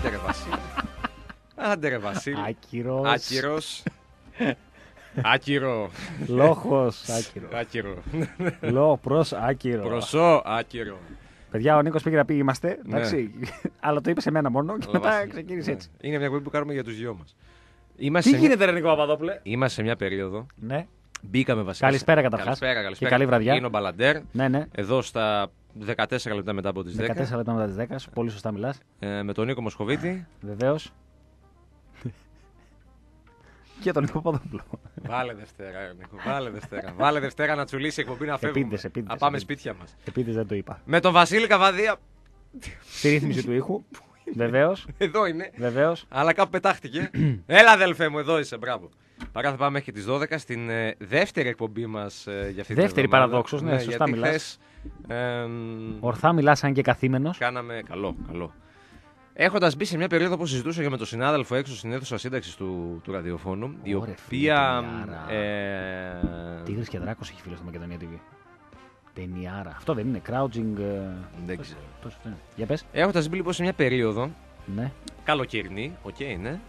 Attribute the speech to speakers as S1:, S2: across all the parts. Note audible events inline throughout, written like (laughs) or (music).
S1: Άντε ρε Βασίλη. Άντε ρε Βασίλη.
S2: Άκυρος.
S1: Άκυρος. Άκυρο.
S2: Λόγο. Άκυρο.
S1: Άκυρο.
S2: Λόγο προς άκυρο.
S1: Προσώ, άκυρο.
S2: Παιδιά, ο Νίκος πήγε να πει είμαστε.
S1: Ναι.
S2: Εντάξει. Αλλά το είπε σε μένα μόνο και
S1: Αλλά
S2: μετά
S1: βασικά,
S2: ξεκίνησε
S1: ναι.
S2: έτσι.
S1: Είναι μια κουβέντα που κάνουμε για τους δυο μας. Είμαστε,
S2: Τι
S1: σε μια-
S2: γίνεται, ρε Νίκο Παπαδόπουλε;
S1: είμαστε σε μια περίοδο.
S2: Ναι.
S1: Μπήκαμε βασικά.
S2: Καλησπέρα, καταρχάς.
S1: Καλησπέρα,
S2: Και
S1: καλησπέρα.
S2: καλή βραδιά.
S1: Είναι ο Μπαλαντέρ.
S2: Ναι, ναι.
S1: Εδώ στα 14 λεπτά μετά από τις 10.
S2: 14 λεπτά μετά τις 10. Πολύ σωστά μιλάς.
S1: Ε, με τον Νίκο Μοσχοβίτη.
S2: Βεβαίως. (laughs) και τον Νίκο Παπαδόπουλο.
S1: Βάλε Δευτέρα, ρε Νίκο. Βάλε Δευτέρα. Βάλε Δευτέρα να τσουλήσει η εκπομπή να φεύγουμε.
S2: Επίτηδες, επίτηδες,
S1: να πάμε
S2: επίτηδες.
S1: σπίτια μας.
S2: Επειδή δεν το είπα.
S1: Με τον Βασίλη Καβαδία.
S2: Στη ρύθμιση του ήχου. Βεβαίως.
S1: Εδώ είναι.
S2: Βεβαίως.
S1: Αλλά κάπου πετάχτηκε. (clears throat) Έλα, αδελφέ μου, εδώ είσαι, μπράβο. Παρά θα πάμε μέχρι τις 12 στην ε, δεύτερη εκπομπή μας ε, για αυτή
S2: Δεύτερη
S1: την εβδομάδα.
S2: παραδόξως, ναι, σωστά
S1: γιατί
S2: μιλάς.
S1: χθες, εμ,
S2: Ορθά μιλάς σαν και καθήμενος.
S1: Κάναμε. Καλό, καλό. Έχοντας μπει σε μια περίοδο που συζητούσα και με τον συνάδελφο έξω στην αίθουσα σύνταξης του, του ραδιοφώνου, η
S2: Ωρε,
S1: οποία.
S2: φίλε, ταινιάρα.
S1: ε,
S2: Τίγρης και Δράκος έχει φίλος στο Μακεδονία TV. Ταινιάρα. Αυτό δεν είναι. Crouching. ε,
S1: δεν ξέρω.
S2: Τόσο αυτό είναι. Για πες.
S1: Έχοντας μπει λοιπόν σε μια περίοδο
S2: Ναι.
S1: καλοκαιρινή, οκ, ναι,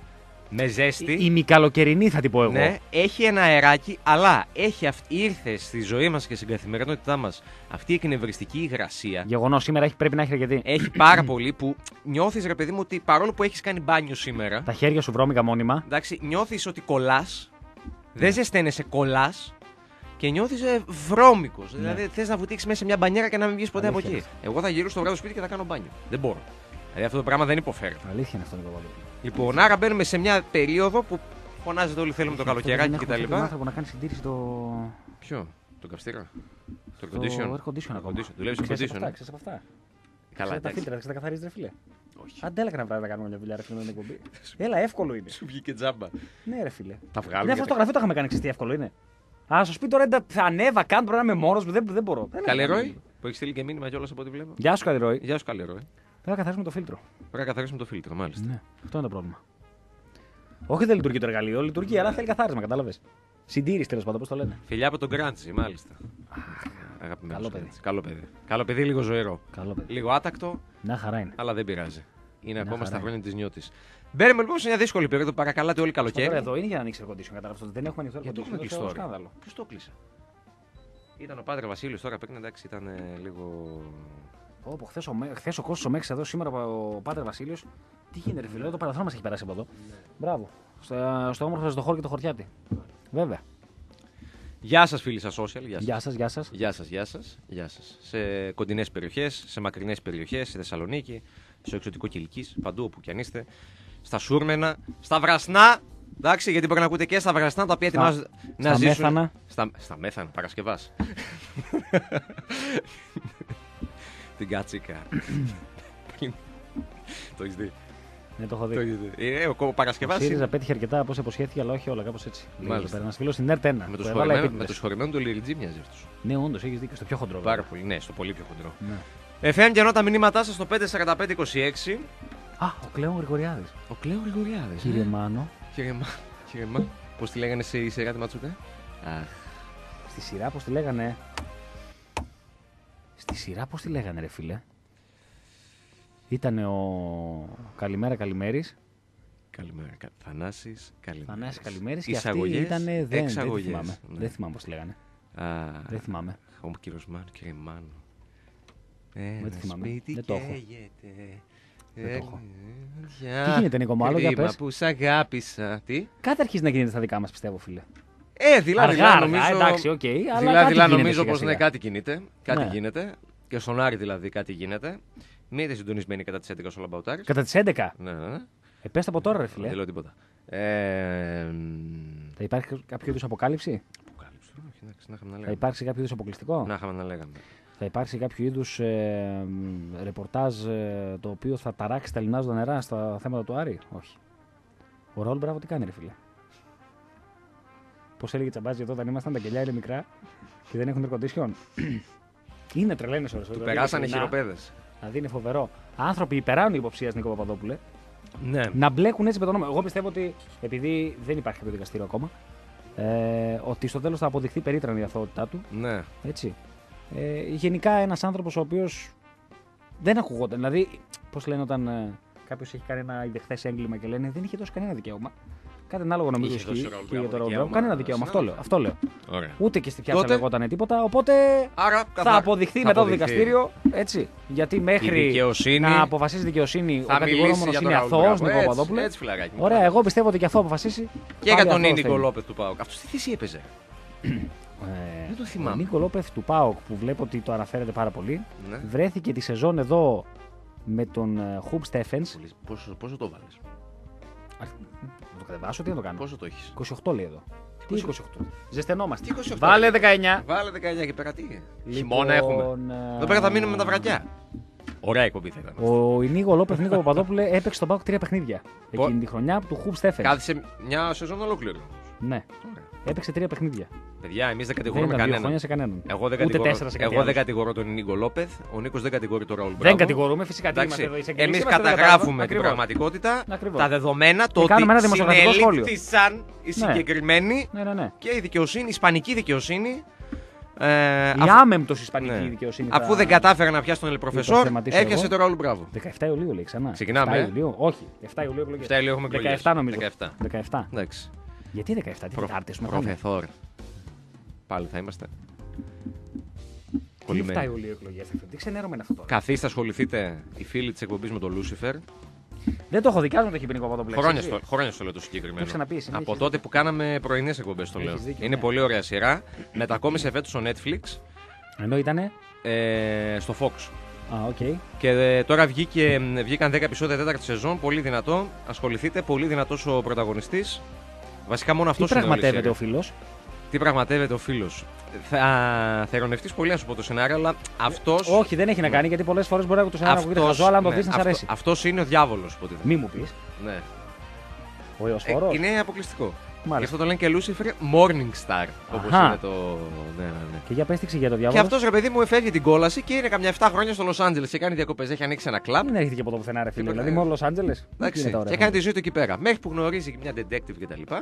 S1: με ζέστη.
S2: Η ημικαλοκαιρινή θα την πω εγώ.
S1: Ναι, έχει ένα αεράκι, αλλά έχει αυ... ήρθε στη ζωή μας και στην καθημερινότητά μας αυτή η εκνευριστική υγρασία.
S2: Γεγονός σήμερα έχει, πρέπει να έχει αρκετή.
S1: Έχει πάρα πολύ που νιώθεις, ρε παιδί μου, ότι παρόλο που έχεις κάνει μπάνιο σήμερα,
S2: Τα χέρια σου βρώμικα μόνιμα.
S1: εντάξει, νιώθεις ότι κολλάς, δεν ζεσταίνεσαι, κολλάς και νιώθεις βρώμικος. Δηλαδή θες να βουτήξεις μέσα σε μια μπανιέρα και να μην βγεις ποτέ από
S2: Αλήθεια
S1: εκεί. Εγώ θα γυρίσω στο βράδυ στο σπίτι και θα κάνω μπάνιο. Δεν μπορώ. Δηλαδή αυτό το πράγμα δεν υποφέρει.
S2: Αλήθεια είναι αυτό Νίκο Παπαδόπουλο.
S1: Λοιπόν, άρα μπαίνουμε σε μια περίοδο που φωνάζετε όλοι θέλουμε το
S2: Αυτό
S1: καλοκαιράκι
S2: δεν έχουμε
S1: κτλ.
S2: αυτόν τον άνθρωπο να κάνει συντήρηση το.
S1: Ποιο, το καυστήρα; Το air
S2: Το
S1: condition.
S2: air condition ακόμα.
S1: condition. Δουλεύεις σε
S2: Ξέρεις
S1: condition.
S2: από αυτά,
S1: ε;
S2: ξέρεις από αυτά.
S1: Καλά,
S2: Ξέρεις τα
S1: εντάξει.
S2: φίλτρα, ξέρεις τα καθαρίζεις, ρε φίλε.
S1: Όχι.
S2: Αντέλεγα να βράδυ να κάνουμε μια δουλειά, ρε φίλε, με την εκπομπή. (laughs) Έλα, εύκολο είναι.
S1: Σου βγήκε τζάμπα.
S2: Ναι, ρε φίλε.
S1: Τα
S2: Ναι,
S1: βγάλουμε.
S2: αυτό στο γραφείο το είχαμε κάνει, ξέρεις τι εύκολο είναι. Α, στο σπίτι τώρα δεν τα- θα ανέβα καν, πρέπει να είμαι μόνος μου, δεν, δεν μπορώ. Δεν
S1: Καλή
S2: έχω
S1: ροή.
S2: κάνει.
S1: Που έχεις στείλει και μήνυμα κιόλας από ό,τι βλέπω.
S2: Γεια σου, Καληρόη.
S1: Γεια σου, καλή ροή.
S2: Πρέπει να καθαρίσουμε το φίλτρο.
S1: Πρέπει να καθαρίσουμε το φίλτρο, μάλιστα.
S2: Ναι, αυτό είναι το πρόβλημα. Όχι δεν λειτουργεί το εργαλείο, λειτουργεί, αλλά θέλει καθάρισμα, κατάλαβες. Συντήρηση τέλος πάντων, πώς το λένε.
S1: Φιλιά από τον Γκράντζι, μάλιστα. Αγαπημένος.
S2: καλό παιδί.
S1: Καλό παιδί. Καλό παιδί, λίγο ζωηρό.
S2: Καλό παιδί.
S1: Λίγο άτακτο,
S2: Μια χαρά είναι.
S1: αλλά δεν πειράζει. Είναι ακόμα
S2: χαρά
S1: στα
S2: είναι.
S1: χρόνια της νιώτης. Μπαίνουμε λοιπόν σε μια δύσκολη περίοδο. Παρακαλάτε όλοι
S2: Αυτό
S1: καλοκαίρι.
S2: τώρα εδώ είναι για να ανοίξει air condition, κατάλαβες. Δεν έχουμε ανοιχτό air
S1: Γιατί το
S2: condition.
S1: έχουμε
S2: είναι
S1: κλειστό. ρε.
S2: σκάνδαλο.
S1: Ποιος το κλείσε; Ήταν ο Πάτρε Βασίλειος τώρα πριν, εντάξει, ήταν ε, λίγο.
S2: Όπω χθες ο, Μέ- χθες ο Κώστας ο Μέξ εδώ, σήμερα ο Πάτερ Βασίλειος. Τι γίνεται, ρε φίλε, το παρελθόν μας έχει περάσει από εδώ. Μπράβο. Στο, στο όμορφο στο χώρο και το χωριάτι. Βέβαια.
S1: Γεια σας, φίλοι σας, social. Γεια σας.
S2: Γεια σας, γεια σας.
S1: Γεια σας, γεια σας, γεια σας. Σε κοντινές περιοχές, σε μακρινές περιοχές, στη Θεσσαλονίκη, στο εξωτικό Κιλκής, παντού όπου κι αν είστε, στα Σούρμενα, στα Βρασνά, εντάξει, γιατί μπορεί να ακούτε και στα Βρασνά, τα οποία
S2: Στα-
S1: ετοιμάζονται να
S2: στα
S1: ζήσουν...
S2: Μέθανα.
S1: Στα, στα Μέθανα, Παρασκευάς. (laughs) Την Κατσίκα. (coughs) το έχεις δει;
S2: Ναι, το έχω
S1: Το
S2: δει.
S1: έχεις δει. Ε, ο, ο
S2: Ο
S1: Παρασκευάς
S2: ΣΥΡΙΖΑ
S1: είναι
S2: πέτυχε αρκετά από όσο υποσχέθηκε, αλλά όχι όλα, κάπως έτσι.
S1: Μάλιστα.
S2: Ένας φίλος στην ΕΡΤ 1.
S1: με
S2: που
S1: το
S2: έβαλε
S1: σχολημένο, με
S2: επίτηδες.
S1: το σχολημένο του Λιριτζή μοιάζει αυτός.
S2: Ναι, όντως έχεις δίκιο. Στο πιο χοντρό. βέβαια.
S1: Πάρα πολύ, ναι, στο πολύ πιο χοντρό.
S2: Ναι.
S1: FM και ενώ τα μηνύματά σας στο 54526
S2: Α, ο Κλέον Γρηγοριάδης.
S1: Ο Κλέο Γρηγοριάδης.
S2: Κύριε Μάνο,
S1: Κύριε Μα. Κύριε Μα. Πώς τη λέγανε σε σειρά τη Ματσούκα; Αχ.
S2: στη σειρά πώς τη λέγανε; Στη σειρά πώς τη λέγανε, ρε φίλε; Ήταν ο Καλημέρα Καλημέρης.
S1: Καλημέρα. Κα... Θανάσης. Καλημέρα.
S2: Θανάσης Καλημέρης και αυτή
S1: Εισαγωγές,
S2: ήταν. Δεν, δεν
S1: εξαγωγές,
S2: θυμάμαι.
S1: ναι.
S2: Δεν θυμάμαι πώς τη λέγανε.
S1: Α,
S2: Δεν θυμάμαι.
S1: ο κύριος Μάνο, κύριε Μάνο.
S2: Δεν
S1: Ένα
S2: τη θυμάμαι.
S1: σπίτι
S2: Δεν το έχω.
S1: καίγεται.
S2: Δεν το έχω.
S1: Ε,
S2: Τι γίνεται, Νίκο μου, άλλο, για
S1: κρίμα
S2: πες.
S1: που σ' αγάπησα. Τι;
S2: Κάτι αρχίζει να γίνεται στα δικά μας, πιστεύω, φίλε.
S1: Ε, δειλά,
S2: αργά,
S1: δειλά,
S2: αργά,
S1: νομίζω.
S2: εντάξει, οκ. αλλά
S1: δειλά,
S2: κάτι
S1: δειλά,
S2: γίνεται
S1: νομίζω
S2: σιγά
S1: πως
S2: σιγά.
S1: ναι, κάτι γίνεται. Κάτι
S2: Ναι.
S1: γίνεται. Και στον Άρη δηλαδή κάτι γίνεται. Μείνετε συντονισμένοι κατά τις 11 στο Λαμπαουτάρι.
S2: Κατά τις 11.
S1: Ναι, ναι, ναι.
S2: Ε, πες τα από τώρα, ρε φίλε.
S1: Δεν λέω τίποτα. Ε, μ,
S2: Θα υπάρχει κάποιο είδους αποκάλυψη;
S1: Αποκάλυψη. Όχι, εντάξει, να είχαμε να
S2: Θα
S1: λέγαμε.
S2: υπάρξει κάποιο είδους αποκλειστικό;
S1: Να είχαμε να λέγαμε.
S2: Θα υπάρξει κάποιο είδους ε, μ, ρεπορτάζ ε, το οποίο θα ταράξει τα λιμνάζοντα νερά στα θέματα του Άρη; Όχι. Ο Ραούλ μπράβο τι κάνει, ρε φίλε; Πώς έλεγε Τσαμπάζη εδώ όταν ήμασταν, τα κελιά είναι μικρά και δεν έχουν air condition. (clears throat) είναι τρελαίνε ώρε.
S1: Του περάσανε χειροπέδες.
S2: Δηλαδή είναι φοβερό. Άνθρωποι υπεράνουν υποψίας Νίκο Παπαδόπουλε
S1: Ναι.
S2: να μπλέκουν έτσι με το όνομα. Εγώ πιστεύω ότι επειδή δεν υπάρχει κάποιο δικαστήριο ακόμα, ε, ότι στο τέλος θα αποδειχθεί περίτρανη η αθωότητά του.
S1: Ναι.
S2: Έτσι. Ε, γενικά ένας άνθρωπος ο οποίος δεν ακουγόταν. Δηλαδή, πώς λένε όταν ε, κάποιος έχει κάνει ένα ιδεχθές έγκλημα και λένε δεν είχε δώσει κανένα δικαίωμα. Κάτι ανάλογο νομίζω
S1: Είχε δώσει
S2: ισχύει
S1: ο Raul
S2: και για
S1: Bravo
S2: το Raul Bravo.
S1: δικαίωμα,
S2: Κανένα δικαίωμα. Αυτό λέω. Αυτό λέω.
S1: Ωραία.
S2: Ούτε και στη πιάτσα
S1: Τότε-
S2: λεγόταν τίποτα. Οπότε
S1: Άρα,
S2: θα
S1: καθαρά-
S2: αποδειχθεί
S1: θα
S2: μετά το
S1: αποδειχθεί.
S2: δικαστήριο. Έτσι. Γιατί μέχρι
S1: Η δικαιοσύνη
S2: να αποφασίσει η δικαιοσύνη ο
S1: Θα μιλήσει
S2: κατηγορούμενο
S1: για τον
S2: είναι
S1: Raul
S2: αθώος,
S1: Bravo.
S2: Νίκο
S1: Έτσι,
S2: Παπαδόπουλε.
S1: Έτσι, φιλαράκι μου.
S2: Ωραία, εγώ πιστεύω ότι και αυτό αποφασίσει.
S1: Και για
S2: πάλι
S1: τον
S2: αθώος θα
S1: Νίκο
S2: είναι.
S1: Λόπεθ του Πάουκ. Αυτό τι θέση έπαιζε. (clears throat)
S2: Ε,
S1: Δεν το
S2: Ο
S1: θυμάμαι.
S2: Νίκο Λόπεθ του ΠΑΟΚ που βλέπω ότι το αναφέρεται πάρα πολύ.
S1: Ναι.
S2: Βρέθηκε τη σεζόν εδώ με τον ε, Χουμπ Στέφενς.
S1: Πολύ- Πόσο, πόσο το βάλες;
S2: Να το κατεβάσω, τι να το κάνω;
S1: Πόσο το έχεις;
S2: 28 λέει εδώ. Τι 28. Ζεσθενόμαστε.
S1: Τι 28,
S2: Βάλε
S1: ρε.
S2: 19.
S1: Βάλε 19 και πέρα τι;
S2: Λοιπόν,
S1: Χειμώνα έχουμε.
S2: ε,
S1: Εδώ πέρα θα μείνουμε με τα βρακιά. Ωραία εκπομπή θα ήταν.
S2: Ο Νίκο Λόπεθ Νίκο Παπαδόπουλε έπαιξε στον Πάοκ τρία παιχνίδια.
S1: Πο-
S2: Εκείνη τη χρονιά του Χουμπ Στέφεν.
S1: Κάθισε μια σεζόν ολόκληρη.
S2: Ναι,
S1: Ωραία.
S2: Έπαιξε τρία παιχνίδια.
S1: Παιδιά, εμείς δεν
S2: Δεν
S1: κατηγορούμε
S2: ήταν δύο χρόνια
S1: κανέναν.
S2: σε κανέναν.
S1: Εγώ δεν,
S2: Ούτε
S1: κατηγορώ,
S2: τέσσερα σε κάτι
S1: εγώ δεν
S2: άλλο.
S1: κατηγορώ τον Νίκο Λόπεθ. Ο Νίκος δεν κατηγορεί τον Ραουλ
S2: Δεν κατηγορούμε, φυσικά τι είμαστε εδώ.
S1: Εμείς καταγράφουμε την πραγματικότητα,
S2: Ακριβώς.
S1: τα δεδομένα, το ότι
S2: κάνουμε ένα δημοσιογραφικό σχόλιο.
S1: συνελήφθησαν οι
S2: Ναι.
S1: συγκεκριμένοι
S2: Ναι, ναι, ναι.
S1: και η δικαιοσύνη, η ισπανική δικαιοσύνη. Ε,
S2: Η
S1: αφού-
S2: άμεμπτος ισπανική
S1: ναι.
S2: δικαιοσύνη.
S1: Αφού
S2: θα-
S1: δεν κατάφερε να πιάσει τον Ελπροφεσόρ,
S2: Υπερθεματίσω
S1: έπιασε
S2: εγώ.
S1: τον Ραούλ Μπράβο.
S2: 17 Ιουλίου λέει ξανά.
S1: Ξεκινάμε,
S2: 7
S1: ε;
S2: Ιουλίου, όχι. 7 Ιουλίου εκλογές.
S1: 7 Ιουλίου έχουμε εκλογές.
S2: 17 νομίζω.
S1: 17.
S2: 17.
S1: Εντάξει.
S2: Γιατί 17, τι
S1: Προ-
S2: τετάρτες με χάνε.
S1: Προφεθόρ. Πάλι θα είμαστε.
S2: Τι 7
S1: Κολλημένοι.
S2: Ιουλίου εκλογές. θα Τι ξενέρωμε είναι αυτό τώρα.
S1: Καθίστε, ασχοληθείτε οι φίλοι της εκπομπής με τον Λούσιφερ.
S2: Δεν το έχω δικιάζω το έχει πει Νίκο Παπαδόπουλο.
S1: Χρόνια
S2: έτσι.
S1: στο, χρόνια στο λέω το συγκεκριμένο.
S2: Το ξαναπεί, εσύ,
S1: Από
S2: έχεις
S1: τότε που κάναμε πρωινές εκπομπές το
S2: Έχεις
S1: λέω.
S2: δίκιο,
S1: Είναι
S2: ναι.
S1: πολύ ωραία σειρά. Μετακόμισε φέτος στο Netflix
S2: Ενώ ήτανε;
S1: ε, στο Fox.
S2: Α, οκ.
S1: Και ε, τώρα βγήκε, μ, βγήκαν 10 επεισόδια τέταρτη σεζόν. Πολύ δυνατό. Ασχοληθείτε. Πολύ δυνατός ο πρωταγωνιστής. Βασικά μόνο αυτός
S2: Τι
S1: είναι όλη η
S2: πραγματεύεται ο
S1: σειρά.
S2: φίλος;
S1: Τι πραγματεύεται ο φίλος; Θα, θα ειρωνευτεί πολύ να σου πω το σενάριο, αλλά αυτό.
S2: Όχι, δεν έχει να κάνει γιατί πολλές φορές μπορεί να το σενάριο να ακούγεται χαζό, αλλά αν το δεις να σ' αρέσει.
S1: Αυτός είναι ο διάβολος. υποτίθεται.
S2: Μη μου πεις.
S1: Ναι.
S2: Ο
S1: Ε,
S2: Ιωσφόρο.
S1: είναι αποκλειστικό. Γι'
S2: Μάλιστα.
S1: αυτό το λένε και Lucifer Morning Star. Όπως
S2: Αχα.
S1: είναι το. Ναι, ναι, ναι.
S2: Και για πες τι για το
S1: Και
S2: διάβολο.
S1: αυτός ρε παιδί μου εφεύγει την κόλαση και είναι καμιά 7 χρόνια στο Λο Άντζελε και κάνει διακοπές. Έχει ανοίξει ένα κλαμπ.
S2: Δεν έρχεται και από το πουθενά, ρε φίλε.
S1: Τίποτα,
S2: Δηλαδή,
S1: ε.
S2: μόνο Λο Άντζελε.
S1: Εντάξει, και κάνει τη ζωή του εκεί πέρα. Μέχρι που γνωρίζει μια detective κτλ. Και,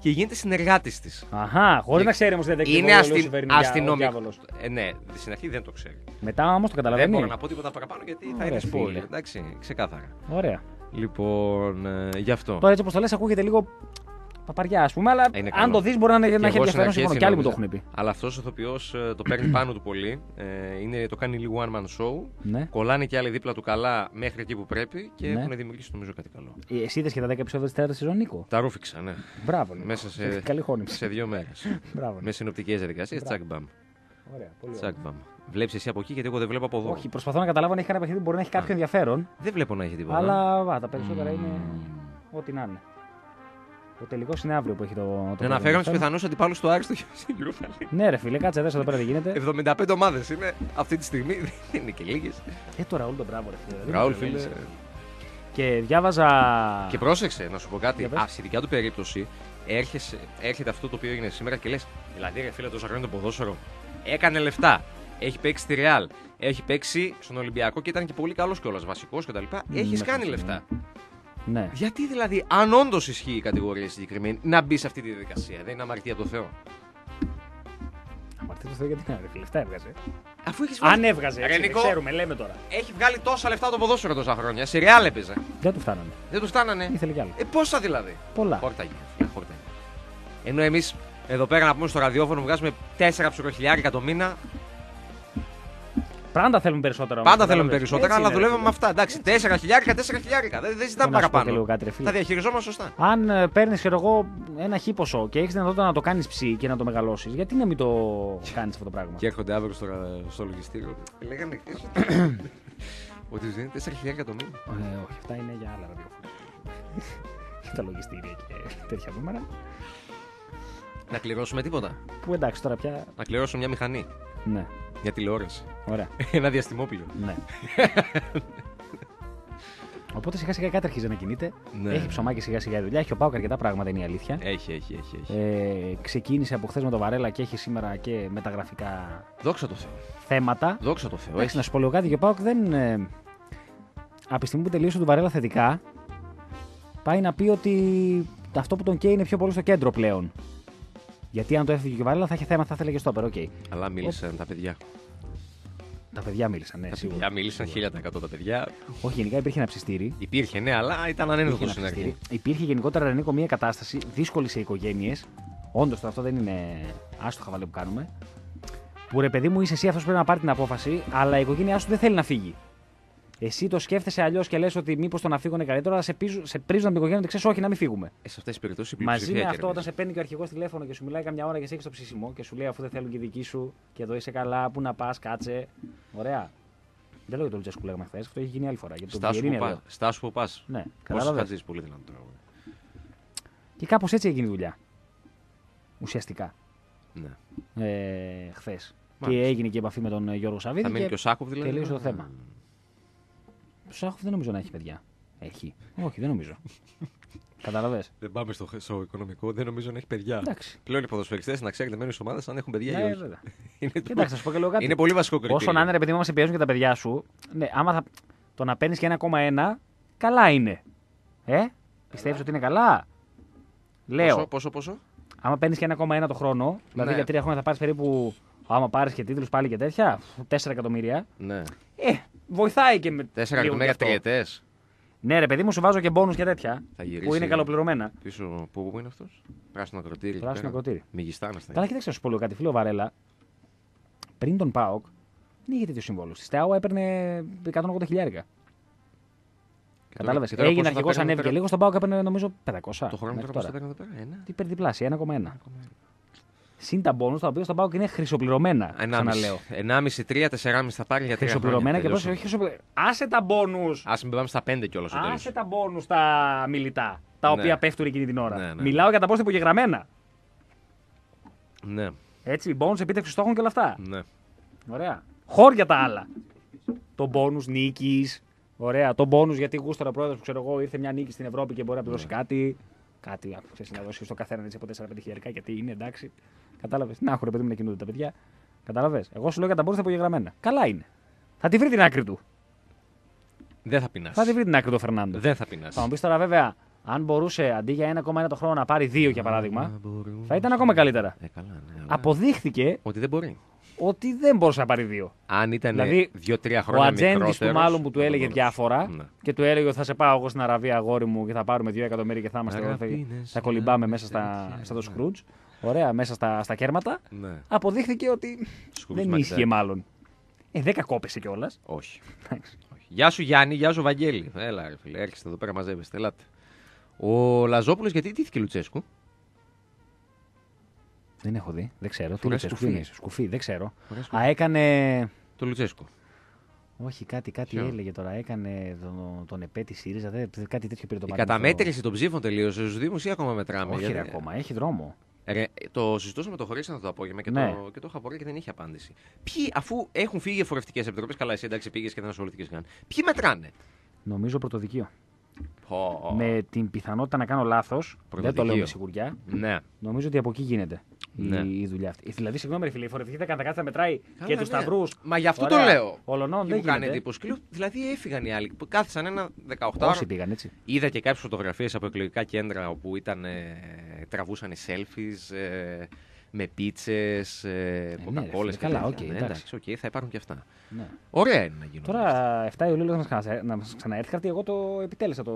S1: και γίνεται συνεργάτης της.
S2: Αχά, χωρίς να ξέρει όμως δεν είναι
S1: Είναι αστι...
S2: αστυνομικό.
S1: αστυνομικό. Ε, ναι, στην αρχή δεν το ξέρει.
S2: Μετά όμως το
S1: Δεν
S2: καταλαβαίνει.
S1: μπορώ να πω τίποτα παραπάνω γιατί θα
S2: Ωραία,
S1: είναι spoiler.
S2: φίλε.
S1: Εντάξει, ξεκάθαρα.
S2: Ωραία.
S1: Λοιπόν, ε, γι' αυτό.
S2: Τώρα έτσι όπως το λες, ακούγεται λίγο παπαριά, ας πούμε, αλλά
S1: Είναι
S2: αν
S1: καλό.
S2: το δεις μπορεί να, είναι-
S1: Και
S2: να έχει
S1: εγώ στην
S2: ενδιαφέρον.
S1: αρχή
S2: Συμφωνώ
S1: έτσι
S2: και άλλοι μου το
S1: νόμιζα.
S2: έχουν πει.
S1: Αλλά αυτός ο ηθοποιός το παίρνει (clears throat) πάνω του πολύ. Ε, είναι, το κάνει λίγο one man show.
S2: Ναι.
S1: Κολλάνε και άλλοι δίπλα του καλά μέχρι εκεί που πρέπει και
S2: Ναι.
S1: έχουν δημιουργήσει νομίζω κάτι καλό.
S2: Ε, Εσύ είδες και τα 10 επεισόδια της τέταρτη σεζόν, Νίκο;
S1: Τα ρούφηξα, ναι.
S2: Μπράβο. Νίκο.
S1: Μέσα σε-
S2: Έχει (laughs) Καλή χώνηψη.
S1: Σε δύο μέρες. (laughs)
S2: Μπράβο.
S1: Με συνοπτικές διαδικασίες.
S2: Μπράβο.
S1: Τσακ μπαμ.
S2: Ωραία, πολύ ωραία.
S1: Τσακ μπαμ. Βλέπεις εσύ από εκεί γιατί εγώ δεν βλέπω από εδώ.
S2: Όχι, προσπαθώ να καταλάβω αν έχει κανένα παιχνίδι που μπορεί να έχει κάποιο ενδιαφέρον.
S1: Δεν βλέπω να έχει τίποτα.
S2: Αλλά βα, τα περισσότερα είναι ό,τι να είναι. Ο τελικός είναι αύριο που έχει το. το
S1: Να
S2: πρώτο
S1: αναφέρω τους
S2: ενδιαφέρον.
S1: πιθανούς αντιπάλους του Άρη στο Europa League.
S2: Ναι, ρε φίλε, κάτσε εδώ πέρα τι γίνεται.
S1: 75 ομάδες είναι αυτή τη στιγμή. Δεν είναι και λίγες.
S2: Ε, το Ραούλ τον μπράβο, ρε φίλε. Δεν
S1: Ραούλ,
S2: με
S1: φίλε.
S2: τρελαίνεις. Και διάβαζα.
S1: Και πρόσεξε να σου πω κάτι.
S2: Για πες.
S1: Α, στη δικιά του περίπτωση έρχεσαι, έρχεται αυτό το οποίο έγινε σήμερα και λες: Δηλαδή, ρε φίλε, τόσα χρόνια το ποδόσφαιρο έκανε λεφτά. Έχει παίξει στη Ρεάλ. Έχει παίξει στον Ολυμπιακό και ήταν και πολύ καλός κιόλας. Βασικός κτλ. Έχεις
S2: μέχρι
S1: κάνει
S2: στιγμή.
S1: λεφτά.
S2: Ναι.
S1: Γιατί δηλαδή, αν όντως ισχύει η κατηγορία συγκεκριμένη, να μπει σε αυτή τη διαδικασία. Δεν είναι αμαρτία το Θεό.
S2: Αμαρτία το Θεό γιατί να ρε φίλε, αυτά έβγαζε.
S1: Αφού έχεις
S2: Αν έβγαζε,
S1: Ρε,
S2: έτσι, δεν
S1: Νικό.
S2: ξέρουμε, λέμε τώρα.
S1: Έχει βγάλει τόσα λεφτά το ποδόσφαιρο τόσα χρόνια. Σε Ρεάλ έπαιζε.
S2: Δεν του φτάνανε.
S1: Δεν του φτάνανε.
S2: Ήθελε κι άλλο.
S1: Ε, πόσα δηλαδή;
S2: Πολλά.
S1: Χόρταγε. φίλε, χόρταγε. Ενώ εμείς εδώ πέρα να πούμε στο ραδιόφωνο βγάζουμε 4 ψυχοχιλιάρικα το μήνα.
S2: Πάντα θέλουμε περισσότερα. όμως,
S1: Πάντα θέλουμε
S2: κατάλαβες.
S1: περισσότερα,
S2: Έτσι
S1: αλλά
S2: είναι, ρε
S1: δουλεύουμε με
S2: φίλε.
S1: αυτά. Εντάξει, 4 χιλιάρικα, 4 χιλιάρικα. Δεν, δεν ζητάμε
S2: Να σου πω και
S1: παραπάνω.
S2: λίγο κάτι, ρε φίλε.
S1: Τα διαχειριζόμαστε σωστά.
S2: Αν παίρνεις, ξέρω εγώ, ένα χι ποσό και έχεις δυνατότητα να το κάνεις ψή και να το μεγαλώσεις, γιατί να μην το κάνεις αυτό το πράγμα;
S1: Και έρχονται αύριο στο, στο λογιστήριο. Λέγανε χθες ότι (coughs) τους δίνει 4 χιλιάρικα το μήνα.
S2: Ε, όχι, αυτά είναι για άλλα ραδιόφωνα. Για τα λογιστήρια και τέτοια νούμερα.
S1: Να κληρώσουμε τίποτα.
S2: Που εντάξει τώρα πια.
S1: Να κληρώσουμε μια μηχανή.
S2: Ναι,
S1: Μια τηλεόραση.
S2: ωραία. (laughs)
S1: Ένα διαστημόπλιο.
S2: Ναι. (laughs) Οπότε σιγά σιγά κάτι αρχίζει να κινείται.
S1: Ναι.
S2: Έχει ψωμάκι σιγά σιγά η δουλειά. Έχει ο Πάουκ αρκετά πράγματα, είναι η αλήθεια.
S1: Έχει, έχει, έχει. έχει.
S2: Ε, ξεκίνησε από χθες με το Βαρέλα και έχει σήμερα και μεταγραφικά
S1: Δόξα τω Θεώ.
S2: θέματα.
S1: Δόξα τω Θεώ.
S2: Εντάξει,
S1: Έχει.
S2: να σου πω λίγο κάτι. Και ο Πάουκ δεν. Ε, από τη στιγμή που τελείωσε τον Βαρέλα θετικά, πάει να πει ότι αυτό που τον καίει είναι πιο πολύ στο κέντρο πλέον. Γιατί αν το έφυγε και ο Βαρέλα θα είχε θέμα, θα ήθελε και στο όπερ. οκ.
S1: Αλλά μίλησαν τα παιδιά.
S2: Τα παιδιά μίλησαν, ναι,
S1: Τα
S2: σίγουρα.
S1: παιδιά μίλησαν 1000% τα παιδιά.
S2: Όχι, γενικά υπήρχε ένα ψηστήρι.
S1: Υπήρχε, ναι, αλλά ήταν ανένδοτο
S2: Υπήρχε,
S1: στην
S2: ένα
S1: αρχή.
S2: ψηστήρι. Υπήρχε γενικότερα Νίκο μια κατάσταση δύσκολη σε οικογένειες. Όντως τώρα αυτό δεν είναι άστο χαβαλέ που κάνουμε. Που ρε παιδί μου είσαι εσύ αυτός που πρέπει να πάρεις την απόφαση, αλλά η οικογένειά σου δεν θέλει να φύγει. Εσύ το σκέφτεσαι αλλιώς και λες ότι μήπως το να φύγω είναι καλύτερο, αλλά σε, πίζουν, σε πρήζουν από την οικογένεια ότι ξέρεις, όχι, να μην φύγουμε.
S1: Ε, σε αυτές τις περιπτώσεις
S2: Μαζί με αυτό, όταν σε παίρνει και ο αρχηγός τηλέφωνο και σου μιλάει καμιά ώρα και σε έχει το ψήσιμο και σου λέει αφού δεν θέλουν και οι δικοί σου και εδώ είσαι καλά, πού να πας, κάτσε. Ωραία. Δεν λέω για τον Λουτσέσκου που λέγαμε χθες, αυτό έχει γίνει άλλη φορά. Για τον
S1: Στάσου που,
S2: Βιερίνη
S1: πας,
S2: λέω.
S1: στάσου που πας.
S2: Ναι,
S1: Πόσο
S2: κατάλαβε.
S1: χατζή, πολύ δυνατό τραγούδι.
S2: Και κάπως έτσι έγινε η δουλειά. Ουσιαστικά.
S1: Ναι.
S2: Ε, Χθες. Και
S1: Μάλιστα.
S2: έγινε και επαφή με τον ε, Γιώργο Σαββίδη.
S1: Θα μείνει
S2: και
S1: και ο Σάκοβ δηλαδή.
S2: τελείωσε το θέμα. Ο Σάχοφ δεν νομίζω να έχει παιδιά. Έχει. Όχι, δεν νομίζω. (laughs) Κατάλαβε.
S1: Δεν πάμε στο, στο οικονομικό, δεν νομίζω να έχει παιδιά.
S2: Εντάξει.
S1: Πλέον οι ποδοσφαιριστές να ξέρετε μένουν στι ομάδες αν έχουν παιδιά ή
S2: Ναι,
S1: όχι.
S2: βέβαια. (laughs)
S1: Είναι, το-
S2: Κοιτάξτε, θα σου πω και λίγο κάτι.
S1: είναι πολύ βασικό κριτήριο.
S2: Όσο να είναι ρε παιδί μου, άμα σε πιέζουν και τα παιδιά σου, ναι, άμα θα, το να παίρνεις και 1,1, καλά είναι. Ε, πιστεύεις ότι είναι καλά; Λέω,
S1: Πόσο, πόσο, πόσο;
S2: άμα παίρνεις και 1,1 το χρόνο, δηλαδή
S1: Ναι.
S2: για τρία χρόνια θα πάρει περίπου, άμα πάρεις και τίτλους πάλι και τέτοια, 4 εκατομμύρια.
S1: Ναι.
S2: Ε, βοηθάει και με.
S1: 4
S2: λίγο
S1: εκατομμύρια
S2: κι αυτό.
S1: τριετές.
S2: Ναι, ρε παιδί μου, σου βάζω και μπόνους και τέτοια.
S1: Θα γυρίσει.
S2: Που είναι καλοπληρωμένα.
S1: Πίσω, πού, πού είναι αυτός; Πράσινο ακροτήρι. εκεί
S2: Πράσινο
S1: πέρα.
S2: ακροτήρι.
S1: Μεγιστάνα θα
S2: Καλά,
S1: είναι.
S2: κοίταξε να σου πω λίγο κάτι. Φίλο Βαρέλα, πριν τον Πάοκ, δεν είχε τέτοιο συμβόλαιο. Στη Στεάουα έπαιρνε 180 χιλιάρικα.
S1: Και τώρα-
S2: Κατάλαβες;
S1: και τώρα
S2: Έγινε
S1: πόσο θα
S2: αρχηγός,
S1: παίρνουν
S2: ανέβηκε
S1: πέρα-
S2: λίγο. Στον Πάοκ έπαιρνε νομίζω 500.
S1: Το χρόνο
S2: μέχρι
S1: τώρα πώ θα
S2: τώρα.
S1: παίρνουν εδώ πέρα. Ένα.
S2: Τι υπερδιπλάσια, 1,1.
S1: 1,1.
S2: Συν τα μπόνου, τα οποία στον Πάοκ είναι χρυσοπληρωμένα. Ξαναλέω.
S1: 1,5-3, 4,5 θα πάρει για τρία
S2: Χρυσοπληρωμένα και
S1: χρόνια.
S2: πρόσεχε, όχι χρυσοπληρωμένα. Άσε τα μπόνου.
S1: Α μην πάμε στα 5 κιόλας στο τέλο.
S2: Άσε τα μπόνου τα μιλητά. Τα
S1: Ναι.
S2: οποία πέφτουν εκείνη την ώρα.
S1: Ναι, ναι.
S2: Μιλάω για τα πόστια υπογεγραμμένα.
S1: Ναι,
S2: Έτσι, μπόνου επίτευξης στόχων και όλα αυτά.
S1: ναι.
S2: Ωραία. Χώρια τα άλλα. Το μπόνου νίκης. Ωραία. Το μπόνου γιατί γούστορα πρόεδρος που ξέρω εγώ ήρθε μια νίκη στην Ευρώπη και μπορεί να του δώσει
S1: Ναι.
S2: κάτι. Κάτι α, ξέρεις, να δώσεις στο καθένα έτσι από 4-5 χιλιαρικά γιατί είναι εντάξει. Κατάλαβες. Να έχουν παιδί μου να κινούνται τα παιδιά. Κατάλαβες. Εγώ σου λέω για τα μπόνου τα υπογεγραμμένα. Καλά είναι. Θα τη βρει την άκρη του.
S1: Δεν θα πεινάσει.
S2: Θα τη βρει την άκρη του ο Φερνάντο.
S1: Δεν θα πεινάσει.
S2: Θα μου πεις τώρα βέβαια, αν μπορούσε αντί για 1,1 το χρόνο να πάρει 2 για παράδειγμα, θα ήταν ακόμα καλύτερα.
S1: Ε, καλά, ναι. αλλά-
S2: Αποδείχθηκε
S1: Ότι δεν μπορεί.
S2: Ότι δεν μπορούσε να πάρει 2.
S1: Αν ήταν
S2: Δηλαδή,
S1: 2-3
S2: Ο
S1: χρόνια
S2: ατζέντης του
S1: μικρότερος,
S2: μάλλον που του
S1: θα
S2: έλεγε
S1: μπορούσε.
S2: διάφορα
S1: Ναι.
S2: και του έλεγε ότι θα σε πάω εγώ στην Αραβία, αγόρι μου, και θα πάρουμε 2 εκατομμύρια και θα είμαστε εδώ, θα,
S1: Αγαπήνες,
S2: θα κολυμπάμε
S1: αγάπη,
S2: μέσα στα,
S1: τέτοια,
S2: στα το
S1: ναι.
S2: Σκρούτζ. Ωραία, μέσα στα, στα κέρματα.
S1: Ναι.
S2: Αποδείχθηκε ότι
S1: Σκούπις
S2: δεν
S1: Μακδάκ.
S2: ίσχυε μάλλον. Ε, 10 κόπεσε κιόλας.
S1: Όχι. Όχι. Γεια σου Γιάννη, γεια σου Βαγγέλη. Έλα, ρε φίλε, έρχεστε εδώ πέρα, μαζεύεστε. Ελάτε. Ο Λαζόπουλος γιατί τήθηκε Λουτσέσκου;
S2: Δεν έχω δει, δεν ξέρω. Τι
S1: Φοράει
S2: λέει,
S1: σκουφί.
S2: σκουφί, είναι, σκουφί, δεν ξέρω.
S1: Φοράει σκουφί.
S2: Α, έκανε.
S1: Το Λουτσέσκου.
S2: Όχι, κάτι, κάτι
S1: Ποιο;
S2: έλεγε τώρα. Έκανε τον, τον ΕΠΕ της ΣΥΡΙΖΑ. Δεν, κάτι τέτοιο πήρε το
S1: Η
S2: παράδειγμα.
S1: καταμέτρηση των ψήφων τελείωσε στους Δήμους ή ακόμα μετράμε.
S2: Όχι, ρε,
S1: γιατί-
S2: ακόμα. Έχει δρόμο.
S1: Ρε, το συζητούσαμε το χωρίσανε το απόγευμα και,
S2: Ναι.
S1: το, και το είχα απορία και δεν είχε απάντηση. Ποιοι, αφού έχουν φύγει εφορευτικές επιτροπές, καλά, εσύ εντάξει πήγες και δεν ασχολήθηκε καν. Ποιοι μετράνε;
S2: Νομίζω πρωτοδικείο.
S1: Πω.
S2: Με την πιθανότητα να κάνω λάθος, δεν το λέω
S1: Πρωτοδικείο.
S2: με σιγουριά,
S1: Ναι.
S2: νομίζω ότι από εκεί γίνεται
S1: Ναι.
S2: η, η δουλειά αυτή. Δηλαδή, συγγνώμη, ρε φίλε, η φορευτική θα κάτσει να μετράει
S1: Καλά,
S2: και τους
S1: ναι.
S2: σταυρούς.
S1: Μα γι' αυτό
S2: Ωραία.
S1: το λέω.
S2: Ολονών
S1: Και
S2: δεν
S1: μου κάνει
S2: γίνεται.
S1: εντύπωση. Και λέω, Δηλαδή έφυγαν οι άλλοι. που Κάθισαν ένα 18
S2: Όσοι πήγαν έτσι.
S1: Είδα και κάποιες φωτογραφίες από εκλογικά κέντρα όπου ήταν, ε, τραβούσαν selfies ε, με πίτσες, ε,
S2: ναι, ρε
S1: κοκακόλες
S2: φίλε, καλά, οκ,
S1: ναι,
S2: εντάξει.
S1: εντάξει, οκ, θα υπάρχουν και αυτά.
S2: Ναι.
S1: Ωραία είναι να γίνουν.
S2: Τώρα 7 Ιουλίου θα μας ξανα- να μας ξαναέρθει χαρτί. Εγώ το επιτέλεσα το.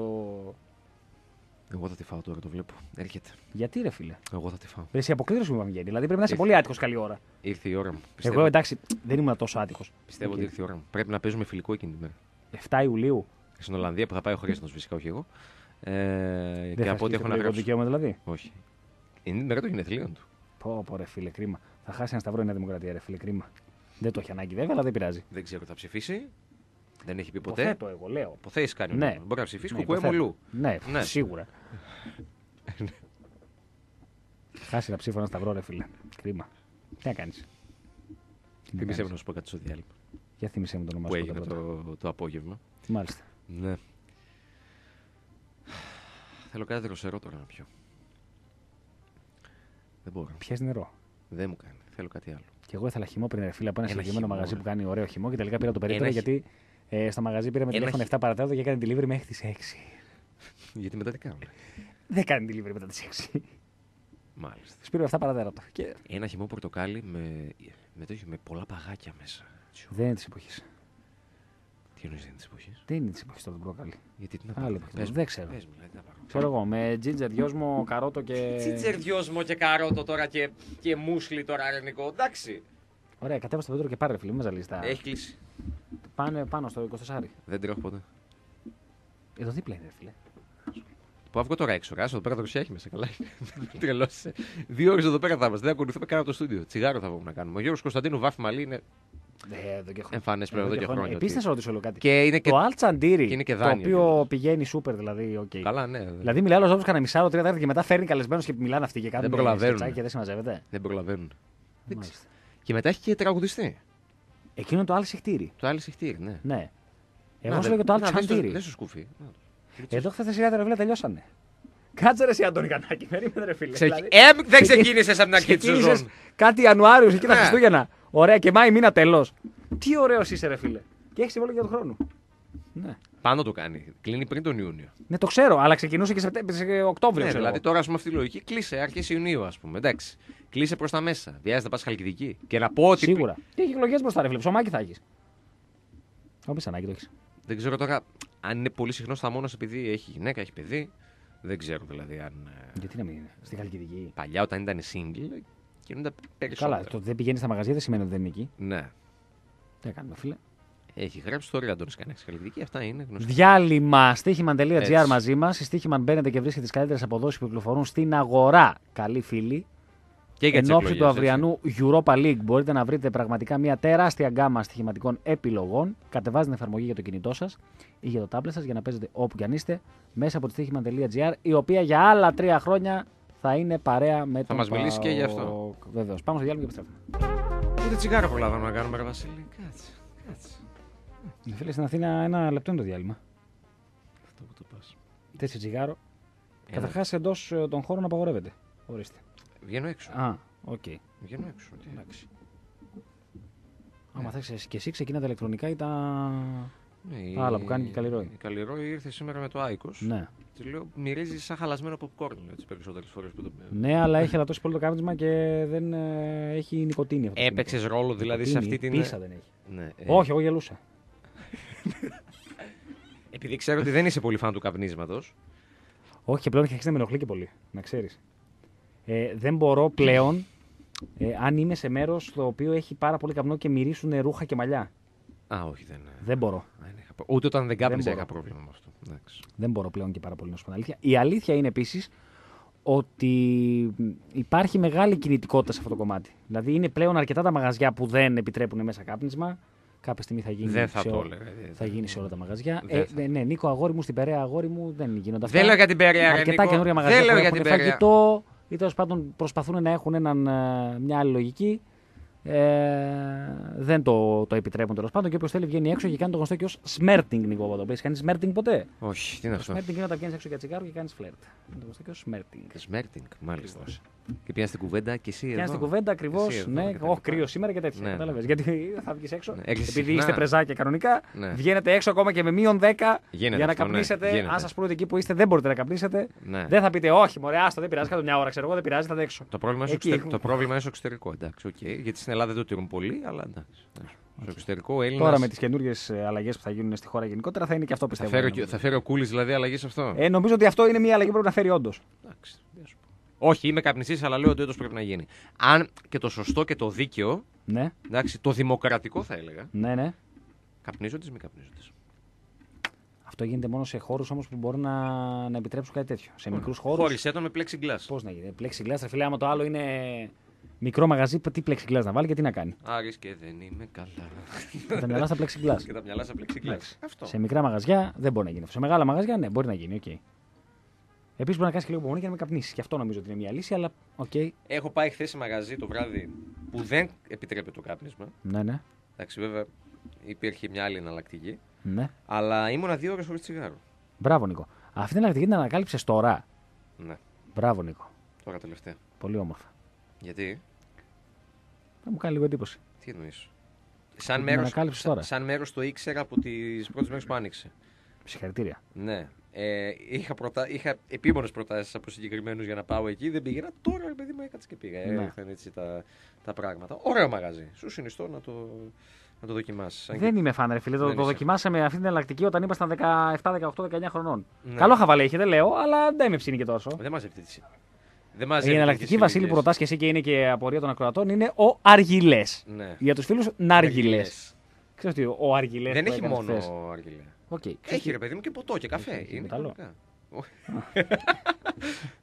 S1: Εγώ θα τη φάω τώρα, το βλέπω. Έρχεται.
S2: Γιατί ρε φίλε;
S1: Εγώ θα τη φάω.
S2: Ρε, εσύ από κλήρωση μου είπαμε βγαίνει. Δηλαδή πρέπει να είσαι
S1: Ε,
S2: πολύ άτυχος καλή ώρα.
S1: Ήρθε η ώρα μου. Πιστεύω,
S2: Εγώ εντάξει δεν ήμουν τόσο άτυχος.
S1: πιστεύω ότι ήρθε η ώρα μου. Πρέπει να παίζουμε φιλικό εκείνη την μέρα.
S2: 7 Ιουλίου.
S1: Στην Ολλανδία που θα πάει ο Χρήστος, φυσικά, όχι εγώ. Ε,
S2: Δεν
S1: και
S2: θα
S1: από ό,τι έχω να
S2: το
S1: γράψω.
S2: δικαίωμα δηλαδή.
S1: Όχι. Είναι η μέρα των γενεθλίων του.
S2: Πω, πω, ρε φίλε, κρίμα. Θα χάσει ένα σταυρό η Νέα Δημοκρατία, ρε φίλε, κρίμα. Δεν το έχει ανάγκη βέβαια, αλλά δεν πειράζει.
S1: Δεν ξέρω τι θα ψηφίσει. Δεν έχει πει ποτέ.
S2: Υποθέτω εγώ, λέω.
S1: Υποθέσεις κάνει.
S2: Ναι.
S1: Ναι. Μπορεί να ψηφίσει
S2: Ναι,
S1: κουκουέ
S2: υποθέτω.
S1: μολού.
S2: Ναι,
S1: Ναι.
S2: σίγουρα. Χάσει ένα ψήφο ένα σταυρό, ρε φίλε. Κρίμα. Τι να κάνεις.
S1: Θυμήσέ μου να σου πω κάτι στο διάλειμμα
S2: Για θύμισε μου το όνομά
S1: που
S2: σου.
S1: έγινε
S2: πρώτα πρώτα.
S1: το, το απόγευμα.
S2: Μάλιστα.
S1: Ναι. Θέλω κάτι δροσερό τώρα να πιω. Δεν μπορώ.
S2: Πιέζει νερό.
S1: Δεν μου κάνει. Θέλω κάτι άλλο.
S2: Και εγώ ήθελα χυμό πριν, ρε φίλε, από ένα
S1: Ένα
S2: συγκεκριμένο
S1: χυμό,
S2: μαγαζί
S1: ρε.
S2: που κάνει ωραίο χυμό και τελικά πήρα το περίπτερο
S1: Ένα
S2: γιατί ε, στο μαγαζί πήραμε
S1: Ένα
S2: τηλέφωνο
S1: χυ-
S2: 7 παρατέταρτο και έκανε delivery μέχρι τις 6. (laughs)
S1: Γιατί μετά τι κάνουμε;
S2: Δεν κάνει delivery μετά τις 6.
S1: Μάλιστα.
S2: Τους πήρε 7 παρατέταρτο. Και
S1: Ένα χυμό πορτοκάλι με, με, τέτοιο, με πολλά παγάκια μέσα.
S2: Δεν είναι της εποχής.
S1: Τι εννοείς δεν είναι της εποχής;
S2: Δεν είναι της εποχής τώρα τον μπρόκαλι.
S1: Γιατί τι να
S2: Άλλη
S1: πάρω.
S2: εποχή.
S1: Πες μου,
S2: Δεν ξέρω.
S1: πες μου, δηλαδή, τι να πάρω.
S2: Ξέρω εγώ, με τζίτζερ, δυόσμο, καρότο και.
S1: Τσίτσερ δυόσμο και καρότο τώρα και, και μουσλι τώρα αρνικό. Εντάξει.
S2: Ωραία, κατέβα στο πέντρο και πάρε φίλε, μην ζαλείς τα.
S1: Έχει κλείσει.
S2: Πάνε πάνω στο 24.
S1: Δεν τρέχω ποτέ.
S2: Εδώ δίπλα είναι, ρε φίλε.
S1: Που αύγω τώρα έξω. Ράσο εδώ πέρα το έχει μέσα. Καλά. (laughs) Τρελός. Δύο ώρες εδώ πέρα θα είμαστε. Δεν ακολουθούμε καν από το στούντιο. Τσιγάρο θα βγούμε να κάνουμε. Ο Γιώργος Κωνσταντίνου βάφει μαλλί είναι
S2: Ε, εδώ και χρόνια.
S1: εμφανές πλέον εδώ και χρόνια.
S2: Επίσης, να
S1: ότι-
S2: σε ρωτήσω λίγο κάτι.
S1: Και είναι και.
S2: Το Αλ Τσαντίρι,
S1: και είναι και
S2: το
S1: δάνειο
S2: οποίο
S1: κιόλας.
S2: πηγαίνει σούπερ, δηλαδή, οκ.
S1: Καλά, ναι.
S2: Δηλαδή, μιλάει άλλο κανένα μισάρο, τρία τέταρτα και μετά φέρνει καλεσμένους και μιλάνε αυτοί και κάνουν
S1: Δεν προλαβαίνουν.
S2: σκετσάκι και δεν συμμαζεύεται.
S1: Δεν προλαβαίνουν. Δεν
S2: Μάλιστα.
S1: ξέρω. Και μετά έχει και τραγουδιστή.
S2: Εκείνο είναι το άλλο συχτήρι.
S1: Το άλλο συχτήρι, ναι.
S2: Ναι. Εγώ
S1: Να,
S2: σου
S1: δε-
S2: λέω και το
S1: να, δες
S2: Αλ Τσαντίρι.
S1: Δεν σου σκούφι. Να το.
S2: Εδώ χθες τα σειρά τα ρευλά τελειώσανε. Κάτσε ρε εσύ Αντώνη Κανάκη, περίμενε ρε φίλε.
S1: Ξεκι-
S2: Δηλαδή,
S1: Ε, δεν ξεκίνησες από την αρχή της
S2: ξεκίνησες
S1: σεζόν.
S2: κάτι Ιανουάριο εκεί τα
S1: Ναι.
S2: Χριστούγεννα. Ωραία και Μάη μήνα τέλος. Τι ωραίος είσαι ρε φίλε. Και έχεις συμβόλαιο για τον χρόνο. Ναι.
S1: Πάνω το κάνει. Κλείνει πριν τον Ιούνιο.
S2: ναι, το ξέρω, αλλά ξεκινούσε και σε, σε Οκτώβριο.
S1: Ναι,
S2: ξέρω
S1: δηλαδή
S2: εγώ.
S1: τώρα, ας πούμε, αυτή τη λογική κλείσε αρχές Ιουνίου, ας πούμε. Εντάξει. Κλείσε προς τα μέσα. Βιάζεται να πας χαλκιδική. Και να πω ότι.
S2: Σίγουρα. Και έχει εκλογές μπροστά, ρε φίλε. Ψωμάκι θα έχεις. Όχι, ανάγκη το έχεις.
S1: Δεν ξέρω τώρα αν είναι πολύ συχνός στα μόνος επειδή έχει γυναίκα, έχει παιδί. Δεν ξέρω δηλαδή αν. ε,
S2: Γιατί να μην είναι. Στη Χαλκιδική.
S1: Παλιά όταν ήταν single, κινούνται περισσότερα.
S2: Καλά, το ότι δεν πηγαίνεις στα μαγαζιά δεν σημαίνει ότι δεν είναι εκεί.
S1: Ναι.
S2: Τι κάνουμε, φίλε.
S1: Έχει γράψει το όριο Αντώνη Κανέξ χαλκιδική. Αυτά είναι γνωστά.
S2: Διάλειμμα στοίχημαν.gr
S1: Έτσι.
S2: μαζί μας. Στη Στοίχημαν μπαίνετε και βρίσκετε τις καλύτερες αποδόσεις που κυκλοφορούν στην αγορά. Καλοί φίλοι.
S1: Και για
S2: Εν
S1: τις
S2: ώψη
S1: εκλογές,
S2: του αυριανού Europa League μπορείτε να βρείτε πραγματικά μια τεράστια γκάμα στοιχηματικών επιλογών. Κατεβάζετε την εφαρμογή για το κινητό σας ή για το tablet σας για να παίζετε όπου και αν είστε μέσα από τη στοίχημα.gr η οποία για άλλα τρία χρόνια θα είναι παρέα με τον
S1: μας μιλήσει και γι' αυτό.
S2: ΠΑΟΚ. Βεβαίως. Πάμε στο διάλειμμα και επιστρέφουμε.
S1: Ούτε τσιγάρο προλάβαμε να κάνουμε, ρε Βασίλη. Κάτσε. Κάτσε.
S2: Φίλε στην Αθήνα ένα λεπτό είναι το διάλειμμα.
S1: Αυτό που το πας.
S2: Τέσσερι τσιγάρο.
S1: Ένα.
S2: Καταρχάς εντός των χώρων απαγορεύεται. Ορίστε.
S1: Βγαίνω έξω.
S2: Α, οκ.
S1: Βγαίνω έξω. Τι.
S2: Εντάξει. Άμα θες και εσύ ξεκινά τα ηλεκτρονικά ή τα.
S1: Ναι, η-
S2: Άλλα που κάνει και η Καλλιρόη.
S1: Η Καλλιρόη ήρθε σήμερα με το IQOS.
S2: Ναι.
S1: Τη λέω μυρίζει σαν χαλασμένο popcorn τις περισσότερες φορές που το
S2: Ναι, αλλά έχει αλατώσει πολύ το κάπνισμα και δεν ε, έχει νικοτίνη αυτό. το
S1: Έπαιξες
S2: χημικό.
S1: ρόλο δηλαδή σε αυτή
S2: Νικοτίνη,
S1: την.
S2: Πίσα δεν έχει.
S1: Ναι, ε,
S2: Όχι, εγώ γελούσα. (laughs)
S1: Επειδή ξέρω ότι δεν είσαι πολύ φαν του καπνίσματος.
S2: Όχι, και πλέον έχει αρχίσει να με ενοχλεί και πολύ. Να ξέρεις. Ε, δεν μπορώ πλέον, ε, αν είμαι σε μέρος το οποίο έχει πάρα πολύ καπνό και μυρίσουν ρούχα και μαλλιά.
S1: Α, όχι, δεν.
S2: Δεν μπορώ.
S1: δεν είχα προ- Ούτε όταν δεν κάπνιζα
S2: μπορώ.
S1: είχα πρόβλημα με αυτό. Εντάξει.
S2: Δεν μπορώ πλέον και πάρα πολύ να σου πω την αλήθεια. Η αλήθεια είναι επίσης ότι υπάρχει μεγάλη κινητικότητα σε αυτό το κομμάτι. Δηλαδή είναι πλέον αρκετά τα μαγαζιά που δεν επιτρέπουν μέσα κάπνισμα. Κάποια στιγμή θα γίνει,
S1: Δεν θα
S2: σε,
S1: το
S2: ό-
S1: έλεγα. ε,
S2: θα γίνει σε όλα τα μαγαζιά.
S1: Δεν
S2: Ε,
S1: θα.
S2: ναι, ναι, Νίκο, αγόρι μου, στην Περαία, αγόρι μου, δεν γίνονται αυτά.
S1: Δεν λέω για την Περαία, ρε,
S2: Αρκετά
S1: Νίκο.
S2: καινούργια μαγαζιά
S1: Δεν λέω
S2: που
S1: για
S2: έχουν
S1: την Περαία.
S2: φαγητό ή τέλος πάντων προσπαθούν να έχουν έναν, ε, μια άλλη λογική. Ε, δεν το, το επιτρέπουν τέλος πάντων και όποιος θέλει βγαίνει έξω και κάνει το γνωστό και ως smerting Νίκο Παπαδόπουλο. Έχει κάνεις smerting ποτέ;
S1: Όχι, τι είναι
S2: Το
S1: αυτό.
S2: smerting είναι όταν βγαίνεις έξω για τσιγάρο και κάνεις φλερτ. Είναι το γνωστό και ως smerting.
S1: Σμέρτινγκ, μάλιστα.
S2: Ακριβώς.
S1: Και πήγα στην κουβέντα και εσύ εδώ.
S2: Πιάνει την κουβέντα ακριβώς.
S1: Εσύ εδώ
S2: Ναι,
S1: και τα
S2: όχι
S1: λοιπά.
S2: κρύο σήμερα και τέτοια.
S1: Ναι.
S2: Κατάλαβες. Γιατί θα βγεις έξω.
S1: Ναι, έρχεσαι
S2: Επειδή
S1: συχνά.
S2: είστε πρεζάκια κανονικά,
S1: Ναι.
S2: βγαίνετε έξω ακόμα και με μείον 10
S1: Γίνεται
S2: για να
S1: αυτό, ναι.
S2: καπνίσετε.
S1: Γίνεται.
S2: Αν σας πούνε ότι εκεί που είστε δεν μπορείτε να καπνίσετε,
S1: Ναι.
S2: δεν θα πείτε όχι, μωρέ, άστο, δεν πειράζει, κάτω μια ώρα ξέρω εγώ, δεν πειράζει, θα δέξω.
S1: Το πρόβλημα, είναι στο
S2: Εκεί
S1: εξωτερ-
S2: έχουμε-
S1: το πρόβλημα είναι στο εξωτερικό. Εντάξει, οκ. Γιατί στην Ελλάδα δεν το τηρούν πολύ, αλλά εντάξει. Στο εξωτερικό ο Έλληνας...
S2: Τώρα με τις καινούριες αλλαγές που θα γίνουν στη χώρα γενικότερα θα είναι και αυτό
S1: Θα
S2: πιστεύω.
S1: φέρει,
S2: νομίζω.
S1: ο- θα φέρει ο Κούλης δηλαδή αλλαγή σε αυτό.
S2: Ε, νομίζω ότι αυτό είναι μια αλλαγή που πρέπει να φέρει όντως.
S1: Εντάξει, τι να σου πω. Όχι, είμαι καπνιστής, αλλά λέω ότι όντως πρέπει να γίνει. Αν και το σωστό και το δίκαιο,
S2: Ναι,
S1: εντάξει, το δημοκρατικό θα έλεγα,
S2: ναι, ναι.
S1: καπνίζοντες ή μη καπνίζοντες.
S2: Αυτό γίνεται μόνο σε χώρους όμως που μπορούν να, να επιτρέψουν κάτι τέτοιο. Σε μικρούς χώρους.
S1: Χώρισε το με plexiglass.
S2: Πώς να γίνει. Plexiglass, ρε φίλε, άμα το άλλο είναι μικρό μαγαζί, τι plexiglass να βάλει και τι να κάνει.
S1: Άρης και δεν είμαι καλά.
S2: τα μυαλά στα (laughs) plexiglass.
S1: και τα μυαλά στα plexiglass.
S2: Εντάξει.
S1: Αυτό.
S2: Σε μικρά μαγαζιά δεν μπορεί να γίνει αυτό. Σε μεγάλα μαγαζιά, ναι, μπορεί να γίνει, οκ. Επίσης μπορεί να κάνεις και λίγο υπομονή και να μην καπνίσεις. Και αυτό νομίζω ότι είναι μια λύση, αλλά οκ.
S1: Έχω πάει χθες σε μαγαζί το βράδυ που δεν επιτρέπεται το κάπνισμα.
S2: Ναι, ναι.
S1: Εντάξει, βέβαια υπήρχε μια άλλη εναλλακτική.
S2: ναι.
S1: Αλλά ήμουνα δύο ώρες χωρίς τσιγάρο.
S2: Μπράβο, Νίκο. Αυτή την εναλλακτική την ανακάλυψε τώρα.
S1: Ναι,
S2: Μπράβο, Νίκο.
S1: τώρα τελευταία.
S2: Πολύ όμορφα.
S1: Γιατί,
S2: Θα μου κάνει λίγο εντύπωση.
S1: τι εννοείς; Σαν
S2: Την
S1: μέρο
S2: ανακάλυψες τώρα.
S1: σαν μέρος το ήξερα από τις πρώτες μέρες που άνοιξε.
S2: Συγχαρητήρια.
S1: Ναι. Ε, είχα, προτα... είχα επίμονες προτάσεις από συγκεκριμένους για να πάω εκεί. Δεν πήγαινα. Τώρα, ρε παιδί μου, έκατσε και πήγα.
S2: Ναι.
S1: Ε, ήρθαν έτσι τα, τα πράγματα. Ωραίο μαγαζί. Σου συνιστώ να το, Να το δοκιμάσεις.
S2: Δεν είμαι φαν, ρε φίλε. Το,
S1: Δεν
S2: το
S1: είσαι.
S2: δοκιμάσαμε αυτή την εναλλακτική όταν ήμασταν 17, 18, 19 χρονών.
S1: Ναι.
S2: Καλό χαβαλέ είχε, δεν λέω, αλλά δεν με ψήνει και τόσο.
S1: Δεν μαζεύει τι. Δεν
S2: Η
S1: μαζεύει
S2: εναλλακτική
S1: τέτοιες
S2: Βασίλη που
S1: ηλικίες.
S2: ρωτάς και εσύ και είναι και απορία των ακροατών είναι ο Αργιλές.
S1: Ναι.
S2: Για τους φίλους, Ναργιλές.
S1: Αργυλές.
S2: Ξέρεις τι, ο Αργιλές.
S1: Δεν έχει μόνο αργυλέ.
S2: Okay.
S1: Έχει ρε παιδί μου και ποτό και καφέ.
S2: Έχει
S1: Είναι
S2: μεταλλό.
S1: κανονικά.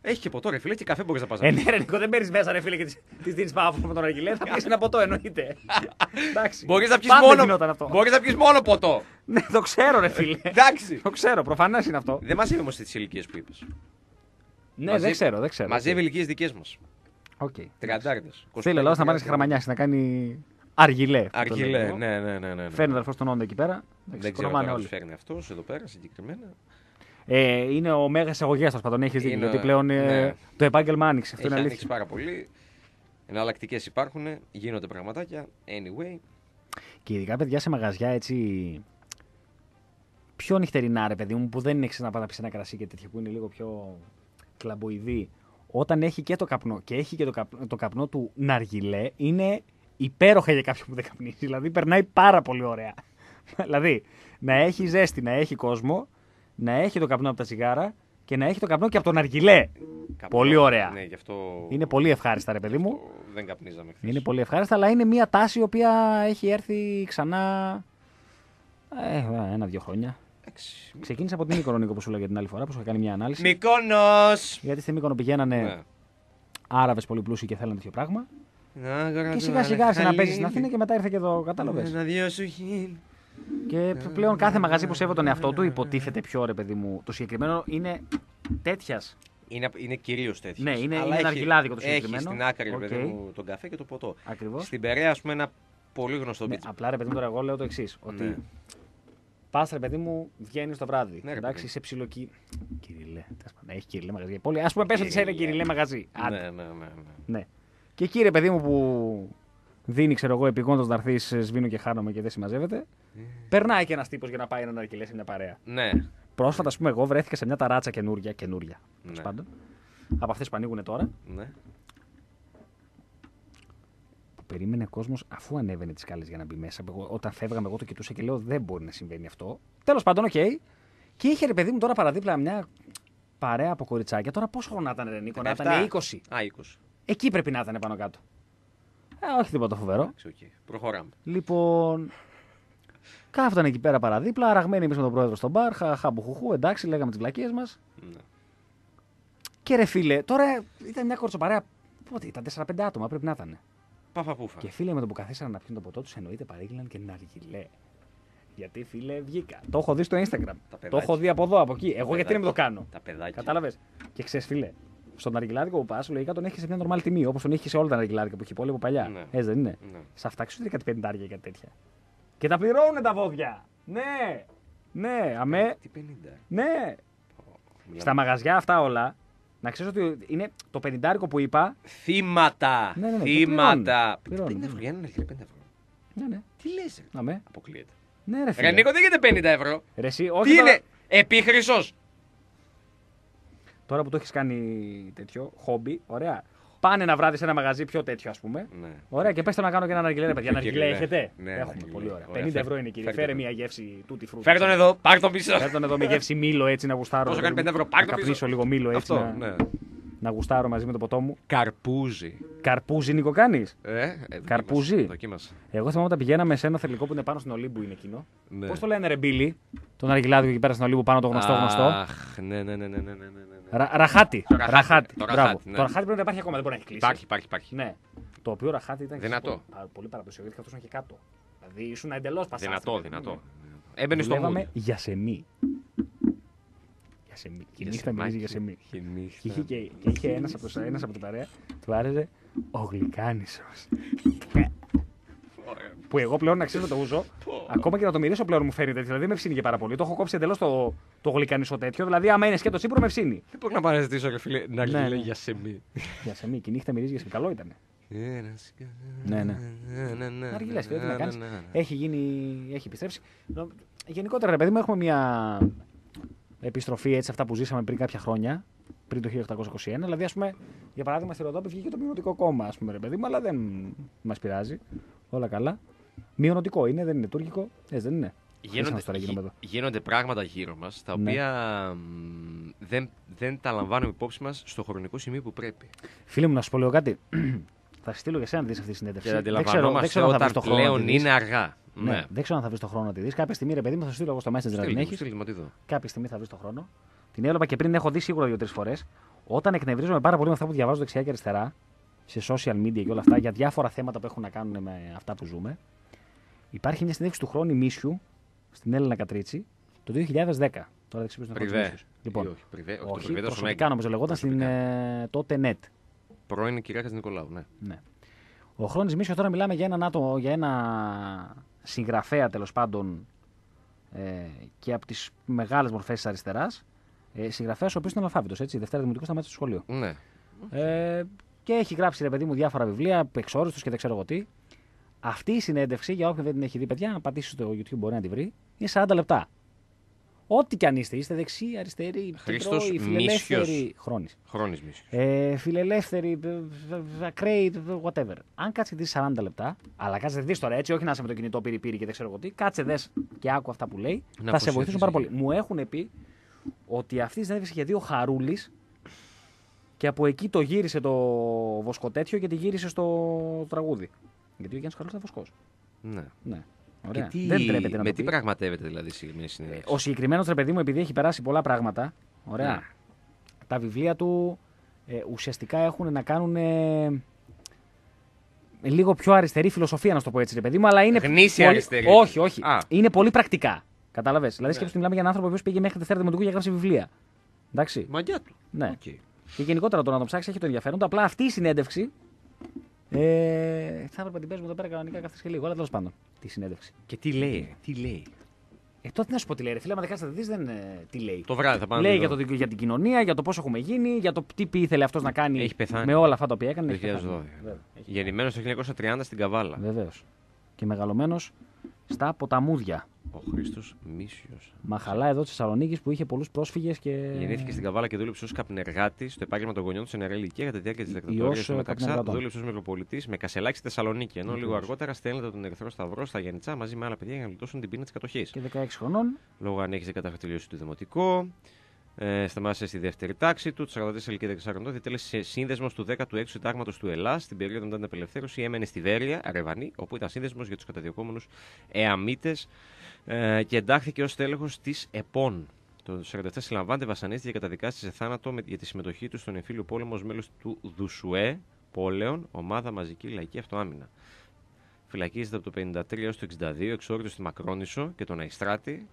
S1: Έχει και ποτό, ρε φίλε, και καφέ μπορείς να πας.
S2: Ε, ναι, ρε, Νικό, δεν παίρνεις μέσα, ρε φίλε, και τη δίνεις πάφο με τον Αργιλέ. Θα πεις ένα ποτό, εννοείται. Εντάξει.
S1: Μπορείς να πιεις
S2: Πάντα
S1: μόνο,
S2: γινόταν αυτό.
S1: μπορείς να πιεις μόνο ποτό.
S2: Ναι, το ξέρω, ρε φίλε.
S1: Εντάξει.
S2: το ξέρω, προφανώ είναι αυτό.
S1: Δεν μαζεύει όμως τις ηλικίες που είπες.
S2: Ναι, δεν ξέρω, δεν ξέρω.
S1: Μαζεύει ηλικίες δικές μας.
S2: Οκ.
S1: Τριαντάριδε.
S2: Θέλει ο λαός να πάρει χαραμανιάσει, να κάνει αργιλέ.
S1: Αργυλέ,
S2: Το λέμε.
S1: ναι, ναι, ναι. ναι.
S2: Φέρνει ο αδερφό τον Όντα εκεί πέρα.
S1: Δεν
S2: Εντάξει,
S1: ξέρω
S2: κονομάνε
S1: τώρα
S2: όλοι.
S1: πώς φέρνει αυτός εδώ πέρα συγκεκριμένα.
S2: Ε, είναι ο μέγας εισαγωγέας σας παντών, έχεις δίκιο.
S1: Είναι-
S2: Γιατί πλέον ε,
S1: ναι.
S2: το επάγγελμα άνοιξε. Αυτό
S1: Έχει
S2: είναι
S1: ανοίξει
S2: αλήθεια.
S1: πάρα πολύ. Εναλλακτικές υπάρχουν, γίνονται πραγματάκια. Anyway.
S2: Και ειδικά παιδιά σε μαγαζιά έτσι. Πιο νυχτερινά, ρε παιδί μου, που δεν είναι να πάει να πει ένα κρασί και τέτοια που είναι λίγο πιο κλαμποειδή. Όταν έχει και το καπνό και έχει και το, καπνό, το καπνό του ναργιλέ, είναι υπέροχα για κάποιον που δεν καπνίζει. Δηλαδή περνάει πάρα πολύ ωραία. δηλαδή να έχει ζέστη, να έχει κόσμο, να έχει το καπνό από τα τσιγάρα και να έχει το καπνό και από τον ναργιλέ.
S1: καπνό.
S2: Πολύ ωραία.
S1: Ναι, γι' αυτό.
S2: Είναι πολύ ευχάριστα, ρε παιδί μου.
S1: αυτό Δεν καπνίζαμε χθες.
S2: Είναι πολύ ευχάριστα, αλλά είναι μια τάση η οποία έχει έρθει ξανά. Ε, ένα-δύο χρόνια.
S1: Εντάξει.
S2: Ξεκίνησε από την Μύκονο, Νίκο, που σου λέγα την άλλη φορά, που σου είχα κάνει μια ανάλυση.
S1: Μυκόνος!
S2: Γιατί στη Μύκονο πηγαίνανε
S1: Ναι.
S2: Άραβες πολύ πλούσιοι και θέλανε τέτοιο πράγμα.
S1: Να, γρα-
S2: Και
S1: του
S2: σιγά σιγά άρχισε να παίζεις στην
S1: Αλεχαλίλη.
S2: Αθήνα και μετά ήρθε και εδώ, κατάλαβε.
S1: Ένα, δύο σου χίλ.
S2: Και πλέον κάθε μαγαζί που σέβεται τον εαυτό του υποτίθεται πιο ρε παιδί μου. Το συγκεκριμένο είναι τέτοιας.
S1: Είναι, είναι κυρίως τέτοιος.
S2: Ναι, είναι- είναι αργιλάδικο το συγκεκριμένο.
S1: Έχει στην άκρη ρε παιδί
S2: Οκ.
S1: μου, τον καφέ και το ποτό.
S2: Ακριβώς.
S1: Στην Περαία, ας πούμε, ένα πολύ γνωστό
S2: Ναι,
S1: πίτσο.
S2: απλά ρε παιδί μου τώρα εγώ λέω το εξής. Ότι
S1: Ναι.
S2: πας ρε παιδί μου, βγαίνεις το βράδυ.
S1: Ναι, ρε
S2: εντάξει,
S1: παιδί.
S2: είσαι ψιλοκύ. Κυριλέ. τέλος πάντων, Έχει κυριλέ μαγαζί. Πολύ. Ας πούμε, πες ότι σε ένα
S1: Κυριλέ.
S2: κυριλέ μαγαζί. Άντε.
S1: Ναι, ναι, ναι. ναι.
S2: Ναι. Και εκεί ρε παιδί μου που δίνει, ξέρω εγώ, επειγόντως να έρθεις, σβήνω και χάνομαι και δεν συμμαζεύεται. Περνάει και ένας τύπος για να πάει να αργιλέ σε μια παρέα.
S1: Ναι.
S2: Πρόσφατα, ας πούμε, εγώ βρέθηκα σε μια ταράτσα καινούρια. Καινούρια. τέλος
S1: Ναι.
S2: πάντων. Από αυτές που ανοίγουν τώρα.
S1: ναι.
S2: Που περίμενε ο κόσμος αφού ανέβαινε τις σκάλες για να μπει μέσα. Εγώ, όταν φεύγαμε, εγώ το κοιτούσα και λέω: Δεν μπορεί να συμβαίνει αυτό. Τέλος πάντων, οκ. Και είχε ρε παιδί μου τώρα παραδίπλα μια παρέα από κοριτσάκια. Τώρα πόσο χρόνο να ήταν, ρε Νίκο, να
S1: 17.
S2: ήταν 20.
S1: Α, 20.
S2: Εκεί πρέπει να ήταν πάνω κάτω. Ε, όχι τίποτα φοβερό.
S1: Εντάξει, οκ. Προχωράμε.
S2: Λοιπόν, κάθονταν εκεί πέρα παραδίπλα, αραγμένοι εμείς με τον πρόεδρο στο μπαρ, χα, χαμπουχουχού, εντάξει, λέγαμε τις βλακίες μας.
S1: Ναι.
S2: Και ρε φίλε, τώρα ήταν μια κοριτσοπαρέα. Πότε ήταν, 4-5 άτομα πρέπει να ήταν.
S1: Παφαπούφα.
S2: Και φίλε με το που καθίσανε να πιούν το ποτό τους, εννοείται παρήγγειλαν και ναργιλέ. Γιατί φίλε βγήκα. Το έχω δει στο Instagram. Το
S1: παιδάκια.
S2: έχω δει από εδώ, από εκεί. Εγώ γιατί να μην το κάνω.
S1: Τα παιδάκια.
S2: Κατάλαβες. Και ξέρεις, φίλε, στον αργυλάδικο που πας, λογικά τον έχεις σε μια νορμάλ τιμή. Όπως τον έχεις σε όλα τα αργυλάδικα που έχει πόλη από παλιά.
S1: Ναι.
S2: Έτσι δεν είναι.
S1: Ναι.
S2: Σε αυτά ξέρω κάτι πεντάρια ή κάτι τέτοια. Και τα πληρώνουν τα βόδια. Ναι. Ναι, αμέ.
S1: Τι 50.
S2: Ναι.
S1: Μιλάμε.
S2: Στα μαγαζιά αυτά όλα, να ξέρεις ότι είναι το πενιντάρικο που είπα.
S1: Θύματα.
S2: Ναι, ναι, ναι, και
S1: Θύματα.
S2: πληρώνουν.
S1: 50 ευρώ. Για έναν αργυλέ 5 ευρώ.
S2: Ναι, ναι.
S1: Τι λες.
S2: Αμέ.
S1: Αποκλείεται.
S2: Ναι, ρε φίλε.
S1: Ρε Νίκο, δεν γίνεται 50 ευρώ.
S2: Ρε, εσύ, όχι
S1: Τι
S2: τώρα,
S1: είναι. Επίχρυσος.
S2: Τώρα που το έχεις κάνει τέτοιο χόμπι, ωραία. Πάνε ένα βράδυ σε ένα μαγαζί πιο τέτοιο, ας πούμε.
S1: Ναι.
S2: Ωραία, και πέστε να κάνω και ένα αργιλέ, παιδιά. Ένα
S1: αργιλέ
S2: έχετε;
S1: Ναι,
S2: Έχουμε πολύ ωραία. 50 ευρώ είναι, κύριε. Φέρε μια γεύση τούτη φρούτα.
S1: Φέρε τον εδώ, πάρ τον πίσω.
S2: Φέρε τον εδώ με γεύση μήλο έτσι να γουστάρω.
S1: Πόσο κάνει 5 ευρώ, πάρ τον πίσω.
S2: Καπνίσω λίγο μήλο έτσι.
S1: Αυτό,
S2: να...
S1: Ναι.
S2: Να γουστάρω μαζί με το ποτό μου.
S1: Καρπούζι.
S2: Καρπούζι, Νίκο, κάνεις;
S1: Ε, ε,
S2: Καρπούζι;
S1: Δοκίμασε.
S2: Εγώ θυμάμαι όταν πηγαίναμε σε ένα θελικό που είναι πάνω στην Ολύμπου, είναι εκείνο.
S1: Ναι.
S2: Πώς το λένε, Ρεμπίλι, τον αργιλάδι εκεί πέρα στην Ολύμπου, πάνω το γνωστό γνωστό.
S1: Αχ, ναι, ναι, ναι, ναι, ναι, ναι, ναι.
S2: Ρα, ραχάτι.
S1: Το ραχάτι,
S2: ραχάτι.
S1: το
S2: Μπράβο.
S1: ραχάτι, ναι.
S2: Το ραχάτι πρέπει να υπάρχει ακόμα, δεν μπορεί να έχει κλείσει.
S1: Υπάρχει, υπάρχει, υπάρχει.
S2: Ναι. Το οποίο ραχάτι ήταν
S1: Δυνατό.
S2: πολύ, πα- πολύ παραδοσιακό γιατί καθόσαν και κάτω. Δηλαδή ήσουν εντελώς πασά.
S1: Δυνατό, δυνατό. Έμπαινε στο
S2: Δουλεύαμε
S1: mood.
S2: για σεμί. Για σεμί. Και η νύχτα μυρίζει για σεμί.
S1: Και νύχτα.
S2: Και είχε, και, και είχε ένας, από το, ένας από την παρέα, του άρεσε ο γλυκάνισος.
S1: Ωραία.
S2: που εγώ πλέον να ξέρω το ούζο, ακόμα και να το μυρίσω πλέον μου φέρνει τέτοιο. Δηλαδή δεν με ψήνει και πάρα πολύ. Το έχω κόψει εντελώς το, το γλυκάνισο τέτοιο. Δηλαδή άμα είναι σκέτο τσίπρο με ψήνει.
S1: Δεν μπορεί να παραζητήσω, ρε φίλε, να
S2: Ναι,
S1: λέει
S2: ναι.
S1: για σεμί.
S2: Για σεμί. Και η νύχτα μυρίζεις για σεμί. Καλό ήταν. Ναι, ναι.
S1: ναι.
S2: Αργιλέ, τι να κάνεις. Έχει γίνει, έχει επιστρέψει. Νο- Γενικότερα, ρε παιδί μου, έχουμε μια επιστροφή έτσι αυτά που ζήσαμε πριν κάποια χρόνια, πριν το 1821. Δηλαδή, ας πούμε, για παράδειγμα, στη Ροδόπη βγήκε το Μειωτικό κόμμα, ας πούμε, ρε παιδί μου, αλλά δεν μας πειράζει. Όλα καλά. Μειονοτικό είναι, δεν είναι τουρκικό. Έτσι δεν είναι.
S1: Γίνονται,
S2: Χρήσιμος τώρα
S1: γι-
S2: γίνομαι εδώ.
S1: γίνονται πράγματα γύρω μας τα
S2: Ναι.
S1: οποία μ, δεν, δεν τα λαμβάνουμε υπόψη μας στο χρονικό σημείο που πρέπει.
S2: Φίλε μου, να σου πω λίγο κάτι. (clears throat) θα στη στείλω και εσένα να δεις αυτή τη συνέντευξη.
S1: Και
S2: Δεν ξέρω, δεν
S1: αντιλαμβανόμαστε
S2: ξέρω αν θα βρεις
S1: όταν
S2: το χρόνο να
S1: πλέον
S2: τη δεις.
S1: είναι αργά.
S2: Ναι. Δεν ξέρω αν θα βρεις το χρόνο να τη δεις. Κάποια στιγμή, ρε παιδί μου, θα σου στείλω εγώ στο Messenger να την
S1: Στείλτε μου,
S2: έχεις.
S1: στείλτε μου, τι δω.
S2: Κάποια στιγμή θα βρεις το χρόνο. Την έβλεπα και πριν έχω δει σίγουρα δύο-τρεις φορές. Όταν εκνευρίζομαι πάρα πολύ με αυτά που διαβάζω δεξιά και αριστερά, σε social media και όλα αυτά, για διάφορα θέματα που έχουν να κάνουν με αυτά που ζούμε, υπάρχει μια συνέντευξη του χρόνου Μίσιου στην Έλληνα Κατρίτσι το 2010. Τώρα δεν ξέρω ποιος είναι ο
S1: Πριβέ.
S2: Μίσιους. Λοιπόν,
S1: Ή όχι, πριβέ, όχι, το
S2: όχι,
S1: πριβέ το
S2: προσωπικά
S1: Σομέγγι.
S2: νομίζω λεγόταν στην
S1: Προσωπικά.
S2: ε, τότε net.
S1: Πρώην κυρία Νικολάου, ναι.
S2: Ναι. Ο Χρόνης Μίσιο τώρα μιλάμε για έναν άτομο, για ένα συγγραφέα τέλος πάντων ε, και από τις μεγάλες μορφές της αριστεράς. Ε, συγγραφέας ο οποίος είναι αλφάβητος, έτσι. Δευτέρα Δημοτικού σταμάτησε στο σχολείο.
S1: ναι.
S2: Ε, και έχει γράψει ρε παιδί μου διάφορα βιβλία, εξόριστου και δεν ξέρω εγώ τι. Αυτή η συνέντευξη, για όποιον δεν την έχει δει, παιδιά, να πατήσει στο YouTube μπορεί να τη βρει, είναι 40 λεπτά. Ό,τι κι αν είστε, είστε δεξί, αριστεροί,
S1: Χρήστος
S2: κεντρώοι, φιλελεύθεροι.
S1: Μίσιος.
S2: Χρόνης.
S1: Χρόνης μίσου.
S2: Ε, φιλελεύθεροι, ε, β- ακραίοι, β- whatever. Αν κάτσε δεις 40 λεπτά, αλλά κάτσε δεις τώρα έτσι, όχι να είσαι με το κινητό πύρι πύρι και δεν ξέρω εγώ τι, κάτσε δες και άκου αυτά που λέει,
S1: Να
S2: θα σε βοηθήσουν πάρα πολύ.
S1: προσέχεις
S2: Μου έχουν πει ότι αυτή η συνέντευξη είχε δύο χαρούλης και από εκεί το γύρισε το βοσκοτέτιο και τη γύρισε στο τραγούδι. Γιατί ο Γιάννης Χαρούλη ήταν βοσκό.
S1: Ναι.
S2: Ναι.
S1: Και
S2: Ωραία.
S1: τι,
S2: Δεν τρέπεται να
S1: με
S2: το
S1: τι
S2: πει.
S1: πραγματεύεται δηλαδή η συγκεκριμένη συνέντευξη;
S2: Ο συγκεκριμένος ρε παιδί μου, επειδή έχει περάσει πολλά πράγματα, ωραία,
S1: Ναι.
S2: τα βιβλία του ε, ουσιαστικά έχουν να κάνουν ε, με λίγο πιο αριστερή φιλοσοφία, να σου το πω έτσι, ρε παιδί μου, αλλά είναι.
S1: Γνήσια
S2: πολύ-
S1: αριστερή.
S2: Όχι, όχι.
S1: Α.
S2: Είναι πολύ πρακτικά. Κατάλαβες. Δηλαδή,
S1: Ναι.
S2: σκέψτε μιλάμε για έναν άνθρωπο που πήγε μέχρι Δευτέρα Δημοτικού και έγραψε βιβλία. Εντάξει.
S1: Μαγιά του.
S2: Ναι.
S1: Οκ.
S2: Και γενικότερα το να το ψάξεις έχει το ενδιαφέρον του. Απλά αυτή η συνέντευξη. Ε, θα έπρεπε να την παίζουμε εδώ πέρα κανονικά καθίσει και λίγο, αλλά τέλος πάντων. Τη συνέντευξη.
S1: Και τι λέει, τι λέει.
S2: Ε, τότε να σου πω τι λέει. Ρε φίλε, άμα δεν κάτσεις να τη δεις, δεν ε, τι λέει.
S1: Το βράδυ θα πάμε.
S2: Λέει
S1: να
S2: για,
S1: το
S2: το, για την κοινωνία, για το πώς έχουμε γίνει, για το τι ήθελε αυτός να κάνει
S1: Έχει πεθάνει.
S2: με όλα αυτά τα οποία έκανε.
S1: Το
S2: Έχει πεθάνει.
S1: 2012.
S2: Βέβαια, έχει
S1: Γεννημένος το 1930 στην Καβάλα.
S2: Βεβαίως. Και μεγαλωμένος στα ποταμούδια.
S1: Ο Χρήστος Μίσιος.
S2: Μαχαλά εδώ της Θεσσαλονίκης που είχε πολλούς πρόσφυγες και.
S1: Γεννήθηκε στην Καβάλα και δούλεψε ως καπνεργάτη στο επάγγελμα των γονιών του σε νεαρή ηλικία κατά τη διάρκεια της
S2: Ως,
S1: δικτατορίας
S2: ε,
S1: του Μεταξά.
S2: καπνεργατών.
S1: Δούλεψε ως Μητροπολιτής με κασελάκι στη Θεσσαλονίκη. Ενώ λίγο
S2: Ακριβώς.
S1: αργότερα στέλνεται τον Ερυθρό Σταυρό στα Γενιτσά μαζί με άλλα παιδιά για να γλιτώσουν την πείνα της κατοχής.
S2: και 16 χρονών.
S1: Λόγω ανέχιζε κατά τελείωση του Δημοτικό. Ε, σταμάτησε στη δεύτερη τάξη του. Τους 44 ηλικία 14 ετών διατέλεσε σύνδεσμος του 16ου Συντάγματος του Ελλάς στην περίοδο μετά την απελευθέρωση. Έμενε στη Βέρεια, Αρεβανή, όπου ήταν σύνδεσμος για τους καταδιωκόμενους Εαμίτες ε, και εντάχθηκε ως τέλεχος της ΕΠΟΝ. Το 1947 συλλαμβάνεται, βασανίστηκε και καταδικάστηκε σε θάνατο με- για τη συμμετοχή του στον εμφύλιο πόλεμο ως μέλος του Δουσουέ Πόλεων, ομάδα μαζική λαϊκή αυτοάμυνα. Φυλακίζεται από το 1953 έως το 1962, εξόριστος στη Μακρόνισο και τον Αϊστράτη.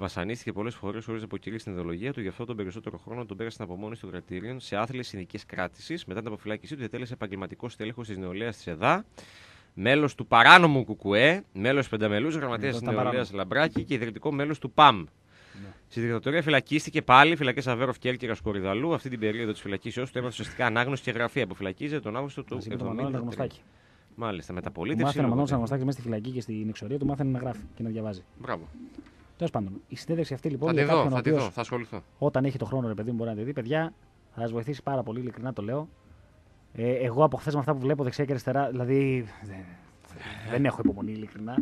S1: Βασανίστηκε πολλές φορές χωρίς να αποκηρύξει την ιδεολογία του, γι' αυτό τον περισσότερο χρόνο τον πέρασε στην απομόνωση των κρατήριων σε άθλιες συνδικέ κράτησης. Μετά την αποφυλάκησή του, διατέλεσε επαγγελματικό στέλεχος της νεολαίας της ΕΔΑ, μέλος του παράνομου Κουκουέ, μέλος πενταμελούς γραμματέας
S2: Εδώ
S1: της
S2: ήταν
S1: νεολαίας
S2: παράνομος.
S1: Λαμπράκη και ιδρυτικό μέλος του ΠΑΜ.
S2: Ναι.
S1: Στη δικτατορία φυλακίστηκε πάλι, φυλακές Αβέροφ Κέλκυρα Κορυδαλού. Αυτή την περίοδο της φυλακίσεω του έμαθε ουσιαστικά ανάγνωση και γραφή. Αποφυλακίζεται τον Αύγουστο του
S2: Μαζί με τον Μανώλη
S1: 1973.
S2: Αναγνωστάκη.
S1: Μάλιστα,
S2: Του
S1: μεταπολίτευση.
S2: μάθαινε ο Μανώλης
S1: λογοτεχνία.
S2: Αναγνωστάκη μέσα στη φυλακή και στην εξορία του μάθαινε να γράφει και να διαβάζει.
S1: Μπράβο.
S2: Τέλος πάντων, η συνέντευξη αυτή λοιπόν
S1: Θα
S2: για
S1: τη δω,
S2: κάποιον ο
S1: θα τη
S2: οποίος
S1: δω, θα ασχοληθώ.
S2: όταν έχει το χρόνο, ρε παιδί μου, μπορεί να τη δει. Παιδιά, θα σας βοηθήσει πάρα πολύ, ειλικρινά το λέω. Ε, εγώ από χθες με αυτά που βλέπω δεξιά και αριστερά, δηλαδή. Δεν, δεν έχω υπομονή, ειλικρινά.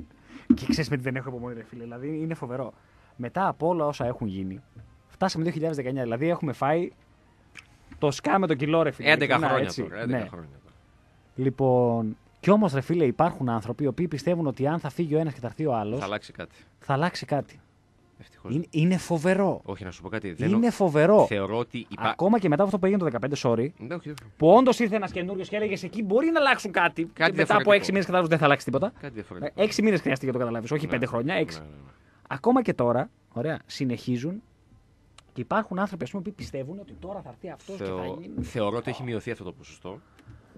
S2: Και ξέρεις με τι δεν έχω υπομονή, ρε φίλε. Δηλαδή είναι φοβερό. Μετά από όλα όσα έχουν γίνει, φτάσαμε 2019. Δηλαδή έχουμε φάει το σκά με το κιλό, ρε φίλε.
S1: 11
S2: ειλικρινά,
S1: χρόνια
S2: έτσι.
S1: τώρα. 11
S2: Ναι.
S1: χρόνια τώρα.
S2: Λοιπόν, κι όμως, ρε φίλε, υπάρχουν άνθρωποι οι οποίοι πιστεύουν ότι αν θα φύγει ο ένας και θα έρθει ο άλλος,
S1: Θα
S2: θα...
S1: αλλάξει κάτι.
S2: αλλάξει κάτι.
S1: Ευτυχώς.
S2: Είναι, είναι φοβερό.
S1: Όχι, να σου πω κάτι. Δεν
S2: Είναι φοβερό.
S1: Θεωρώ ότι υπάρχει.
S2: Ακόμα και μετά από αυτό που έγινε το 15, sorry,
S1: Ναι, όχι, όχι.
S2: που όντως ήρθε ένας καινούριος και έλεγε εκεί μπορεί να αλλάξουν κάτι. και μετά από
S1: διαφορετικό.
S2: 6 μήνες κατάλαβε δεν θα αλλάξει τίποτα.
S1: Κάτι διαφορετικό.
S2: 6 μήνες χρειάστηκε να το καταλάβεις, όχι
S1: Ναι.
S2: 5 χρόνια, 6.
S1: Ναι, ναι, ναι.
S2: Ακόμα και τώρα, ωραία, συνεχίζουν και υπάρχουν άνθρωποι ας πούμε, που πιστεύουν ότι τώρα θα έρθει αυτός και θα
S1: Θεω-
S2: γίνει.
S1: Θεωρώ ότι έχει μειωθεί αυτό το ποσοστό.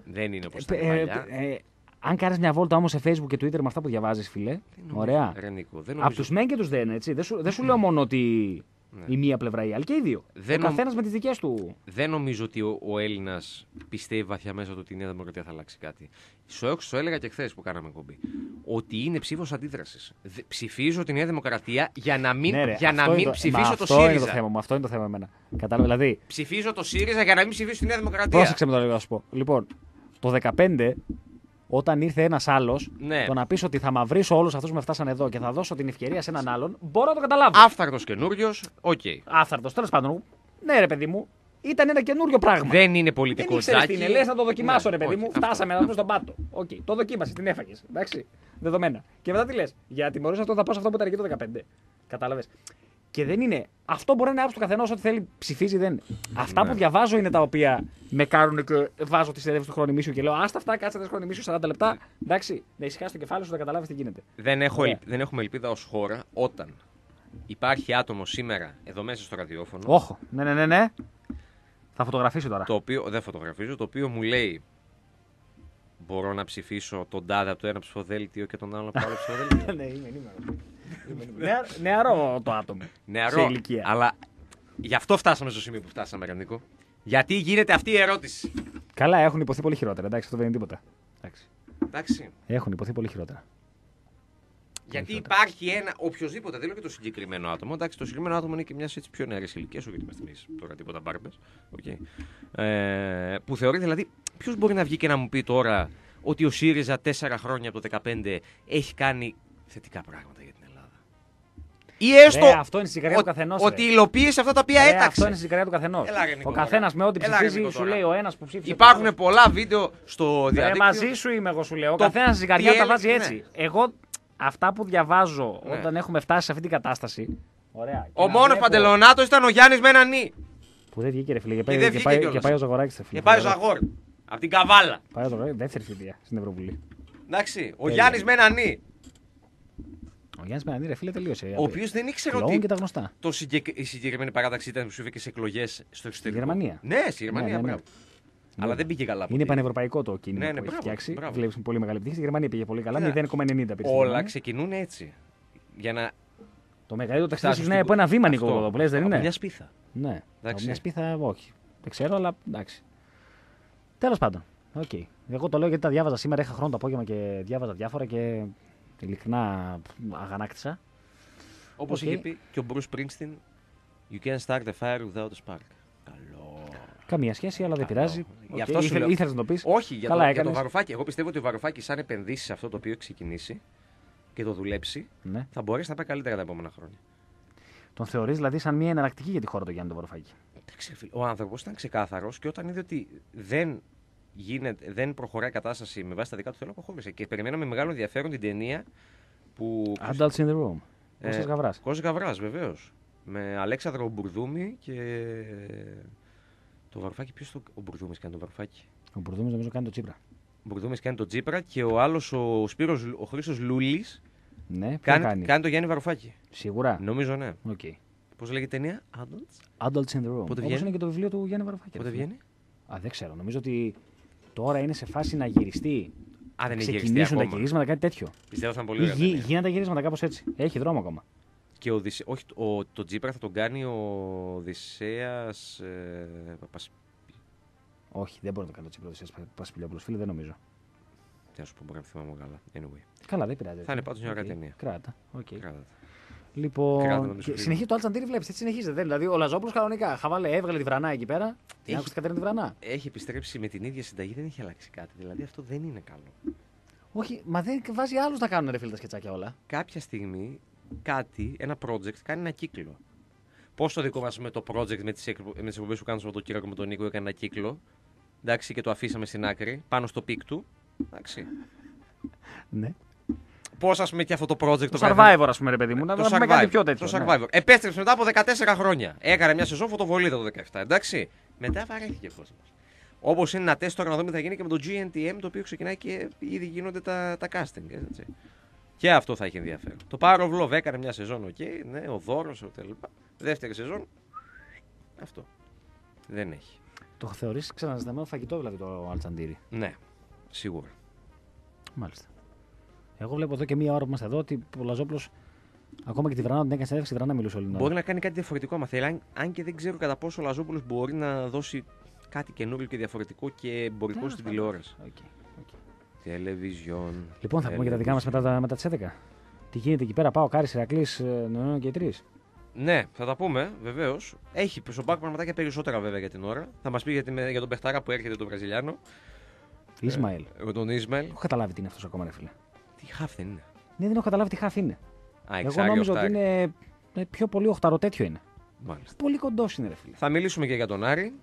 S1: Δεν είναι όπως
S2: Ε,
S1: ήταν
S2: ε,
S1: παλιά.
S2: ε, αν κάνεις μια βόλτα όμως σε Facebook και Twitter με αυτά που διαβάζεις, φίλε.
S1: Δεν νομίζω,
S2: Ωραία.
S1: ρε Νίκο, δεν
S2: Από
S1: νομίζω-
S2: τους μεν και τους δεν, έτσι. Δεν σου, δεν σου λέω μόνο ότι
S1: Ναι.
S2: η μία πλευρά ή η άλλη, και οι δύο.
S1: Δεν
S2: ο
S1: νομ-
S2: καθένας με τις δικές του.
S1: Δεν νομίζω ότι ο, ο Έλληνας πιστεύει βαθιά μέσα του ότι η Νέα Δημοκρατία θα αλλάξει κάτι. Σου, σου έλεγα και χθες που κάναμε εκπομπή. Ότι είναι ψήφος αντίδρασης. Ψηφίζω τη Νέα Δημοκρατία για να μην,
S2: Ναι, ρε,
S1: για να
S2: αυτό
S1: μην
S2: είναι το-
S1: ψηφίσω
S2: μα
S1: το
S2: αυτό είναι το
S1: ΣΥΡΙΖΑ.
S2: θέμα μου. Αυτό είναι το θέμα εμένα. Κατάλαβες. Δηλαδή,
S1: Ψηφίζω το ΣΥΡΙΖΑ για να μην ψηφίσω τη Νέα Δημοκρατία.
S2: πρόσεξε με το λίγο να σου πω. Λοιπόν, το 15 Όταν ήρθε ένας άλλος,
S1: Ναι.
S2: το να πεις ότι θα μαυρίσω όλους αυτούς που με φτάσαν εδώ και θα δώσω την ευκαιρία σε έναν άλλον, μπορώ να το καταλάβω.
S1: Άφθαρτος καινούριος, οκ.
S2: Άφθαρτος, τέλος πάντων. Ναι, ρε παιδί μου, ήταν ένα καινούριο πράγμα.
S1: Δεν είναι
S2: Δεν
S1: πολιτικό
S2: ήξερες τι
S1: τζάκι.
S2: είναι. Λες να το δοκιμάσω,
S1: Ναι,
S2: ρε παιδί
S1: όχι,
S2: μου.
S1: αυτό.
S2: Φτάσαμε να δούμε στον πάτο. Οκ, το δοκίμασες, την έφαγες. Εντάξει. Δεδομένα. Και μετά τι λες. Για τιμωρή αυτό θα πάω σε αυτό που ήταν εκεί το 15. Κατάλαβες. Και δεν είναι. Αυτό μπορεί να είναι άποψη του καθενός, ό,τι θέλει ψηφίζει, δεν είναι. Αυτά
S1: Ναι.
S2: που διαβάζω είναι τα οποία με κάνουν και βάζω τη συνέντευξη του χρονιμίσιου και λέω Άστα αυτά, κάτσε τα χρονιμίσιου 40 λεπτά. Εντάξει, να ησυχάσει το κεφάλι σου, να καταλάβεις τι γίνεται.
S1: Δεν, έχω,
S2: Ωραία.
S1: ελ- δεν έχουμε ελπίδα ως χώρα όταν υπάρχει άτομο σήμερα εδώ μέσα στο ραδιόφωνο.
S2: Όχο. Ναι, ναι, ναι, ναι. Θα φωτογραφίσω τώρα.
S1: Το οποίο δεν φωτογραφίζω, το οποίο μου λέει Μπορώ να ψηφίσω τον τάδε από το ένα ψηφοδέλτιο και τον άλλο από το άλλο (laughs) ψηφοδέλτιο.
S2: ναι, είμαι ενήμερος. Νεα- Νεαρό το άτομο.
S1: Νεαρό.
S2: Σε ηλικία.
S1: Αλλά γι' αυτό φτάσαμε στο σημείο που φτάσαμε, ρε Νίκο. Γιατί γίνεται αυτή η ερώτηση.
S2: Καλά, έχουν υποθεί πολύ χειρότερα. Εντάξει, αυτό δεν είναι τίποτα. Εντάξει.
S1: Εντάξει.
S2: Έχουν υποθεί πολύ χειρότερα.
S1: Γιατί υπάρχει ένα, οποιοδήποτε, δεν λέω και το συγκεκριμένο άτομο. Εντάξει, το συγκεκριμένο άτομο είναι και μια έτσι πιο νεαρή ηλικίας, όχι γιατί είμαστε εμείς τώρα τίποτα μπάρμπες. Okay. Ε, που θεωρεί δηλαδή, ποιος μπορεί να βγει και να μου πει τώρα ότι ο ΣΥΡΙΖΑ τέσσερα χρόνια από το 2015 έχει κάνει θετικά πράγματα; για την Ελλάδα. Ή έστω
S2: Ρε, αυτό είναι στην καρδιά του
S1: ο-
S2: καθενός,
S1: ότι
S2: ρε.
S1: υλοποίησε αυτά τα οποία
S2: Ρε,
S1: έταξε.
S2: αυτό είναι στην καρδιά του καθενός.
S1: Έλα, ρε, Νίκο,
S2: Ο καθένας
S1: τώρα.
S2: με ό,τι
S1: Έλα, ρε,
S2: ψηφίζει,
S1: Νίκο,
S2: σου
S1: τώρα.
S2: λέει ο ένας που ψήφισε.
S1: Υπάρχουν πολλά βίντεο στο
S2: Ρε,
S1: διαδίκτυο.
S2: μαζί σου είμαι εγώ, σου λέω. Ο
S1: Το
S2: καθένας στην καρδιά
S1: τι
S2: τα βάζει
S1: έλεγε,
S2: έτσι. Εγώ αυτά που διαβάζω
S1: Ναι.
S2: όταν έχουμε φτάσει σε αυτή την κατάσταση. Ωραία. και
S1: Ο
S2: να
S1: μόνος
S2: βλέπω-
S1: παντελονάτος ήταν ο Γιάννης με ένα νι.
S2: Που δεν βγήκε, ρε φίλε. Και
S1: δεν
S2: πάει, και
S1: βγήκε
S2: πάει,
S1: κιόλας.
S2: και πάει ο Ζαγοράκης.
S1: Και πάει ο Ζαγόρ. Από την καβάλα.
S2: Πάει ο Ζαγοράκης, δεύτερη θητεία στην Ευρωβουλή.
S1: Εντάξει. Ο
S2: Τέλεια.
S1: Γιάννης με ένα νι.
S2: Ο Γιάννης Μενανή, ρε φίλε, τελείωσε.
S1: Ο οποίος δεν ήξερε
S2: Κλόουν
S1: ότι
S2: και τα γνωστά.
S1: το συγκεκ- η συγκεκριμένη παράταξη ήταν που σου είχε και σε εκλογές στο εξωτερικό.
S2: Γερμανία.
S1: Ναι, στη Γερμανία,
S2: Ναι, ναι, ναι.
S1: μπράβο. Αλλά δεν πήγε καλά. από
S2: Είναι
S1: ό,τι-
S2: πανευρωπαϊκό το κίνημα
S1: Ναι, ναι,
S2: που έχει
S1: μπράβο,
S2: φτιάξει.
S1: μπράβο.
S2: Βλέπεις πολύ μεγάλη επιτυχία. Στη Γερμανία πήγε πολύ καλά.
S1: Ναι.
S2: 0,90 πήρε. στη
S1: Όλα
S2: Γερμανία.
S1: ξεκινούν έτσι. Για να
S2: Το μεγαλύτερο ταξίδι
S1: φτάσουν
S2: ξεκινάει από
S1: στην-
S2: ένα βήμα, Νίκο
S1: Αυτό.
S2: Παπαδόπουλε, δεν
S1: Από
S2: είναι;
S1: Μια σπίθα.
S2: Ναι.
S1: Εντάξει.
S2: Από μια σπίθα, όχι. Δεν ξέρω, αλλά εντάξει. Τέλος πάντων. Οκ. Εγώ το λέω γιατί τα διάβαζα σήμερα. Είχα χρόνο το απόγευμα και διάβαζα διάφορα και ειλικρινά αγανάκτησα.
S1: Όπως
S2: Οκ.
S1: είχε πει και ο Bruce Springsteen, You can start a fire without a spark. Καλό.
S2: Καμία σχέση, αλλά δεν
S1: Καλό.
S2: πειράζει.
S1: Γι'
S2: Οκ,
S1: αυτό σου
S2: ήθε-
S1: λέω-
S2: Ήθελες να το πεις;
S1: Όχι, για,
S2: Καλά
S1: το, για το
S2: έκανες.
S1: Βαρουφάκη. Εγώ πιστεύω ότι ο Βαρουφάκης, αν επενδύσει σε αυτό το οποίο έχει ξεκινήσει και το δουλέψει,
S2: Ναι.
S1: θα μπορέσει να πάει καλύτερα τα επόμενα χρόνια.
S2: Τον θεωρείς δηλαδή σαν μια εναλλακτική για τη χώρα του Γιάννη τον Βαρουφάκη;
S1: Εντάξει, φίλε, Ο άνθρωπος ήταν ξεκάθαρος και όταν είδε ότι δεν, γίνεται, δεν προχωράει η κατάσταση με βάση τα δικά του θέλω, προχώρησε. Και περιμέναμε με μεγάλο ενδιαφέρον την ταινία που.
S2: Adults in the room.
S1: Ε,
S2: Κώστας Γαβράς.
S1: Κώστας Γαβράς, βεβαίως. Με Αλέξανδρο Μπουρδούμη και. Το Βαρουφάκη, ποιος το. Ο Μπουρδούμη κάνει το Βαρουφάκη.
S2: Ο Μπουρδούμης νομίζω κάνει το Τσίπρα.
S1: Ο Μπουρδούμη κάνει τον Τσίπρα και ο άλλος, ο Σπύρος, ο Χρήστος Λούλης,
S2: Ναι, ποιο
S1: κάνει,
S2: κάνει;
S1: κάνει τον Γιάννη Βαρουφάκη.
S2: Σίγουρα.
S1: Νομίζω ναι.
S2: Οκ.
S1: Πώς λέγεται η ταινία, Adults;
S2: Adults in the room.
S1: Πότε
S2: Όπως
S1: βγαίνει;
S2: είναι και το βιβλίο του Γιάννη Βαρουφάκη.
S1: Πότε
S2: ρε φίλε.
S1: βγαίνει;
S2: Α, δεν ξέρω. Νομίζω ότι τώρα είναι σε φάση να γυριστεί.
S1: Α, δεν έχει γυριστεί
S2: ξεκινήσουν τα
S1: ακόμα.
S2: γυρίσματα, κάτι τέτοιο.
S1: Πιστεύω θα είναι πολύ
S2: Ή
S1: ωραία.
S2: γι,
S1: ταινία.
S2: γίνανε τα γυρίσματα κάπως έτσι. Έχει δρόμο ακόμα.
S1: Και ο Οδυσσέ... Όχι, ο... το Τσίπρα θα τον κάνει ο Οδυσσέας... Ε... Παπασ...
S2: Όχι, δεν μπορεί να το κάνει το Τσίπρα του Πασπιλιόπουλος, φίλε, δεν νομίζω.
S1: Τι να σου πω, μπορεί να θυμάμαι καλά. Anyway.
S2: Καλά, δεν πειράζει.
S1: Θα είναι πάντως μια ωραία
S2: Οκ,
S1: ταινία.
S2: Κράτα. οκ.
S1: Κράτα. Τα. Κράτα
S2: Λοιπόν.
S1: να το
S2: και
S1: σου
S2: συνεχίζει το Αλτσαντήρι, βλέπεις, έτσι συνεχίζεται. Δηλαδή, ο Λαζόπουλος κανονικά. Χαβάλε, έβγαλε τη βρανά εκεί πέρα. Την
S1: Έχει-
S2: άκουσε την Κατερίνα τη βρανά.
S1: Έχει επιστρέψει με την ίδια συνταγή, δεν έχει αλλάξει κάτι. Δηλαδή αυτό δεν είναι καλό.
S2: Όχι, μα δεν βάζει άλλους να κάνουν ρε φίλε τα σκετσάκια όλα.
S1: Κάποια στιγμή κάτι, ένα project, κάνει ένα κύκλο. Πώς το δικό μας με το project, με τις εκπομπές που κάνουμε το κύριο με τον Νίκο, έκανε ένα κύκλο. Εντάξει, και το αφήσαμε στην άκρη, πάνω στο peak του. Εντάξει.
S2: Ναι.
S1: Πώς, ας πούμε, και αυτό το project
S2: Το
S1: κάνει-
S2: survivor, ας πούμε, ρε παιδί μου, να
S1: το
S2: το πούμε
S1: Survivor,
S2: κάτι πιο τέτοιο.
S1: Το
S2: ναι.
S1: Survivor. Επέστρεψε μετά από 14 χρόνια. Έκανε μια σεζόν φωτοβολίδα το 17, εντάξει. Μετά βαρέθηκε ο κόσμος. Όπως είναι ένα τεστ τώρα να δούμε τι θα γίνει και με το GNTM το οποίο ξεκινάει και ήδη γίνονται τα, τα casting. Έτσι. Και αυτό θα έχει ενδιαφέρον. Το Power of Love έκανε μια σεζόν, οκ, ναι, ο Δώρος, κτλ. Δεύτερη σεζόν. Αυτό. Δεν έχει.
S2: Το θεωρείς ξαναζεσταμένο φαγητό δηλαδή το Αλ Τσαντίρι.
S1: Ναι, σίγουρα.
S2: Μάλιστα. Εγώ βλέπω εδώ και μία ώρα που είμαστε εδώ ότι ο Λαζόπουλο ακόμα και τη Βρανά την έκανε συνέντευξη, τη Βρανά μιλούσε όλη την ώρα.
S1: Μπορεί να κάνει κάτι διαφορετικό άμα θέλει. Αν, αν και δεν ξέρω κατά πόσο ο Λαζόπουλος μπορεί να δώσει κάτι καινούριο και διαφορετικό και εμπορικό
S2: Τέλος
S1: στην
S2: πάντων.
S1: τηλεόραση.
S2: Οκ, οκ.
S1: Τελεβιζιόν.
S2: Λοιπόν, θα πούμε για τα δικά μας μετά, τα- μετά τις 11. Τι γίνεται εκεί πέρα, πάω Κάρις, Ηρακλής, Νονό και τρεις.
S1: Ναι, θα τα πούμε βεβαίως. Έχει στον Πάκο πραγματάκια περισσότερα βέβαια για την ώρα. Θα μας πει για, τη- για τον Πεχτάρα που έρχεται τον Βραζιλιάνο.
S2: Ισμαήλ.
S1: Εγώ τον Ισμαήλ.
S2: Δεν έχω καταλάβει τι είναι αυτός ακόμα, ρε φίλε.
S1: Τι χάφ δεν είναι.
S2: Ναι, δεν έχω καταλάβει τι χάφ είναι.
S1: Α,
S2: Εγώ
S1: εξάρι,
S2: νόμιζα ότι
S1: οχτάρι.
S2: είναι ε, πιο πολύ οχταρό τέτοιο είναι.
S1: Μάλιστα.
S2: Πολύ κοντός είναι, ρε φίλε.
S1: Θα μιλήσουμε και για τον Άρη.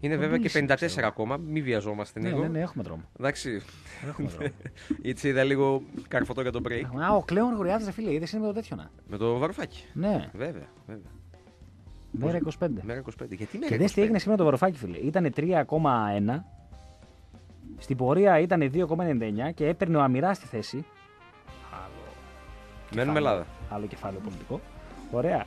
S1: Είναι
S2: Τον
S1: βέβαια και
S2: μίλησε,
S1: 54
S2: ξέρω.
S1: ακόμα. Μην βιαζόμαστε
S2: Ναι,
S1: λίγο.
S2: ναι, ναι, έχουμε δρόμο.
S1: Εντάξει,
S2: Έχουμε δρόμο. (laughs)
S1: έτσι είδα λίγο καρφωτό για τον break.
S2: Α, ο Κλέον Γουριάδης, ρε φίλε, είδες είναι με το τέτοιο να;
S1: Με το βαρουφάκι.
S2: Ναι,
S1: Βέβαια, βέβαια.
S2: μέρα 25.
S1: Μέρα 25. Γιατί
S2: Και
S1: μέρα
S2: δες τι
S1: 25?
S2: έγινε σήμερα το βαρουφάκι, φίλε. Ήταν 3,1. Στην πορεία ήταν 2,99 και έπαιρνε ο Αμυράς στη θέση.
S1: Μένουμε Ελλάδα.
S2: Άλλο κεφάλαιο πολιτικό. Ωραία.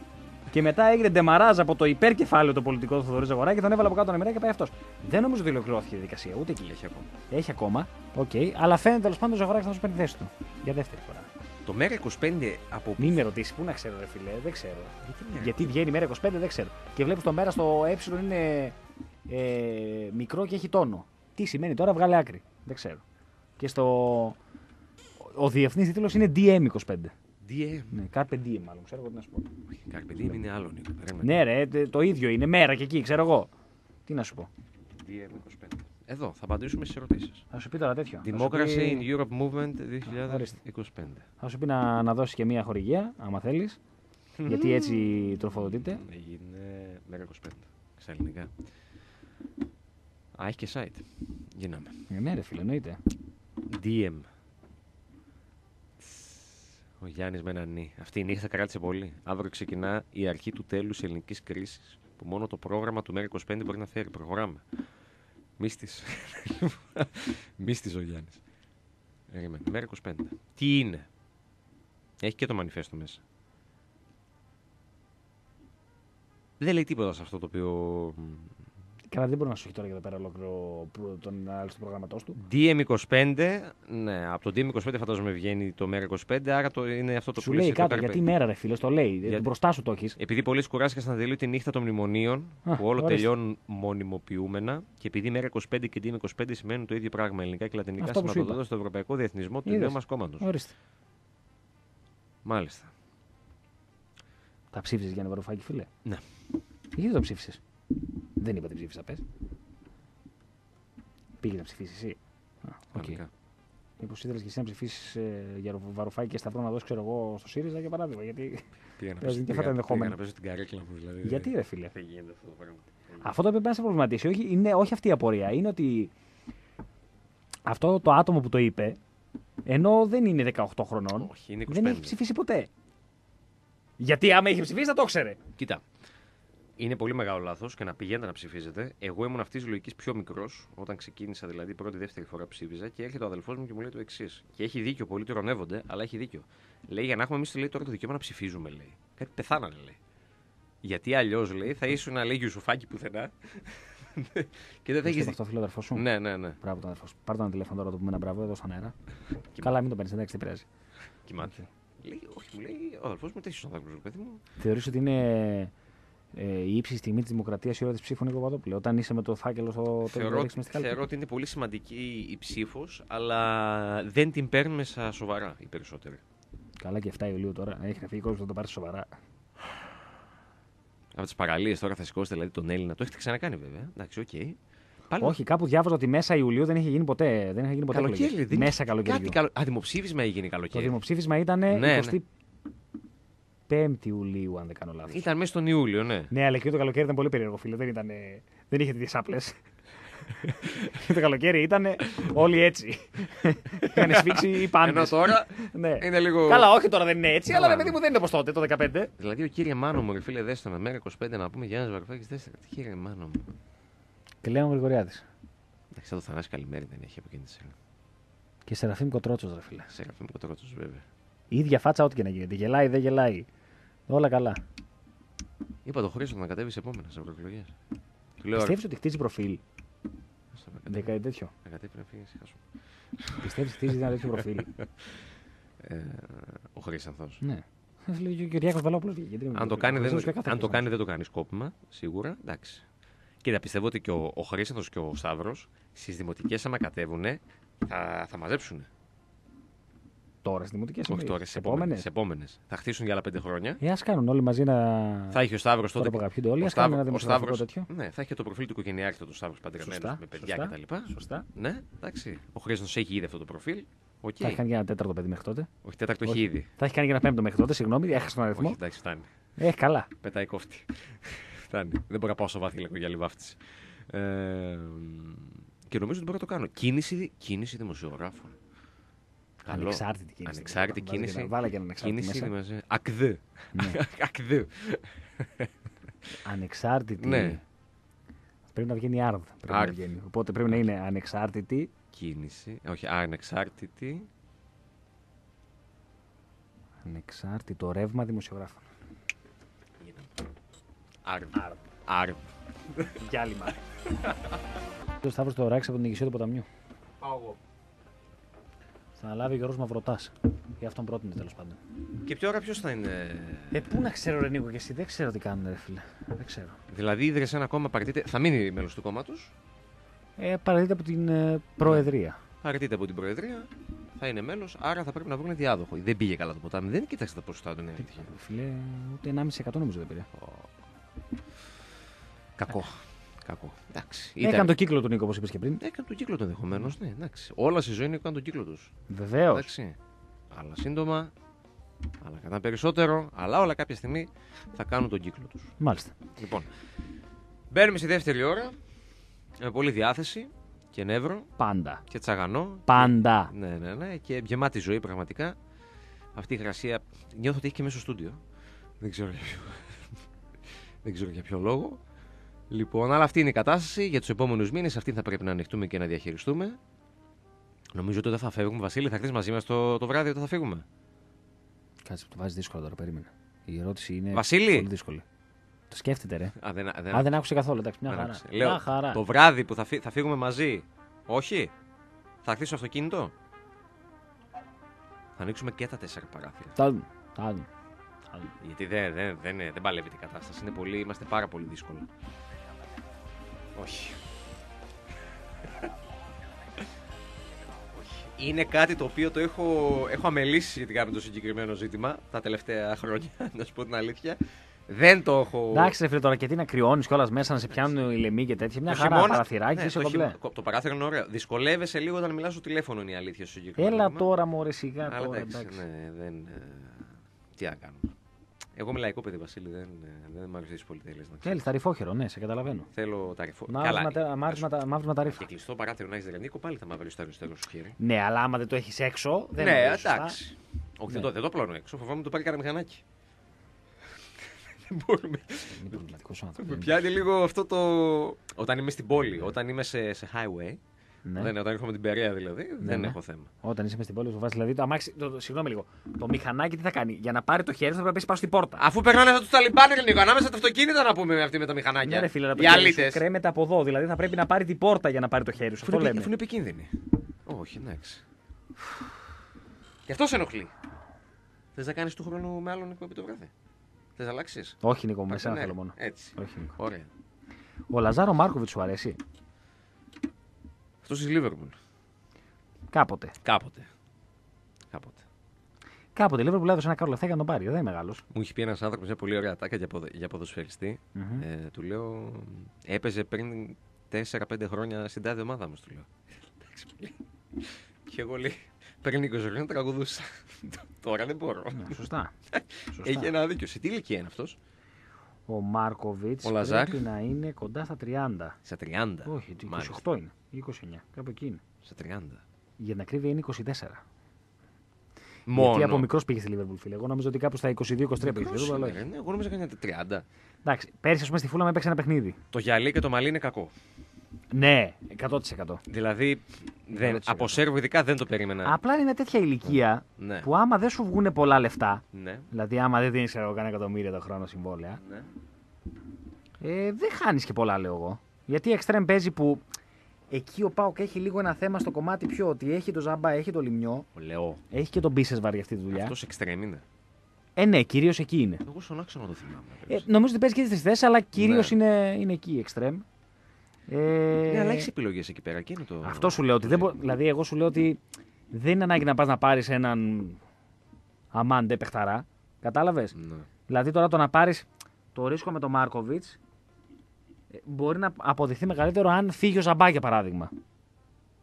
S2: Και μετά έγινε ντεμαράζ από το υπερκεφάλαιο το πολιτικό του Θοδωρής Ζαγοράκη και τον έβαλε από κάτω τον Αμυρά και πάει αυτός. Δεν νομίζω ότι ολοκληρώθηκε η διαδικασία, ούτε εκεί.
S1: Έχει ακόμα.
S2: Έχει ακόμα. Οκ. Αλλά φαίνεται τέλος πάντων ο Ζαγοράκης να σου παίρνει τη θέση του. Για δεύτερη φορά.
S1: Το μέρα 25 από.
S2: Μην με ρωτήσεις, πού να ξέρω, ρε φίλε, δεν ξέρω.
S1: Γιατί μέρα;
S2: Γιατί βγαίνει η μέρα 25, δεν ξέρω. Και βλέπεις το μέρα στο ε είναι ε, μικρό και έχει τόνο. Τι σημαίνει τώρα, βγάλε άκρη. Δεν ξέρω. Και στο. Ο διεθνής τίτλος είναι DM25.
S1: DM.
S2: Ναι, Carpe Diem, μάλλον. Ξέρω εγώ τι να σου πω.
S1: Carpe diem είναι άλλο, Νίκο. Περίμενε.
S2: Ναι, ρε, τε- το ίδιο είναι. Μέρα και εκεί, ξέρω εγώ. Τι να σου πω.
S1: DM25. Εδώ, θα απαντήσουμε στις ερωτήσεις.
S2: Θα σου πει τώρα τέτοιο. Θα σου
S1: Democracy
S2: πει-
S1: in Europe Movement
S2: ορίστε.
S1: 2025.
S2: Θα σου πει να, να δώσει και μία χορηγία, άμα θέλεις. (laughs) γιατί έτσι τροφοδοτείται.
S1: Έγινε μέρα 25. Στα ελληνικά. Α, έχει και site. Γίναμε.
S2: Ε, ναι, ρε φίλε, εννοείται.
S1: DM. Ο Γιάννης με ένα νι. Αυτή η νύχτα κράτησε πολύ. Αύριο ξεκινά η αρχή του τέλους ελληνικής κρίσης που μόνο το πρόγραμμα του ΜΕΡΑ 25 μπορεί να φέρει. Προχωράμε. Μίστης. (laughs) Μίστης ο Γιάννης. Περίμενε. ΜΕΡΑ 25. Τι είναι; Έχει και το μανιφέστο μέσα. Δεν λέει τίποτα σε αυτό το οποίο. Μ,
S2: Καλά, δεν μπορεί να σου έχει τώρα για εδώ πέρα ολόκληρο προ- τον άλλο του προγραμματό του.
S1: DM25, ναι, από το DM25 φαντάζομαι βγαίνει το ΜΕΡΑ25, άρα το, είναι αυτό το
S2: Σου
S1: που
S2: λέει
S1: λες, το
S2: κάτω,
S1: Carpe-
S2: γιατί μέρα, ρε φίλε, το λέει.
S1: Γιατί-
S2: Μπροστά σου το έχεις.
S1: Επειδή πολλοί κουράστηκαν να τελείω τη νύχτα των μνημονίων,
S2: Α,
S1: που όλο
S2: ορίστε.
S1: τελειώνουν μονιμοποιούμενα, και επειδή ΜΕΡΑ 25 και DM25 σημαίνουν το ίδιο πράγμα ελληνικά και λατινικά
S2: Αυτό που σου
S1: σηματοδοτώντα στο ευρωπαϊκό διεθνισμό του
S2: Είδες.
S1: νέου μας κόμματος.
S2: Ορίστε.
S1: Μάλιστα.
S2: Τα ψήφισες για ένα Βαρουφάκη, φίλε;
S1: Ναι.
S2: Γιατί δεν το ψήφισες; Δεν είπα τι ψήφισα, πες. Πήγε να ψηφίσεις εσύ. Α, οκ.
S1: Κανονικά.
S2: Μήπως ήθελες και εσύ να ψηφίσεις ε, για Βαρουφάκη και σταυρό να δώσεις, ξέρω εγώ, στο ΣΥΡΙΖΑ για παράδειγμα. Γιατί,
S1: Πήγα να
S2: Παίζει
S1: παίζω-
S2: και αυτά τα
S1: πήγα-
S2: ενδεχόμενα.
S1: πήγα να παίζω την καρέκλα μου δηλαδή.
S2: γιατί ρε φίλε;
S1: Δεν γίνεται αυτό το πράγμα.
S2: Αυτό το οποίο πρέπει να σε προβληματίσει όχι, είναι όχι αυτή η απορία. Είναι ότι αυτό το άτομο που το είπε, ενώ δεν είναι 18 χρονών,
S1: Όχι, είναι 25.
S2: δεν έχει ψηφίσει ποτέ. Γιατί άμα είχε ψηφίσει θα το ξέρε.
S1: Κοίτα. Είναι πολύ μεγάλο λάθος και να πηγαίνετε να ψηφίζετε. Εγώ ήμουν αυτής της λογικής πιο μικρός, όταν ξεκίνησα δηλαδή πρώτη-δεύτερη φορά ψήφιζα και έρχεται ο αδελφός μου και μου λέει το εξής. Και έχει δίκιο, πολλοί το ρωνεύονται, αλλά έχει δίκιο. Λέει για να έχουμε εμείς λέει, τώρα το δικαίωμα να ψηφίζουμε, λέει. Κάτι πεθάνανε, λέει. Γιατί αλλιώς, λέει, θα ήσουν ένα λέει Γιουσουφάκι πουθενά. (laughs) και δεν θα
S2: Έχεις
S1: έχει.
S2: αυτό φίλο αδερφό σου;
S1: Ναι, ναι, ναι.
S2: Μπράβο τον αδερφό σου. Πάρ' τον ένα τηλέφωνο τώρα, το πούμε ένα μπράβο εδώ στον αέρα.
S1: Κοιμάται.
S2: Καλά, μην το παίρνεις, εντάξει, δεν πειράζει.
S1: Κοιμάται. Λέει, όχι, μου λέει, ο αδελφός μου τέτοιο άνθρωπο, παιδί μου.
S2: Θεωρείς ότι είναι ε, η ύψη στιγμή της δημοκρατίας η ώρα της ψήφου Νίκο Παπαδόπουλε. Όταν είσαι με το φάκελο στο τέλος
S1: Θεωρώ,
S2: ρίξει με στη κάλπη.
S1: θεωρώ ότι είναι πολύ σημαντική η ψήφος, αλλά δεν την παίρνουμε στα σοβαρά οι περισσότεροι.
S2: Καλά και 7 Ιουλίου τώρα. Έχει να φύγει ο κόσμος να το πάρει σοβαρά.
S1: Από τις παραλίες τώρα θα σηκώσετε δηλαδή τον Έλληνα. Το έχετε ξανακάνει βέβαια. Εντάξει, οκ. Πάλι
S2: Όχι, κάπου διάβαζα ότι μέσα Ιουλίου δεν είχε γίνει ποτέ. Δεν είχε γίνει ποτέ
S1: καλοκαίρι.
S2: εκλογές.
S1: δεν-
S2: Μέσα καλοκαιριού.
S1: Κάτι καλο... Α, δημοψήφισμα έγινε
S2: Το
S1: καλοκαίρι.
S2: δημοψήφισμα ήταν
S1: Ναι,
S2: 25 Ιουλίου, αν δεν κάνω λάθος.
S1: Ήταν μέσα στον Ιούλιο, ναι.
S2: Ναι, αλλά και το καλοκαίρι ήταν πολύ περίεργο, φίλε. Δεν, ήταν, δεν είχε τις άπλες. (laughs) το καλοκαίρι ήταν όλοι έτσι. (laughs) Είχαν σφίξει οι πάντες.
S1: Ενώ τώρα (laughs)
S2: ναι.
S1: είναι λίγο.
S2: Καλά, όχι τώρα δεν είναι έτσι,
S1: Καλά,
S2: αλλά ρε
S1: ναι.
S2: παιδί μου δεν είναι όπως τότε, το 15.
S1: Δηλαδή, ο κύριε Μάνο μου, ρε φίλε, δέστονα, μέρα 25 να πούμε Γιάννης Βαρουφάκης 4. Τι κύριε Μάνο μου.
S2: Και λέω Γρηγοριάδης.
S1: Εντάξει, θα το θανάσει καλημέρι δεν έχει από εκείνη τη σειρά.
S2: Και Σεραφείμ Κοτρότσος, ρε φίλε.
S1: Σε γραφή μου το βέβαια.
S2: Η ίδια φάτσα, ό,τι και να γίνεται. Γελάει, δεν γελάει. Όλα καλά.
S1: Είπα το Χρήστο να κατέβεις επόμενα σε ευρωεκλογές. Του λέω.
S2: Πιστεύεις ότι χτίζει προφίλ;
S1: «Άστα να κατέβει,
S2: Δεκα, τέτοιο.
S1: να κατέβει να φύγει, ησυχάσου.
S2: Πιστεύεις ότι χτίζει ένα τέτοιο προφίλ; (laughs)
S1: Ε, ο Χρήστανθο.
S2: ναι. Λέει και ο Κυριάκος Βαλόπουλος. Γιατί
S1: Αν το, κάνει, δεν, αν το κάνει δεν το κάνεις σκόπιμα, σίγουρα. Εντάξει. Κοίτα, πιστεύω ότι και ο, ο Χρήστανθος και ο Σταύρος στις δημοτικές, άμα κατέβουν, θα, θα μαζέψουν.
S2: Τώρα στις δημοτικές
S1: Όχι τώρα, στις επόμενες. επόμενες. Θα χτίσουν για άλλα πέντε χρόνια.
S2: Ε, ας κάνουν όλοι μαζί να.
S1: Θα έχει ο Σταύρος τότε.
S2: Τώρα που αγαπιούνται όλοι, ας κάνουν ένα δημοσιογραφικό τέτοιο.
S1: Ναι, θα έχει το προφίλ του οικογενειάρχη του Σταύρος παντρεμένος με παιδιά
S2: σωστά,
S1: κτλ.
S2: Σωστά.
S1: Ναι, εντάξει. Ο Χρήστος έχει ήδη αυτό το προφίλ. Okay.
S2: Θα έχει κάνει και ένα τέταρτο παιδί μέχρι τότε.
S1: Όχι, τέταρτο έχει ήδη.
S2: Θα έχει κάνει και ένα πέμπτο μέχρι τότε, συγγνώμη, έχασε τον αριθμό.
S1: Όχι, εντάξει, φτάνει.
S2: Ε, καλά.
S1: Πετάει κόφτη. (laughs) φτάνει. Δεν μπορώ να πάω στο βάθη λίγο για λιβάφτιση. Ε, και νομίζω ότι μπορώ να το κάνω. Κίνηση, κίνηση δημοσιογράφων. Καλό.
S2: Ανεξάρτητη κίνηση.
S1: Ανεξάρτητη κίνηση.
S2: Βάλα και ένα ανεξάρτητη
S1: Κίνηση
S2: μέσα.
S1: δημοσιο- Ακδ. Ακδ.
S2: Ανεξάρτητη.
S1: Ναι.
S2: Πρέπει να βγαίνει άρδ. Πρέπει να
S1: Άρδ.
S2: βγαίνει. Οπότε πρέπει να είναι ανεξάρτητη.
S1: Κίνηση. Όχι, ανεξάρτητη.
S2: Ανεξάρτητο ρεύμα δημοσιογράφων.
S1: Άρβ. Άρβ.
S2: Διάλειμμα. Ο Σταύρος το ράξει από την ηγεσία του ποταμιού.
S1: Πάω εγώ.
S2: Θα αναλάβει ο Γιώργος Μαυροτάς. Για αυτόν πρότεινε τέλος πάντων.
S1: Και ποια ώρα ποιος θα είναι;
S2: Ε, πού να ξέρω, ρε Νίκο, και εσύ δεν ξέρω τι κάνουν, ρε φίλε. Δεν ξέρω.
S1: Δηλαδή ίδρυσε ένα κόμμα, παραιτείται. Θα μείνει μέλος του κόμματος;
S2: Ε, παραδείτε από την ε, Προεδρία.
S1: Παραιτείται από την Προεδρία. Θα είναι μέλος, άρα θα πρέπει να βρουν διάδοχο. Δεν πήγε καλά το ποτάμι. Δεν κοίταξε τα ποσοστά του. Είναι έτυχε.
S2: Φίλε, ούτε 1,5% νομίζω δεν πήρε.
S1: Κακό. Κακό. Εντάξει.
S2: Έκανε το κύκλο του Νίκο, όπως είπες και πριν.
S1: Έκανε τον κύκλο του ενδεχομένως. Ναι, εντάξει. Όλα στη ζωή είναι κάνουν τον κύκλο τους.
S2: Βεβαίως.
S1: Εντάξει. Αλλά σύντομα, αλλά κατά περισσότερο, αλλά όλα κάποια στιγμή θα κάνουν τον κύκλο τους.
S2: Μάλιστα.
S1: Λοιπόν, μπαίνουμε στη δεύτερη ώρα με πολλή διάθεση και νεύρο
S2: Πάντα.
S1: και τσαγανό.
S2: Πάντα.
S1: Ναι, ναι, ναι. Και γεμάτη ζωή πραγματικά. Αυτή η υγρασία νιώθω ότι έχει και μέσα στο στούντιο. Δεν ξέρω για ποιο, (laughs) Δεν ξέρω για ποιο λόγο. Λοιπόν, αλλά αυτή είναι η κατάσταση για τους επόμενους μήνες. Αυτή θα πρέπει να ανοιχτούμε και να διαχειριστούμε. Νομίζω ότι δεν θα φεύγουμε. Βασίλη, θα χτίσει μαζί μας το, το βράδυ όταν θα φύγουμε.
S2: Κάτσε, το βάζεις δύσκολο τώρα, περίμενε. Η ερώτηση είναι
S1: Βασίλη!
S2: πολύ δύσκολη. Το σκέφτεται, ρε.
S1: Α, δεν, δεν,
S2: Α, δεν άκουσε καθόλου. Εντάξει, μια
S1: δεν
S2: χαρά.
S1: άκουσε. Λέω,
S2: Μια χαρά.
S1: το βράδυ που θα, φύ- θα φύγουμε μαζί. Όχι; Θα χτίσω αυτοκίνητο; Θα ανοίξουμε και τα τέσσερα παράθυρα.
S2: Τάδουν, τάδουν, τάδουν.
S1: Γιατί δεν, δεν, δεν, δεν παλεύει την κατάσταση. Είναι πολύ, είμαστε πάρα πολύ δύσκολα. Όχι. Όχι. Είναι κάτι το οποίο το έχω, έχω αμελήσει σχετικά με το συγκεκριμένο ζήτημα τα τελευταία χρόνια, (laughs) να σου πω την αλήθεια. Δεν το έχω.
S2: Εντάξει, ρε φίλε, τώρα και τι να κρυώνεις κιόλας μέσα να σε πιάνουν οι λαιμοί και τέτοια. Μια
S1: Το
S2: χαρά
S1: χειμώνα-
S2: παραθυράκι,
S1: ναι,
S2: είσαι
S1: το,
S2: κομπλέ.
S1: χειμω- το παράθυρο είναι ωραίο. Δυσκολεύεσαι λίγο όταν μιλάς στο τηλέφωνο, είναι η αλήθεια στο συγκεκριμένο.
S2: Έλα
S1: θέμα.
S2: τώρα, μωρέ, σιγά
S1: Αλλά
S2: τώρα.
S1: εντάξει,
S2: εντάξει.
S1: ναι, δεν. ε, Τι να κάνουμε. Εγώ είμαι λαϊκό παιδί, Βασίλη, δεν, ε, δεν μ' αρέσει τις πολυτέλειες να ξέρει.
S2: Θέλεις τα ρηφόχερο, ναι, σε καταλαβαίνω.
S1: Θέλω τα ρηφό.
S2: Μαύρισμα τα- μαύρισμα τα- μαύρισμα τα ρήφα.
S1: Και κλειστό παράθυρο να έχεις Ρενίκο, πάλι θα μαύρει το αριστερό σου χέρι.
S2: Ναι, αλλά άμα δεν το έχεις έξω. Δεν
S1: ναι,
S2: είναι σωστά.
S1: εντάξει. Όχι, δεν,
S2: Ναι.
S1: το, δεν το πλώνω έξω. Φοβάμαι το πάρει κανένα μηχανάκι. (laughs) δεν μπορούμε.
S2: Είναι προβληματικό ο
S1: Με
S2: άνθρωπο.
S1: πιάνει λίγο αυτό το. Όταν είμαι στην πόλη, όταν είμαι σε, σε highway.
S2: Ναι.
S1: Δεν, όταν έρχομαι την Περαία δηλαδή, δεν
S2: ναι.
S1: έχω θέμα.
S2: Όταν είσαι μες στην πόλη, σου βάζει δηλαδή το αμάξι. Το, το- συγγνώμη λίγο. Το μηχανάκι τι θα κάνει; Για να πάρει το χέρι θα πρέπει να πέσει πάνω στην πόρτα.
S1: Αφού περνάνε αυτά τους Ταλιμπάν, Ρενίκο, ανάμεσα στα αυτοκίνητα να πούμε με αυτή με τα μηχανάκια.
S2: Ναι, ρε φίλε, αλλά το
S1: Οι
S2: χέρι σου
S1: αλήτε.
S2: κρέμεται από εδώ. Δηλαδή θα πρέπει να πάρει την πόρτα για να πάρει το χέρι σου.
S1: Αφού
S2: Αυτό
S1: είναι,
S2: λέμε.
S1: αφού είναι επικίνδυνη. Όχι, εντάξει. Γι' αυτό σε ενοχλεί. Θες να κάνεις του χρόνου με άλλον εκπομπή το βράδυ; Θες να αλλάξεις;
S2: Όχι, Νίκο, με εσένα
S1: Ναι,
S2: θέλω μόνο.
S1: Έτσι.
S2: Όχι, Νίκο.
S1: Ωραία.
S2: Ο Λαζάρο Μάρκοβιτς σου αρέσει;
S1: Αυτός της Λίβερπουλ.
S2: Κάποτε.
S1: Κάποτε. Κάποτε.
S2: Κάποτε η Liverpool έδωσε ένα κάρο λεφτά για να τον πάρει. Δεν είναι μεγάλος.
S1: Μου είχε πει ένας άνθρωπος μια πολύ ωραία τάκα για, ποδο, για ποδοσφαιριστή. Ε, του λέω. Έπαιζε πριν 4-5 χρόνια στην τάδε ομάδα μας, του λέω. Εντάξει, πολύ. Και εγώ λέει. Πριν 20 χρόνια τραγουδούσα. Τώρα δεν μπορώ.
S2: Ναι, σωστά. Σωστά.
S1: Έχει ένα δίκιο. Σε τι ηλικία είναι αυτός,
S2: Ο Μάρκοβιτς
S1: Ο Λαζάρ.
S2: πρέπει να είναι κοντά στα 30.
S1: Στα 30.
S2: Όχι, το
S1: Μάλιστα.
S2: 28 είναι. Ή 29. Κάπου εκεί είναι.
S1: Στα 30.
S2: Για την ακρίβεια είναι 24.
S1: Μόνο.
S2: Γιατί από μικρός πήγε στη Liverpool, φίλε. Εγώ νομίζω ότι κάπου στα 22-23 πήγε στη
S1: Μικρός
S2: Liverpool. αλλά
S1: είναι,
S2: όχι.
S1: ρε, ναι, εγώ νόμιζα κάνει 30.
S2: Εντάξει, πέρσι, ας πούμε, στη Φούλα με έπαιξε ένα παιχνίδι.
S1: Το γυαλί και το μαλλί είναι κακό.
S2: Ναι, 100%.
S1: Δηλαδή, δεν,
S2: 100%.
S1: από Σέρβο ειδικά δεν το περίμενα.
S2: Απλά είναι τέτοια ηλικία
S1: Ναι.
S2: που άμα δεν σου βγουν πολλά λεφτά,
S1: Ναι.
S2: δηλαδή άμα δεν δίνεις κανένα εκατομμύρια το χρόνο συμβόλαια,
S1: ναι.
S2: ε, δεν χάνεις και πολλά, λέω εγώ. Γιατί η Extreme παίζει που εκεί ο Πάοκ έχει λίγο ένα θέμα στο κομμάτι πιο ότι έχει το Ζαμπά, έχει το Λιμιό,
S1: Ο Λεό.
S2: έχει και τον Μπίσεσβαρ για αυτή τη δουλειά.
S1: Αυτός εξτρέμ είναι.
S2: Ε, ναι, κυρίως εκεί είναι.
S1: Εγώ στον άξονα το θυμάμαι.
S2: Ε, νομίζω ότι παίζει και τι τρεις θέσεις, αλλά κυρίως
S1: Ναι.
S2: είναι, είναι εκεί η Extreme. Ε,
S1: Ναι, αλλά έχεις επιλογές εκεί πέρα και είναι το.
S2: Αυτό σου λέω ότι δεν μπο... Δηλαδή, εγώ σου λέω ότι δεν είναι ανάγκη να πας να πάρεις έναν αμάντε παιχταρά. Κατάλαβες;
S1: Ναι.
S2: Δηλαδή τώρα το να πάρεις το ρίσκο με τον Μάρκοβιτς μπορεί να αποδειχθεί μεγαλύτερο αν φύγει ο Ζαμπά για παράδειγμα.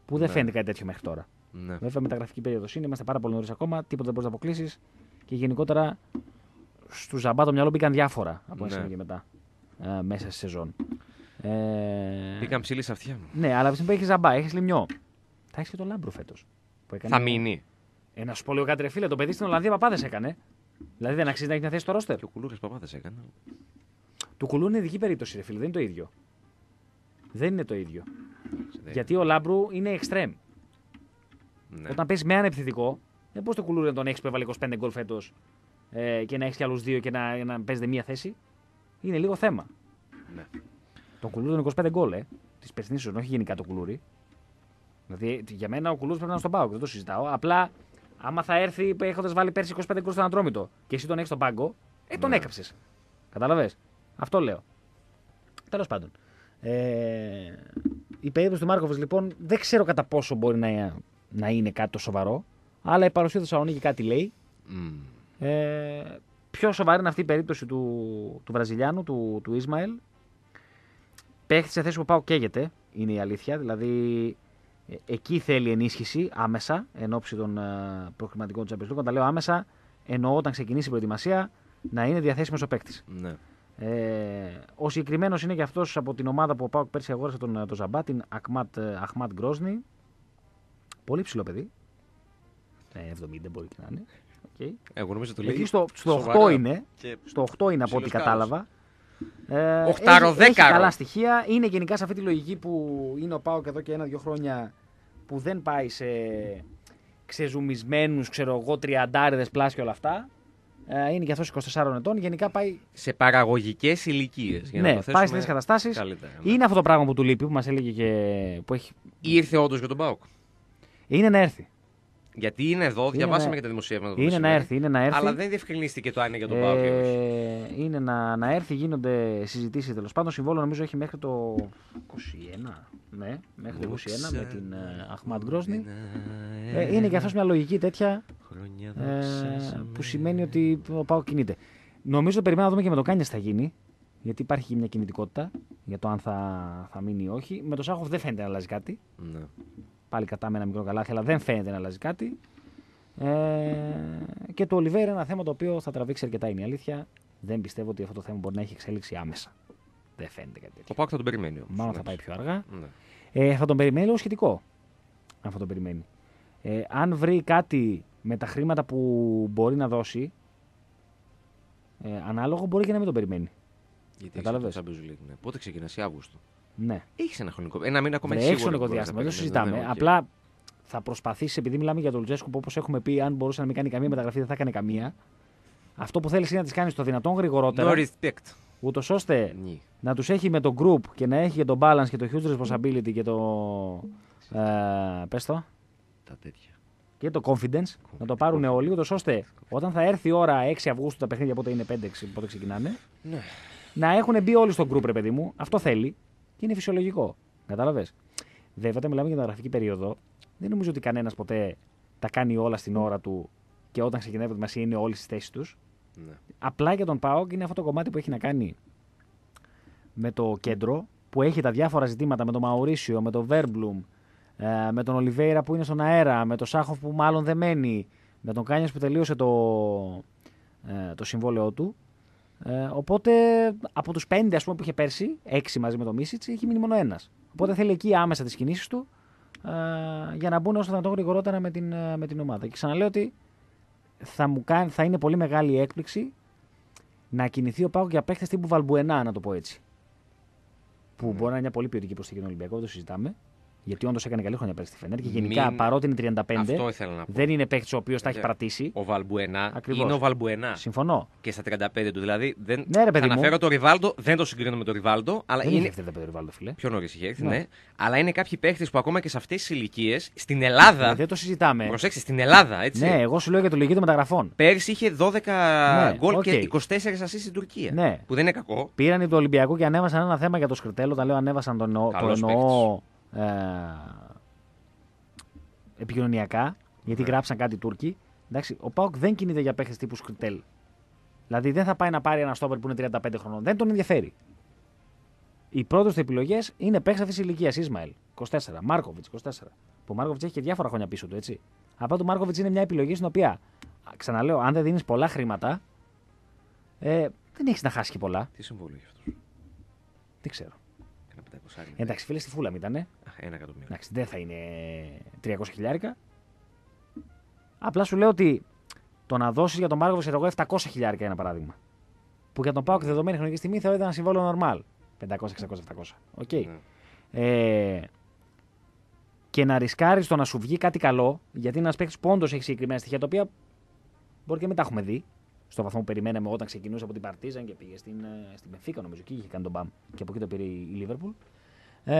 S2: Που δεν
S1: Ναι.
S2: φαίνεται κάτι τέτοιο μέχρι τώρα.
S1: Ναι.
S2: Βέβαια, μεταγραφική περίοδος είναι, είμαστε πάρα πολύ νωρίς ακόμα, τίποτα δεν μπορείς να αποκλείσεις. Και γενικότερα στου Ζαμπά το μυαλό μπήκαν διάφορα από ένα
S1: Ναι.
S2: σημείο και μετά. ε, μέσα στη σεζόν. Ε,
S1: Πήγαν ψηλή σε αυτιά μου.
S2: ναι, αλλά στην έχει Ζαμπά, έχεις Λημνιό. Θα έχεις και τον Λάμπρο φέτος.
S1: Θα μείνει.
S2: Ε, να σου πω λίγο κάτι, ρε φίλε, το παιδί στην Ολλανδία παπάδες έκανε. Δηλαδή δεν αξίζει να έχεις μια θέση στο ρόστερ.
S1: Και ο Κουλούρης παπάδες έκανε.
S2: Του Κουλού είναι ειδική περίπτωση, ρε φίλε, δεν είναι το ίδιο. Δεν είναι το ίδιο.
S1: Δεν-
S2: Γιατί ο Λάμπρου είναι extreme.
S1: Ναι.
S2: Όταν παίζει με έναν επιθετικό, δεν μπορεί το κουλούρι να τον έχεις που έβαλε 25 γκολ φέτος ε, και να έχεις κι άλλους δύο και να, να παίζετε μία θέση. Είναι λίγο θέμα.
S1: Ναι.
S2: Το κουλούρι είναι 25 γκολ, ε. Της περσινή σεζόν, όχι γενικά το κουλούρι. Δηλαδή για μένα ο κουλούρι πρέπει να είναι στον πάγκο, δεν το συζητάω. Απλά άμα θα έρθει έχοντας βάλει πέρσι 25 γκολ στον Ατρόμητο και εσύ τον έχεις στον πάγκο, ε, τον
S1: Ναι.
S2: έκαψες. Κατάλαβε. Αυτό λέω. Τέλος πάντων. Ε, η περίπτωση του Μάρκοβιτς λοιπόν δεν ξέρω κατά πόσο μπορεί να, να είναι κάτι το σοβαρό. Αλλά η παρουσία του Θεσσαλονίκη κάτι λέει.
S1: Μμ.
S2: Ε, πιο σοβαρή είναι αυτή η περίπτωση του, του Βραζιλιάνου, του, του Ισμαήλ. Παίχτης σε θέση που πάω καίγεται, είναι η αλήθεια. Δηλαδή ε, εκεί θέλει ενίσχυση άμεσα εν ώψη των ε, προκριματικών του Champions League. Όταν λέω άμεσα, εννοώ όταν ξεκινήσει η προετοιμασία να είναι διαθέσιμος ο παίκτης.
S1: Ναι.
S2: Ε, ο συγκεκριμένος είναι και αυτός από την ομάδα που ο Πάουκ πέρσι αγόρασε τον, τον Ζαμπά, την Αχμάτ, Αχμάτ Γκρόσνη. Πολύ ψηλό παιδί. Ε, 70 μπορεί και να είναι. Okay.
S1: Εγώ νομίζω το λέει.
S2: Εκεί στο, στο
S1: σοβαρά.
S2: 8 είναι.
S1: Και...
S2: Στο 8 είναι από ό,τι
S1: Ψηλός
S2: κατάλαβα. Ε,
S1: Οχτάρο,
S2: έχει, έχει
S1: δέκαρο.
S2: καλά στοιχεία. Είναι γενικά σε αυτή τη λογική που είναι ο Πάοκ εδώ και ένα-δύο χρόνια που δεν πάει σε ξεζουμισμένους, ξέρω εγώ, τριαντάριδες πλάσια και όλα αυτά. Ε, είναι και αυτός 24 ετών. Γενικά πάει,
S1: Σε παραγωγικές ηλικίες.
S2: ναι, πάει σε τέτοιε καταστάσεις.
S1: Καλύτερα. ναι.
S2: Είναι αυτό το πράγμα που του λείπει, που μας έλεγε και. Που έχει...
S1: Ήρθε όντως για τον Πάοκ.
S2: Είναι να έρθει.
S1: Γιατί είναι εδώ,
S2: Είναι
S1: διαβάσαμε
S2: να-
S1: και τα δημοσίευματα. το
S2: Είναι να
S1: μεσημέρι.
S2: έρθει, είναι να έρθει.
S1: Αλλά δεν διευκρινίστηκε το αν είναι για τον Πάοκ ή όχι.
S2: Ε, είναι να, να έρθει, γίνονται συζητήσεις τέλος πάντων. Συμβόλαιο νομίζω έχει μέχρι το 21. Ναι, μέχρι το 21 με την ε, Αχμάτ Γκρόσνη. Ε, είναι και αυτός μια λογική τέτοια
S1: Χρόνια
S2: ε,
S1: δόξασαμε.
S2: που σημαίνει ότι ο Πάο κινείται. Νομίζω περιμένουμε να δούμε και με τον Κάνια θα γίνει. Γιατί υπάρχει και μια κινητικότητα για το αν θα, θα μείνει ή όχι. Με τον Σάχοφ δεν φαίνεται να αλλάζει κάτι.
S1: Ναι.
S2: Πάλι κατά με ένα μικρό καλάθι, αλλά δεν φαίνεται να αλλάζει κάτι. Ε, και το Ολιβέρ είναι ένα θέμα το οποίο θα τραβήξει αρκετά είναι η αλήθεια. Δεν πιστεύω ότι αυτό το θέμα μπορεί να έχει εξέλιξη άμεσα. Δεν φαίνεται κάτι τέτοιο.
S1: Ο Πάοκ θα τον περιμένει. όμως.
S2: Μάλλον θα
S1: Εντάξει.
S2: πάει πιο αργά.
S1: Ναι.
S2: Ε, θα τον περιμένει λίγο σχετικό. Αν θα τον περιμένει. Ε, αν βρει κάτι με τα χρήματα που μπορεί να δώσει, ε, ανάλογο μπορεί και να μην τον περιμένει.
S1: Γιατί
S2: Κατάλαβες;
S1: έχεις το Champions League, ναι. Πότε ξεκινάς, Αύγουστο;
S2: Ναι.
S1: Έχεις ένα χρονικό. Ένα μήνα ακόμα
S2: Βρε,
S1: έχεις
S2: έχεις
S1: σίγουρα
S2: χρονικό
S1: ότι μπορείς να
S2: διάστημα, δεν το
S1: περιμένεις,
S2: συζητάμε.
S1: ναι, οκ.
S2: Απλά θα προσπαθήσεις, επειδή μιλάμε για τον Λουτσέσκου, που όπως έχουμε πει, αν μπορούσε να μην κάνει καμία μεταγραφή, δεν θα έκανε καμία. Αυτό που θέλεις είναι να τις κάνεις στο δυνατόν γρηγορότερα,
S1: No respect.
S2: ούτως ώστε
S1: Ναι.
S2: να τους έχει με το group και να έχει και το balance και το huge responsibility και το. Ε, πες το.
S1: Τα τέτοια.
S2: και το confidence, να το πάρουν όλοι, ούτως ώστε όταν θα έρθει η ώρα 6 Αυγούστου τα παιχνίδια, πότε είναι 5, πότε ξεκινάνε,
S1: Ναι.
S2: Να έχουν μπει όλοι στο group, ρε παιδί μου. Αυτό θέλει και είναι φυσιολογικό. Κατάλαβες; Βέβαια, όταν μιλάμε για την γραφική περίοδο, δεν νομίζω ότι κανένας ποτέ τα κάνει όλα στην ώρα του και όταν ξεκινάει η προετοιμασία είναι όλοι στι θέσεις τους.
S1: Ναι.
S2: Απλά για τον ΠΑΟΚ είναι αυτό το κομμάτι που έχει να κάνει με το κέντρο, που έχει τα διάφορα ζητήματα με τον Μαουρίσιο, με τον Βέρμπλουμ, ε, με τον Ολιβέηρα που είναι στον αέρα, με τον Σάχοφ που μάλλον δεν μένει, με τον Κάνιας που τελείωσε το, ε, το συμβόλαιό του. Ε, οπότε από τους πέντε ας πούμε, που είχε πέρσι, έξι μαζί με τον Μίσιτς, έχει μείνει μόνο ένας. Οπότε θέλει εκεί άμεσα τις κινήσεις του ε, για να μπουν όσο δυνατόν γρηγορότερα με την, ε, με την ομάδα. Και ξαναλέω ότι θα, μου κάνει, θα είναι πολύ μεγάλη έκπληξη να κινηθεί ο Πάοκ για παίχτε τύπου Βαλμπουενά, να το πω έτσι. Που μπορεί να είναι μια πολύ ποιοτική προσθήκη στον Ολυμπιακό, δεν το συζητάμε. Γιατί όντως έκανε καλή χρονιά πέρσι στη Φενέρ και γενικά
S1: Μην-
S2: παρότι είναι 35,
S1: Αυτό ήθελα να πω.
S2: δεν είναι παίχτη ο οποίος τα έχει
S1: Βέβαια.
S2: πρατήσει.
S1: Ο Βαλμπουενά
S2: Ακριβώς.
S1: είναι ο Βαλμπουενά.
S2: Συμφωνώ.
S1: Και στα 35 του. Δηλαδή, δεν...
S2: Ναι, ρε παιδί
S1: θα
S2: μου.
S1: αναφέρω το Ριβάλντο, δεν το συγκρίνω με το Ριβάλντο, αλλά
S2: Δεν
S1: είναι.
S2: είναι 35 Ριβάλντο, φίλε.
S1: Πιο νωρίς είχε έρθει,
S2: Ναι.
S1: ναι. Αλλά είναι κάποιοι παίχτες που ακόμα και σε αυτές τις ηλικίες στην Ελλάδα.
S2: Ε, δεν το συζητάμε.
S1: Προσέξτε, στην Ελλάδα, έτσι.
S2: Ναι, εγώ σου λέω για το λογική των μεταγραφών.
S1: Πέρσι είχε 12 γκολ
S2: οκ.
S1: και 24 ασίστ στην Τουρκία.
S2: Ναι.
S1: Που δεν είναι κακό.
S2: Πήραν το Ολυμπιακό και ανέβασαν ένα θέμα για το Σκρτελ. Τα λέω ανέβασαν το εννοώ, το
S1: Καλώς
S2: εννοώ ε, επικοινωνιακά. Γιατί
S1: Ναι.
S2: γράψαν κάτι οι Τούρκοι. Εντάξει, ο Πάοκ δεν κινείται για παίχτες τύπου Σκρτελ. Δηλαδή δεν θα πάει να πάρει ένα στόπερ που είναι 35 χρονών. Δεν τον ενδιαφέρει. Οι πρώτες του επιλογές είναι παίχτες αυτής της ηλικίας. Ισμαήλ 24, Μάρκοβιτς 24. Που ο Μάρκοβιτς έχει και διάφορα χρόνια πίσω του, έτσι. Απλά το Μάρκοβιτς είναι μια επιλογή στην οποία, α, ξαναλέω, αν δεν δίνεις πολλά χρήματα, ε, δεν έχεις να χάσεις και πολλά.
S1: Τι συμβόλαιο έχει αυτός;
S2: Δεν ξέρω.
S1: Ένα πεντακοσάρι.
S2: Εντάξει, φίλε, στη φούλα ήταν.
S1: Α, Ένα εκατομμύριο.
S2: Εντάξει, δεν θα είναι 300 χιλιάρικα. Απλά σου λέω ότι το να δώσεις για τον Μάρκοβιτ εγώ 700 χιλιάρικα ένα παράδειγμα. Που για τον Πάοκ δεδομένη χρονική στιγμή θα ήταν ένα συμβόλαιο normal. 500, 600, 700. Οκ.
S1: Ναι.
S2: Ε, και να ρισκάρεις το να σου βγει κάτι καλό, γιατί είναι ένας παίκτης που όντως έχει συγκεκριμένα στοιχεία τα οποία μπορεί και μην τα έχουμε δει. Στο βαθμό που περιμέναμε όταν ξεκινούσε από την Παρτίζαν και πήγε στην, ε, στην Μπενφίκα, νομίζω. Εκεί είχε κάνει το μπαμ και από εκεί το πήρε η η Λίβερπουλ. Ε,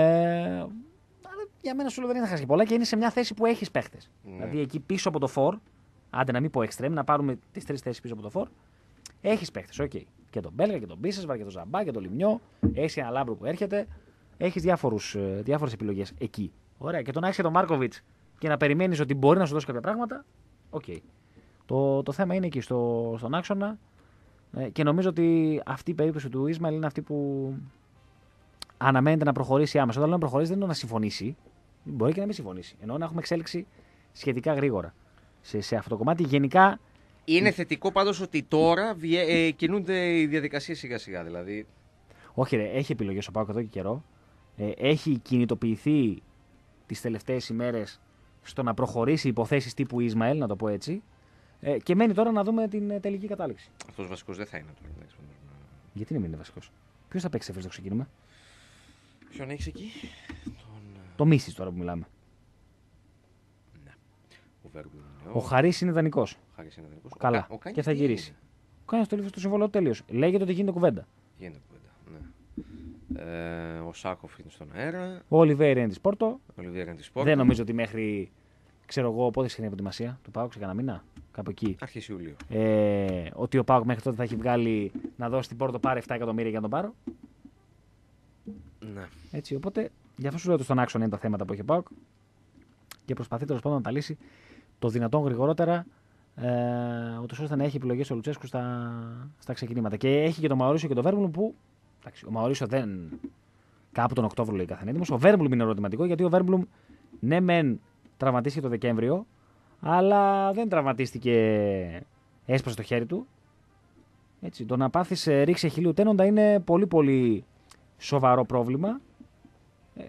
S2: αλλά για μένα σου λέω δεν θα χάσει και πολλά και είναι σε μια θέση που έχεις παίχτες.
S1: Ναι.
S2: Δηλαδή εκεί πίσω από το φορ, άντε να μην πω εξτρέμ, να πάρουμε τις τρεις θέσεις πίσω από το φορ, έχεις παίχτες. Οκ. Και τον Πέλκα και τον Μπίσεσβαρ και τον Ζαμπά και τον Λημνιό. Έχεις ένα Λάμπρο που έρχεται. Έχεις διάφορες επιλογές εκεί. Ωραία. Και το να έχεις και τον Μάρκοβιτς και να περιμένεις ότι μπορεί να σου δώσει κάποια πράγματα. Οκ. Το, το θέμα είναι εκεί στο, στον άξονα. Ε, και νομίζω ότι αυτή η περίπτωση του Ισμαήλ είναι αυτή που αναμένεται να προχωρήσει άμεσα. Όταν λέω να προχωρήσει δεν εννοώ να συμφωνήσει. Μπορεί και να μην συμφωνήσει. Εννοώ να έχουμε εξέλιξη σχετικά γρήγορα σε, σε αυτό το κομμάτι. Γενικά
S1: Είναι θετικό πάντως ότι τώρα βιέ- ε, κινούνται οι διαδικασίες σιγά σιγά. Δηλαδή.
S2: Όχι, ρε, έχει επιλογές ο Πάουκ εδώ και καιρό. Ε, έχει κινητοποιηθεί τις τελευταίες ημέρες στο να προχωρήσει υποθέσεις τύπου Ισμαήλ, να το πω έτσι. Ε, και μένει τώρα να δούμε την ε, τελική κατάληξη.
S1: Αυτός βασικός δεν θα είναι τώρα. εντάξει, φαντάζομαι.
S2: Γιατί να μην είναι βασικός; Ποιος θα παίξει σε το ξεκίνημα.
S1: Ποιον έχεις εκεί, τον. ε,
S2: Το Μίσης τώρα που μιλάμε.
S1: Ο Βέρμπλουμ είναι.
S2: Ο Χαρής είναι δανεικό.
S1: Χάρης είναι δανεικός. Ο
S2: Καλά.
S1: Κα- ο Κάνης
S2: Και θα
S1: τι
S2: γυρίσει.
S1: έγινε;
S2: Ο Κάνει το λίγο στο συμβόλαιο τέλειω. Λέγεται ότι γίνεται κουβέντα.
S1: Γίνεται κουβέντα. Ναι. Ε, ο Σάκοφ είναι στον αέρα.
S2: Ο Ολιβέη είναι της Πόρτο.
S1: Ο Ολιβία είναι της Πόρτο.
S2: Δεν νομίζω ότι μέχρι. ξέρω εγώ πότε ξεκινάει η προετοιμασία του Πάουκ, σε κανένα μήνα. Κάπου εκεί.
S1: Αρχή Ιουλίου.
S2: ε, ότι ο Πάουκ μέχρι τότε θα έχει βγάλει να δώσει την Πόρτο πάρε 7 εκατομμύρια για να τον πάρω.
S1: Ναι.
S2: Έτσι, οπότε γι' αυτό σου λέω ότι στον άξονα είναι τα θέματα που έχει ο Πάουκ και προσπαθεί τέλος πάντων να τα λύσει το δυνατόν γρηγορότερα, ε, ούτως ώστε να έχει επιλογές ο Λουτσέσκου στα, στα ξεκινήματα. Και έχει και τον Μαωρίσιο και τον Βέρμπλουμ που. Εντάξει, ο Μαωρίσιο δεν. κάπου τον Οκτώβριο λέει καθένα έτοιμο. Ο Βέρμπλουμ είναι ερωτηματικό γιατί ο Βέρμπλουμ ναι, μεν τραυματίστηκε το Δεκέμβριο, αλλά δεν τραυματίστηκε. έσπασε το χέρι του. Έτσι, το να πάθεις ε, ρήξη χιλίου τένοντα είναι πολύ πολύ σοβαρό πρόβλημα. Ε,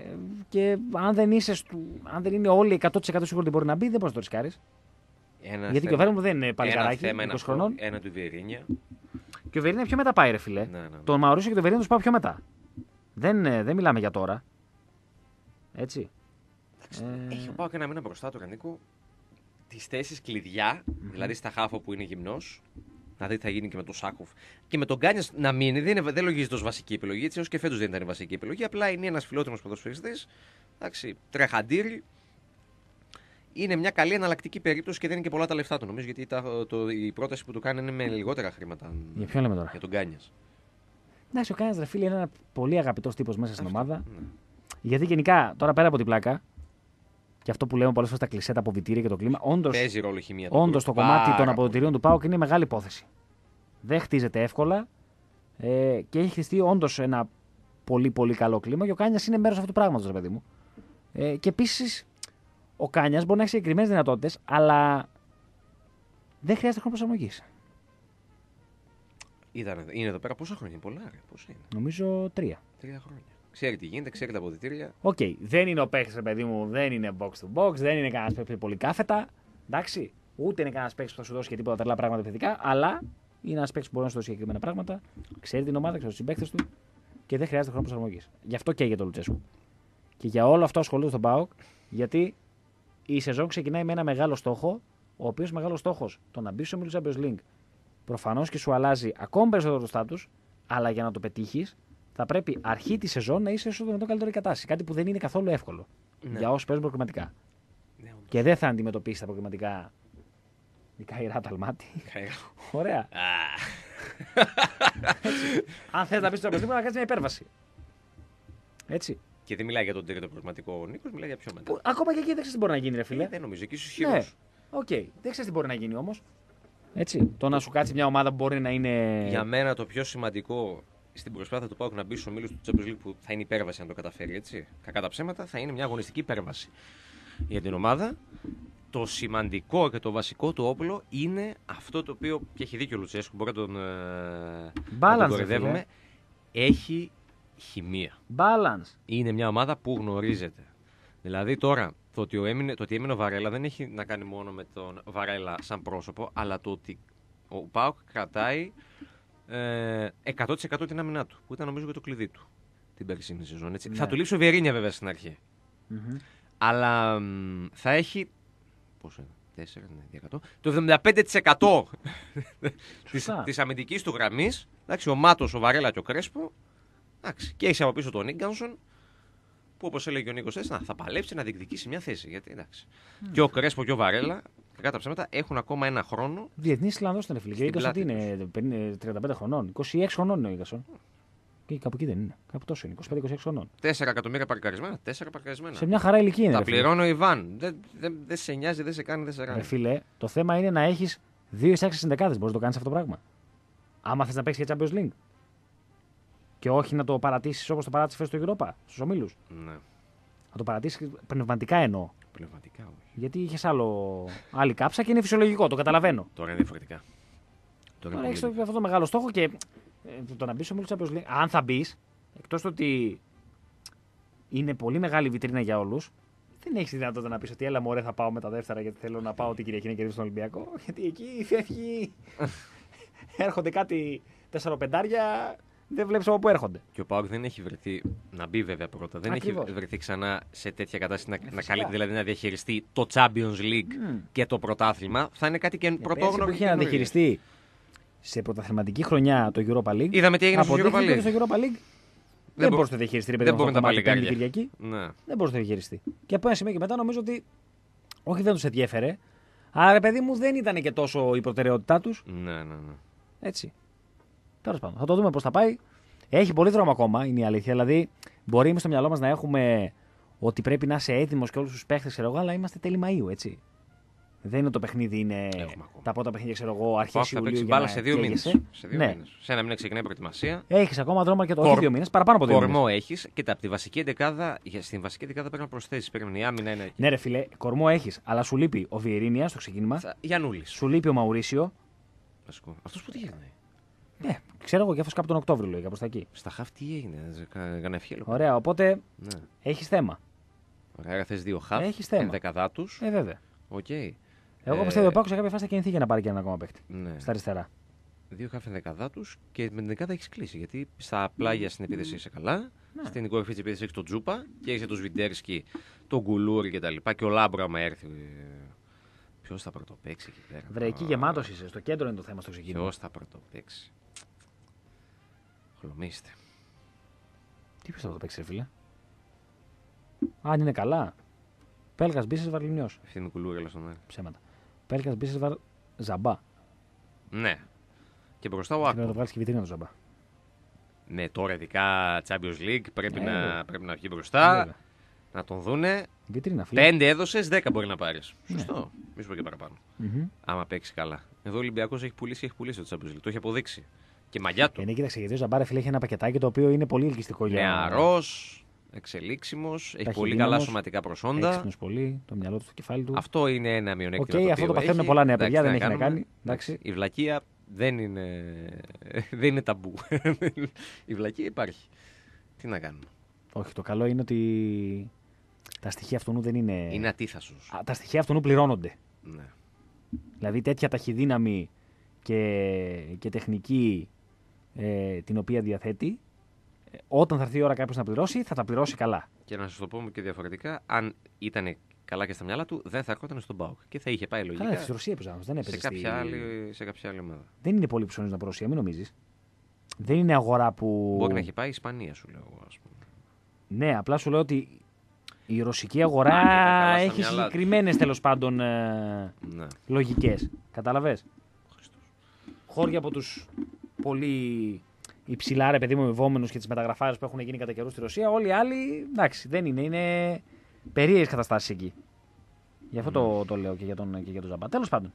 S2: και αν δεν, είσαι στου, αν δεν είναι όλοι 100% σίγουροι ότι μπορεί να μπει, δεν μπορείς να το ρισκάρεις.
S1: Ένα
S2: Γιατί και ο
S1: θέμα-
S2: Βέρμπλουμ δεν είναι
S1: ένα
S2: παλικαράκι,
S1: θέμα
S2: 20
S1: είναι αυτό,
S2: χρονών.
S1: Ένα του Βιερίνια.
S2: Και ο Βερίνια πιο μετά πάει, ρε φιλέ.
S1: Ναι, ναι, ναι.
S2: Τον Μαουρίσιο και τον Βερίνια τους πάω πιο μετά. Δεν, ε, δεν μιλάμε για τώρα. Έτσι. Ε,
S1: Έχει ο Πάοκ ένα μήνα μπροστά του Ρανίκο τις θέσεις κλειδιά, δηλαδή στα χάφο που είναι γυμνός. Να δει τι θα γίνει και με τον Σάκοφ. Και με τον Κάνιας να μείνει, δεν, είναι, δεν λογίζεται ως βασική επιλογή. Έτσι, ω και φέτος δεν ήταν η βασική επιλογή. Απλά είναι ένας φιλότιμος ποδοσφαιριστής. Εντάξει, τρεχαντήρι. Είναι μια καλή εναλλακτική περίπτωση και δεν είναι και πολλά τα λεφτά του νομίζω. Γιατί τα, το, η πρόταση που του κάνει είναι με λιγότερα χρήματα.
S2: Για ποιον λέμε τώρα;
S1: Για τον Κάνιας.
S2: Εντάξει, ο Κάνιας ρε φίλε είναι ένα πολύ αγαπητός τύπος μέσα στην ομάδα.
S1: Ναι.
S2: Γιατί γενικά, τώρα πέρα από την πλάκα, και αυτό που λέμε πολλές φορές στα κλεισέ, τα αποδητήρια και το κλίμα, όντω
S1: Παίζει ρόλο η χημεία του.
S2: όντως
S1: γκρουπ.
S2: το κομμάτι των
S1: Πάρα
S2: αποδητηρίων του ΠΑΟΚ είναι μεγάλη υπόθεση. Δεν χτίζεται εύκολα ε, και έχει χτιστεί όντως ένα πολύ πολύ καλό κλίμα και ο Κάνιας είναι μέρος αυτού του πράγματος, ρε παιδί μου. Ε, και επίσης, ο Κάνιας μπορεί να έχει συγκεκριμένες δυνατότητες, αλλά δεν χρειάζεται χρόνος προσαρμογής.
S1: Ήταν, είναι εδώ πέρα πόσα χρόνια, πολλά ρε, πόσα είναι;
S2: Νομίζω τρία.
S1: Τρία χρόνια. Ξέρει τι γίνεται, ξέρει τα αποδυτήρια.
S2: Οκ, δεν είναι ο παίκτης, ρε παιδί μου, δεν είναι box to box, δεν είναι κανένας παίκτης πολύ κάθετα. Εντάξει, ούτε είναι κανένας παίκτης που θα σου δώσει και τίποτα τρελά πράγματα θετικά, αλλά είναι ένας παίκτη που μπορεί να σου δώσει συγκεκριμένα πράγματα, ξέρει την ομάδα, ξέρει τους συμπαίκτες του και δεν χρειάζεται χρόνο προσαρμογής. Γι' αυτό και για τον Λουτσέσκου. Και για όλο αυτό ασχολούνται στον ΠΑΟΚ, γιατί η σεζόν ξεκινάει με ένα μεγάλο στόχο, ο οποίος μεγάλος στόχος το να μπει στο Champions Champions League προφανώς και σου αλλάζει ακόμα περισσότερο το στάτους, αλλά για να το πετύχεις θα πρέπει αρχή της σεζόν να είσαι όσο το δυνατόν καλύτερη κατάσταση. Κάτι που δεν είναι καθόλου εύκολο
S1: Ναι.
S2: για όσους παίζουν προκριματικά.
S1: Ναι, όντως.
S2: Και δεν θα αντιμετωπίσει τα προκριματικά. Νικάει ράτα αλμάτι.
S1: Καίγα.
S2: Ωραία.
S1: Α,
S2: Αν θες να πεις στο τραπεζικό, να κάνεις μια υπέρβαση. Έτσι.
S1: Και δεν μιλάει για τον τρίτο πραγματικό ο Νίκος, μιλάει για πιο μετά.
S2: Που, ακόμα και εκεί δεν ξέρεις τι μπορεί να γίνει, ρε φίλε.
S1: Ε, δεν νομίζω, εκεί στου
S2: Ναι.
S1: χειρού.
S2: Οκ. Δεν ξέρεις τι μπορεί να γίνει όμως. Έτσι. Το να σου κάτσει μια ομάδα που μπορεί να είναι.
S1: Για μένα το πιο σημαντικό στην προσπάθεια του Πάοκ να μπει στους ομίλους του Champions League που θα είναι υπέρβαση αν το καταφέρει έτσι. Κακά τα ψέματα θα είναι μια αγωνιστική υπέρβαση για την ομάδα. Το σημαντικό και το βασικό του όπλο είναι αυτό το οποίο. και έχει δίκιο ο Λουτσέσκου, μπορεί να τον, ε, να
S2: Balance,
S1: τον
S2: ρε
S1: κοροϊδεύουμε. Έχει χημεία.
S2: Balance.
S1: Είναι μια ομάδα που γνωρίζεται. Δηλαδή τώρα το ότι, ο έμεινε, το ότι έμεινε ο Βαρέλα δεν έχει να κάνει μόνο με τον Βαρέλα σαν πρόσωπο, αλλά το ότι ο Πάουκ κρατάει ε, 100% την άμυνά του, που ήταν νομίζω και το κλειδί του την περσίνη σεζόν. Έτσι.
S2: Ναι.
S1: Θα του λείψει ο Βιερίνια βέβαια στην αρχή.
S2: Μμμ.
S1: Αλλά μ, θα έχει. Πόσο είναι, 4, ναι, 200, το 75% (laughs) της,
S2: Σωστά.
S1: της αμυντικής του γραμμής. Εντάξει, ο Μάτος, ο Βαρέλα και ο Κρέσπο. Εντάξει, και έχει από πίσω τον Ίγκανσον. Που όπως έλεγε ο Νίκος Τέσσερα, θα παλέψει να διεκδικήσει μια θέση. Γιατί εντάξει. Και ο Κρέσπο και ο Βαρέλα, κακά τα ψέματα, έχουν ακόμα ένα χρόνο.
S2: Διεθνή Ισλανδός ήταν φίλε. Και ο
S1: Στην
S2: Ίγκασον τι
S1: πλάτη
S2: είναι, 50, 35 χρονών. 26 χρονών είναι ο Ίγκασον. Και κάπου εκεί δεν είναι. Κάπου τόσο είναι. 25-26 χρονών.
S1: 4 εκατομμύρια παρκαρισμένα. 4 παρκαρισμένα.
S2: Σε μια χαρά ηλικία είναι.
S1: Τα
S2: ρε φίλε.
S1: πληρώνει ο Ιβάν. Δεν, δεν, δεν σε νοιάζει, δεν σε κάνει, δεν σε
S2: Ρε
S1: κάνει.
S2: φίλε, το θέμα είναι να έχεις δύο εισάξεις συνδεκάδε. Μπορείς να το κάνεις αυτό το πράγμα. Άμα θες να παίξεις για Champions League. Και όχι να το παρατήσεις όπως το παράτησες φέτο στο Europa, στους ομίλους.
S1: Ναι,
S2: Να το παρατήσεις πνευματικά εννοώ.
S1: Πνευματικά όχι.
S2: Γιατί είχες άλλο... άλλη κάψα και είναι φυσιολογικό, το καταλαβαίνω.
S1: Τώρα είναι διαφορετικά. Τώρα
S2: Τώρα
S1: είναι
S2: έχεις
S1: πολύ
S2: αυτό το μεγάλο στόχο και ε, το να μπει στο ομίλου Champions League, αν θα μπεις, εκτός του ότι είναι πολύ μεγάλη βιτρίνα για όλους, δεν έχεις δυνατότητα να πεις ότι έλα μωρέ θα πάω με τα δεύτερα γιατί θέλω να πάω την Κυριακή να κερδίσω τον Ολυμπιακό. Γιατί εκεί φεύγει. (laughs) έρχονται κάτι 4-5, δεν βλέπεις από πού έρχονται.
S1: Και ο Πάουκ δεν έχει βρεθεί να μπει βέβαια πρώτα. Δεν
S2: Ακριβώς.
S1: έχει βρεθεί ξανά σε τέτοια κατάσταση να, να
S2: φυσικά.
S1: καλείται δηλαδή να διαχειριστεί το Champions League
S2: Μμ.
S1: και το πρωτάθλημα. Θα είναι κάτι και
S2: Πέρσι
S1: πρωτόγνωρο.
S2: που
S1: και
S2: είχε να
S1: καινούριο.
S2: διαχειριστεί σε πρωταθληματική χρονιά το Europa League.
S1: Είδαμε τι έγινε στο Europa
S2: αποδείχθηκε
S1: League.
S2: ότι στο Europa League δεν,
S1: μπο-
S2: μπορούσε να διαχειριστεί ρε παιδί
S1: δεν
S2: μου, αυτό
S1: μπορούν
S2: το
S1: τα
S2: κομμάτι Πέμπτη
S1: παλικάρια.
S2: Κυριακή.
S1: Ναι.
S2: Δεν μπορούσε να διαχειριστεί. Και από ένα σημείο και μετά νομίζω ότι. Όχι, δεν τους ενδιέφερε. Αλλά ρε παιδί μου δεν ήταν και τόσο η προτεραιότητά τους.
S1: Ναι, ναι, ναι.
S2: Έτσι. Τέλος πάντων, θα το δούμε πώς θα πάει. Έχει πολύ δρόμο ακόμα, είναι η αλήθεια. Δηλαδή, μπορεί εμεί στο μυαλό μας να έχουμε ότι πρέπει να είσαι έτοιμος και όλους τους παίχτες, ξέρω εγώ, αλλά είμαστε τέλη Μαΐου, έτσι. Δεν είναι το παιχνίδι, είναι
S1: Έχουμε ακόμα.
S2: τα πρώτα παιχνίδια, ξέρω εγώ,
S1: Ο
S2: αρχές
S1: Πάουκ θα
S2: Ιουλίου.
S1: παίξει
S2: για
S1: μπάλα
S2: να
S1: σε δύο μήνες.
S2: καίγεσαι.
S1: Σε δύο
S2: Ναι.
S1: μήνες. Σε ένα μήνα ξεκινάει η προετοιμασία.
S2: Έχεις ακόμα δρόμο αρκετό.
S1: Κορ-
S2: Όχι δύο μήνες, παραπάνω από δύο μήνες.
S1: Κορμό έχεις και τα, από τη βασική εντεκάδα. Για, στην βασική εντεκάδα πρέπει να προσθέσεις. Πρέπει η άμυνα είναι.
S2: Ναι, ρε φίλε, κορμό έχεις, αλλά σου λείπει ο Βιεϊρίνια στο ξεκίνημα,
S1: Θα- Γιαννούλης.
S2: σου λείπει ο Μαουρίσιο.
S1: Βασικό. Αυτός που τι έγινε.
S2: Ναι, ξέρω εγώ και αυτό κάπου τον Οκτώβριο λέει, κάπως εκεί.
S1: Στα χαφ τι έγινε. Έκανε ευχέλαιο.
S2: Ωραία, οπότε
S1: Ναι.
S2: έχεις θέμα.
S1: Ωραία, θες δύο χαφ.
S2: Έχεις θέμα.
S1: Ενδεκαδάτους.
S2: Ε, βέβαια.
S1: Οκ.
S2: Εγώ
S1: Ε,
S2: πιστεύω ότι ο Πάοκ σε κάποια φάση θα κινηθεί για να πάρει και ένα ακόμα παίχτη.
S1: Ναι.
S2: Στα αριστερά.
S1: Δύο χαφ ενδεκαδάτους και με την δεκάδα έχεις κλείσει. Γιατί στα πλάγια στην επίθεση είσαι καλά.
S2: Ναι.
S1: Στην κορυφή της επίθεσης έχεις τον Τζούπα και έχεις του Βιντέρσκι, τον Κουλούρι κτλ. Και, και ο Λάμπρο, άμα έρθει. Ποιος θα πρωτοπαίξει εκεί πέρα.
S2: Βρε, εκεί γεμάτος είσαι. Στο κέντρο είναι το θέμα στο ξεκίνημα.
S1: Ποιος θα πρωτοπαίξει. Χλωμίστε.
S2: Τι πιστεύω θα το παίξει, ρε φίλε; Αν είναι καλά. Πέλγα Μπίσεσβαρ Βαρλινιό.
S1: Ευθύνη Κουλούρι, αλλά στον αέρα.
S2: Ψέματα. Πέλγα Μπίσεσβαρ Ζαμπά.
S1: Ναι. Και μπροστά ο
S2: Πρέπει να το
S1: Άκπομ.
S2: βγάλεις και βιτρίνα το Ζαμπά.
S1: Ναι, τώρα ειδικά Champions League πρέπει,
S2: Ε,
S1: να,
S2: βέβαια.
S1: πρέπει να βγει μπροστά.
S2: Βέβαια.
S1: Να τον δούνε.
S2: Βιτρίνα, φίλε.
S1: Πέντε έδωσες, δέκα μπορεί να πάρεις.
S2: Ναι.
S1: Σωστό. Μη σου πω και παραπάνω.
S2: Μμμ.
S1: Άμα παίξει καλά. Εδώ ο Ολυμπιακός έχει πουλήσει, έχει πουλήσει το Champions League. Το έχει αποδείξει. Και μαγιά του.
S2: Και ναι, κοίταξε, γιατί ο Ζαμπά, ρε φίλε, έχει ένα πακετάκι το οποίο είναι πολύ ελκυστικό για.
S1: Νεαρός, εξελίξιμος, έχει πολύ
S2: Ταχυδύναμος,
S1: καλά σωματικά προσόντα.
S2: Έξυπνος πολύ, το μυαλό του, το κεφάλι του.
S1: Αυτό είναι ένα μειονέκτημα.
S2: Οκ,
S1: το
S2: αυτό
S1: οποίο
S2: το παθαίνουν
S1: έχει.
S2: πολλά νέα παιδιά,
S1: Εντάξει,
S2: δεν
S1: τι
S2: έχει να
S1: κάνουμε.
S2: κάνει. Εντάξει.
S1: Η βλακεία δεν είναι, (laughs) δεν είναι ταμπού. (laughs) η βλακεία υπάρχει. Τι να κάνουμε;
S2: Όχι, το καλό είναι ότι τα στοιχεία αυτού δεν είναι.
S1: Είναι ατίθασος.
S2: Α, τα στοιχεία αυτού πληρώνονται.
S1: Ναι.
S2: Δηλαδή τέτοια ταχυδύναμη και, και τεχνική ε, την οποία διαθέτει, ε, όταν θα έρθει η ώρα κάποιος να πληρώσει, θα τα πληρώσει καλά.
S1: Και να σας το πούμε και διαφορετικά, αν ήταν καλά και στα μυαλά του, δεν θα ερχόταν στον Πάουκ. Και θα είχε πάει λογικά
S2: Καλά, στη Ρωσία έπαιζε όμως, δεν έπαιζε.
S1: σε,
S2: στη-
S1: κάποια άλλη, σε κάποια άλλη ομάδα.
S2: Δεν είναι πολύ ψωνίζοντα από Ρωσία, μην νομίζεις. Δεν είναι αγορά που.
S1: Μπορεί να έχει πάει η Ισπανία, σου λέω. εγώ, Ας πούμε.
S2: Ναι, απλά σου λέω ότι η ρωσική αγορά
S1: Αν ήταν καλά στα
S2: έχει
S1: μυαλά του.
S2: συγκεκριμένες τέλος πάντων ε,
S1: Ναι.
S2: λογικές. Κατάλαβε.
S1: Χριστός.
S2: Χώρια από του πολύ υψηλά ρε παιδί μου ευόμενους και τις μεταγραφάρες που έχουν γίνει κατά καιρούς στη Ρωσία, όλοι οι άλλοι εντάξει δεν είναι. Είναι περίεργες καταστάσεις εκεί. Γι' αυτό το, το λέω και για τον, και για τον Ζαμπά. Τέλος πάντων.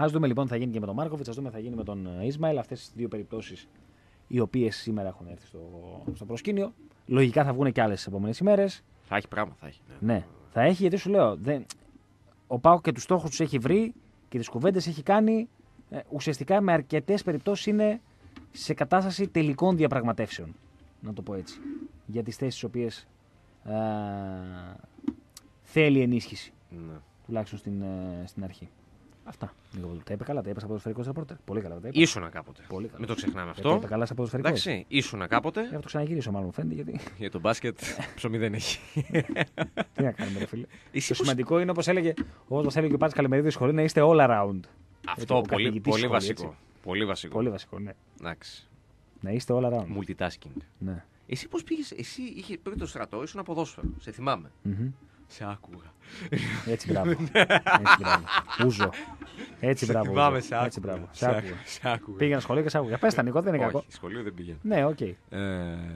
S2: Α δούμε λοιπόν τι θα γίνει και με τον Μάρκοβιτς, ας δούμε τι θα γίνει με τον ε, Ισμαήλ. Αυτές τις δύο περιπτώσεις οι οποίες σήμερα έχουν έρθει στο, στο προσκήνιο. Λογικά θα βγουν και άλλες τις επόμενες ημέρες.
S1: Θα έχει πράγμα, θα έχει. Ναι.
S2: Ναι, θα έχει γιατί σου λέω. Δεν... Ο Πάο και τους στόχους τους έχει βρει και τις κουβέντες έχει κάνει. Ε, ουσιαστικά με αρκετές περιπτώσεις είναι σε κατάσταση τελικών διαπραγματεύσεων. Να το πω έτσι. Για τις θέσεις τις οποίες θέλει ενίσχυση.
S1: Ναι.
S2: Τουλάχιστον στην, ε, στην αρχή. Αυτά. Νίκο Παπαδόπουλου. Τα είπε καλά, τα είπες σαν ποδοσφαιρικό ρεπόρτερ. Πολύ καλά. Τα είπες.
S1: Ήσουνα κάποτε.
S2: Πολύ καλά.
S1: Μην το ξεχνάμε
S2: Ε,
S1: αυτό.
S2: Τα είπε καλά σαν ποδοσφαιρικό.
S1: Εντάξει, ήσουνα κάποτε.
S2: Θα το ξαναγυρίσω μάλλον μου φαίνεται γιατί.
S1: Για το μπάσκετ ψωμί δεν έχει.
S2: Τι να κάνουμε, ρε φίλε.
S1: Εσύ
S2: Το
S1: πώς-
S2: σημαντικό είναι όπως έλεγε, όπως μας έλεγε και ο Πάτης Καλημερίδης σχολή να είστε all around.
S1: Αυτό
S2: ο
S1: πολύ,
S2: καθηγητής
S1: πολύ
S2: σχολή,
S1: βασικό.
S2: έτσι.
S1: Πολύ βασικό.
S2: Πολύ βασικό, ναι.
S1: Εντάξει.
S2: Να είστε all around.
S1: Multitasking.
S2: Ναι.
S1: Εσύ πώς πήγες, εσύ είχε πριν το στρατό, ήσουν ποδόσφαιρο. Σε θυμάμαι.
S2: Μμμ.
S1: Σε άκουγα.
S2: Έτσι μπράβο. Έτσι μπράβο. Ούζο. Έτσι μπράβο.
S1: θυμάμαι,
S2: Ούζο.
S1: σε άκουγα.
S2: Έτσι μπράβο. Σε
S1: Σε
S2: άκουγα.
S1: άκουγα. Σε άκουγα.
S2: Πήγαινα σχολείο και σε άκουγα. Πες τα Νίκο, δεν είναι κακό.
S1: Όχι, σχολείο δεν πήγαινε.
S2: Ναι, οκ.
S1: Ε,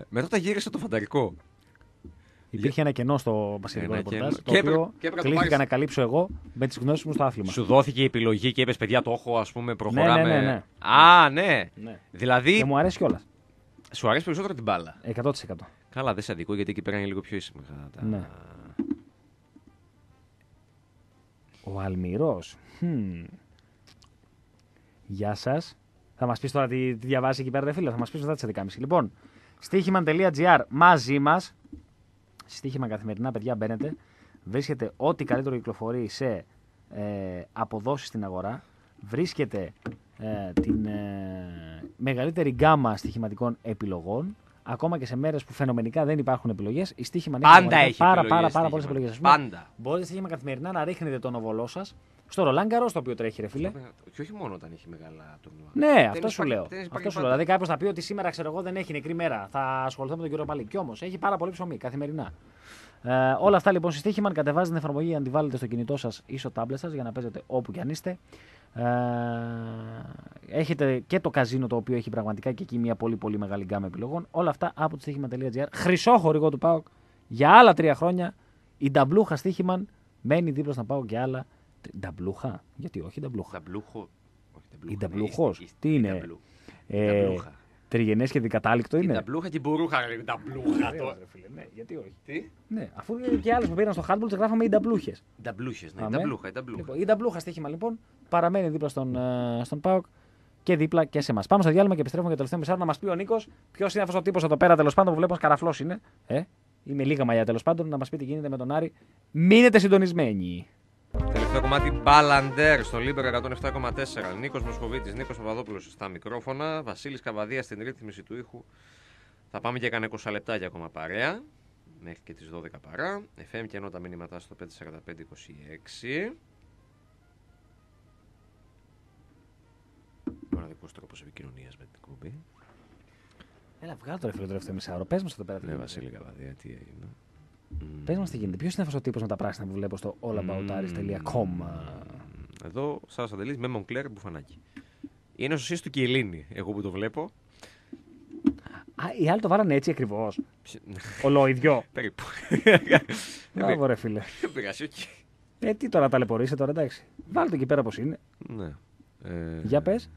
S1: μετά τα γύρισε το φανταρικό.
S2: Υπήρχε ένα κενό στο βασιλικό
S1: Ένα
S2: ρεπορτάζ.
S1: κενό.
S2: Το
S1: Και έπρεπε-
S2: οποίο
S1: και έπρεπε να το
S2: κλείθηκα
S1: πάρεις.
S2: να καλύψω εγώ με τις γνώσεις μου στο άθλημα.
S1: Σου δόθηκε η επιλογή και είπες: Παιδιά, το έχω, ας πούμε, προχωράμε.
S2: ναι, ναι.
S1: Α, ναι.
S2: Ναι.
S1: Δηλαδή,
S2: Και μου αρέσει κιόλας.
S1: σου αρέσει περισσότερο την μπάλα.
S2: 100%.
S1: Καλά, δεν σε αδικώ γιατί εκεί πέρα είναι λίγο πιο ήσυχα. Τα...
S2: Ναι. Ο Αλμυρός. Γεια σας. Θα μας πεις τώρα τι, τι διαβάζει εκεί πέρα, ρε φίλε. Θα μας πεις μετά τις 11.30. Λοιπόν, στοίχημαν.gr μαζί μας. Στοίχημα καθημερινά, παιδιά, μπαίνετε. Βρίσκεται ό,τι καλύτερο κυκλοφορεί σε ε, αποδόσεις στην αγορά. Βρίσκεται ε, την ε, μεγαλύτερη γκάμα στοιχηματικών επιλογών. Ακόμα και σε μέρες που φαινομενικά δεν υπάρχουν επιλογές, η στοίχημα έχει
S1: Πάντα
S2: πραγματικά
S1: έχει
S2: πάρα,
S1: επιλογές
S2: πάρα, πάρα πολλές
S1: στοίχημα.
S2: επιλογές.
S1: Πάντα.
S2: Μπορείτε στοίχημα καθημερινά να ρίχνετε τον οβολό σας στο ρολάγκαρο, το οποίο τρέχει, ρε φίλε.
S1: Και όχι μόνο όταν έχει μεγάλα τουρνουά.
S2: Ναι,
S1: Τένις
S2: αυτό σου
S1: υπάρχει-
S2: λέω.
S1: τένις
S2: Αυτό
S1: υπάρχει
S2: σου λέω.
S1: πάντα.
S2: Δηλαδή κάποιος θα πει ότι σήμερα ξέρω εγώ δεν έχει νεκρή μέρα. Θα ασχοληθώ με τον κύριο Παλί. Κι όμως έχει πάρα πολύ ψωμί καθημερινά. Ε, όλα αυτά λοιπόν στη Στίχημαν κατεβάζετε την εφαρμογή για να τη βάλετε στο κινητό σας ή στο τάμπλετ σας για να παίζετε όπου κι αν είστε. Ε, έχετε και το καζίνο το οποίο έχει πραγματικά και εκεί μια πολύ πολύ μεγάλη γκάμα επιλογών. Όλα αυτά από το στοίχημα.gr. Χρυσό χορηγό του ΠΑΟΚ για άλλα τρία χρόνια. Η νταμπλούχα στοίχημαν μένει δίπλα στον ΠΑΟΚ για άλλα. Τρι- Νταμπλούχα, γιατί όχι νταμπλούχα.
S1: Ταμπλούχο. όχι, ταμπλούχα,
S2: Η
S1: ναι,
S2: ταμπλούχος.
S1: είστε- είστε-
S2: Τι
S1: η
S2: είναι;
S1: ταμπλού.
S2: Ε,
S1: Νταμπλούχα.
S2: Τριγενές και δικατάληκτο
S1: Η
S2: είναι;
S1: ταμπλούχα και η μπουρούχα. ρε, η Ταμπλούχα.
S2: Ωραίος,
S1: το-
S2: ρε φίλε, ναι, γιατί όχι.
S1: Τι;
S2: Ναι, αφού είναι και άλλες που πήραν στο χάντμπολ, τι γράφαμε οι νταμπλούχες.
S1: Οι ταμπλούχες, ναι. η
S2: Αμέ.
S1: ταμπλούχα, η ταμπλούχα.
S2: Λοιπόν, η νταμπλούχα στοίχημα λοιπόν παραμένει δίπλα στον, ε, στον Πάοκ και δίπλα και σε εμάς. Πάμε στο διάλειμμα και επιστρέφουμε για το τελευταίο μισάρο να μας πει ο Νίκος ποιος είναι αυτός ο τύπος εδώ πέρα τέλος πάντων που βλέπω καραφλός είναι. Ε, είμαι λίγα μαλλιά τέλος πάντων να μας πει τι γίνεται με τον Άρη. Μείνετε συντονισμένοι.
S1: Τελευταίο κομμάτι Μπαλαντέρ στο Λίμπερο 107,4. Νίκος Μοσχοβίτης, Νίκος Παπαδόπουλος στα μικρόφωνα. Βασίλης Καβαδίας στην ρύθμιση του ήχου. Θα πάμε για κανένα 20 λεπτάκια ακόμα παρέα. Μέχρι και τις 12 παρά. FM και ενώ τα μηνύματά στο 54526. Μοναδικό τρόπος επικοινωνίας με την κουμπί.
S2: Έλα, βγάλω το ρε φίλε το τελευταίο μισάρο. Πες μας εδώ πέρα. τι
S1: Ναι,
S2: γίνεται.
S1: Βασίλη Καβαδία, τι έγινε.
S2: Πες μας τι γίνεται. Ποιος είναι αυτός ο τύπος με τα πράσινα που βλέπω στο allaboutaris.com.
S1: Εδώ, Σάρας Αντελής με Μονκλέρ Μπουφανάκι. Είναι σωσίας του Κιελίνι, εγώ που το βλέπω.
S2: Α, οι άλλοι το βάλανε έτσι ακριβώς.
S1: Ψ-
S2: Ολοϊδιό. (laughs)
S1: Περίπου.
S2: Μπράβο, ρε φίλε.
S1: Δεν πειράζει, οκ.
S2: Ε, τι τώρα ταλαιπωρείσαι τώρα, εντάξει. Βάλτε εκεί πέρα πώς είναι.
S1: Ναι. Ε,
S2: Για πες.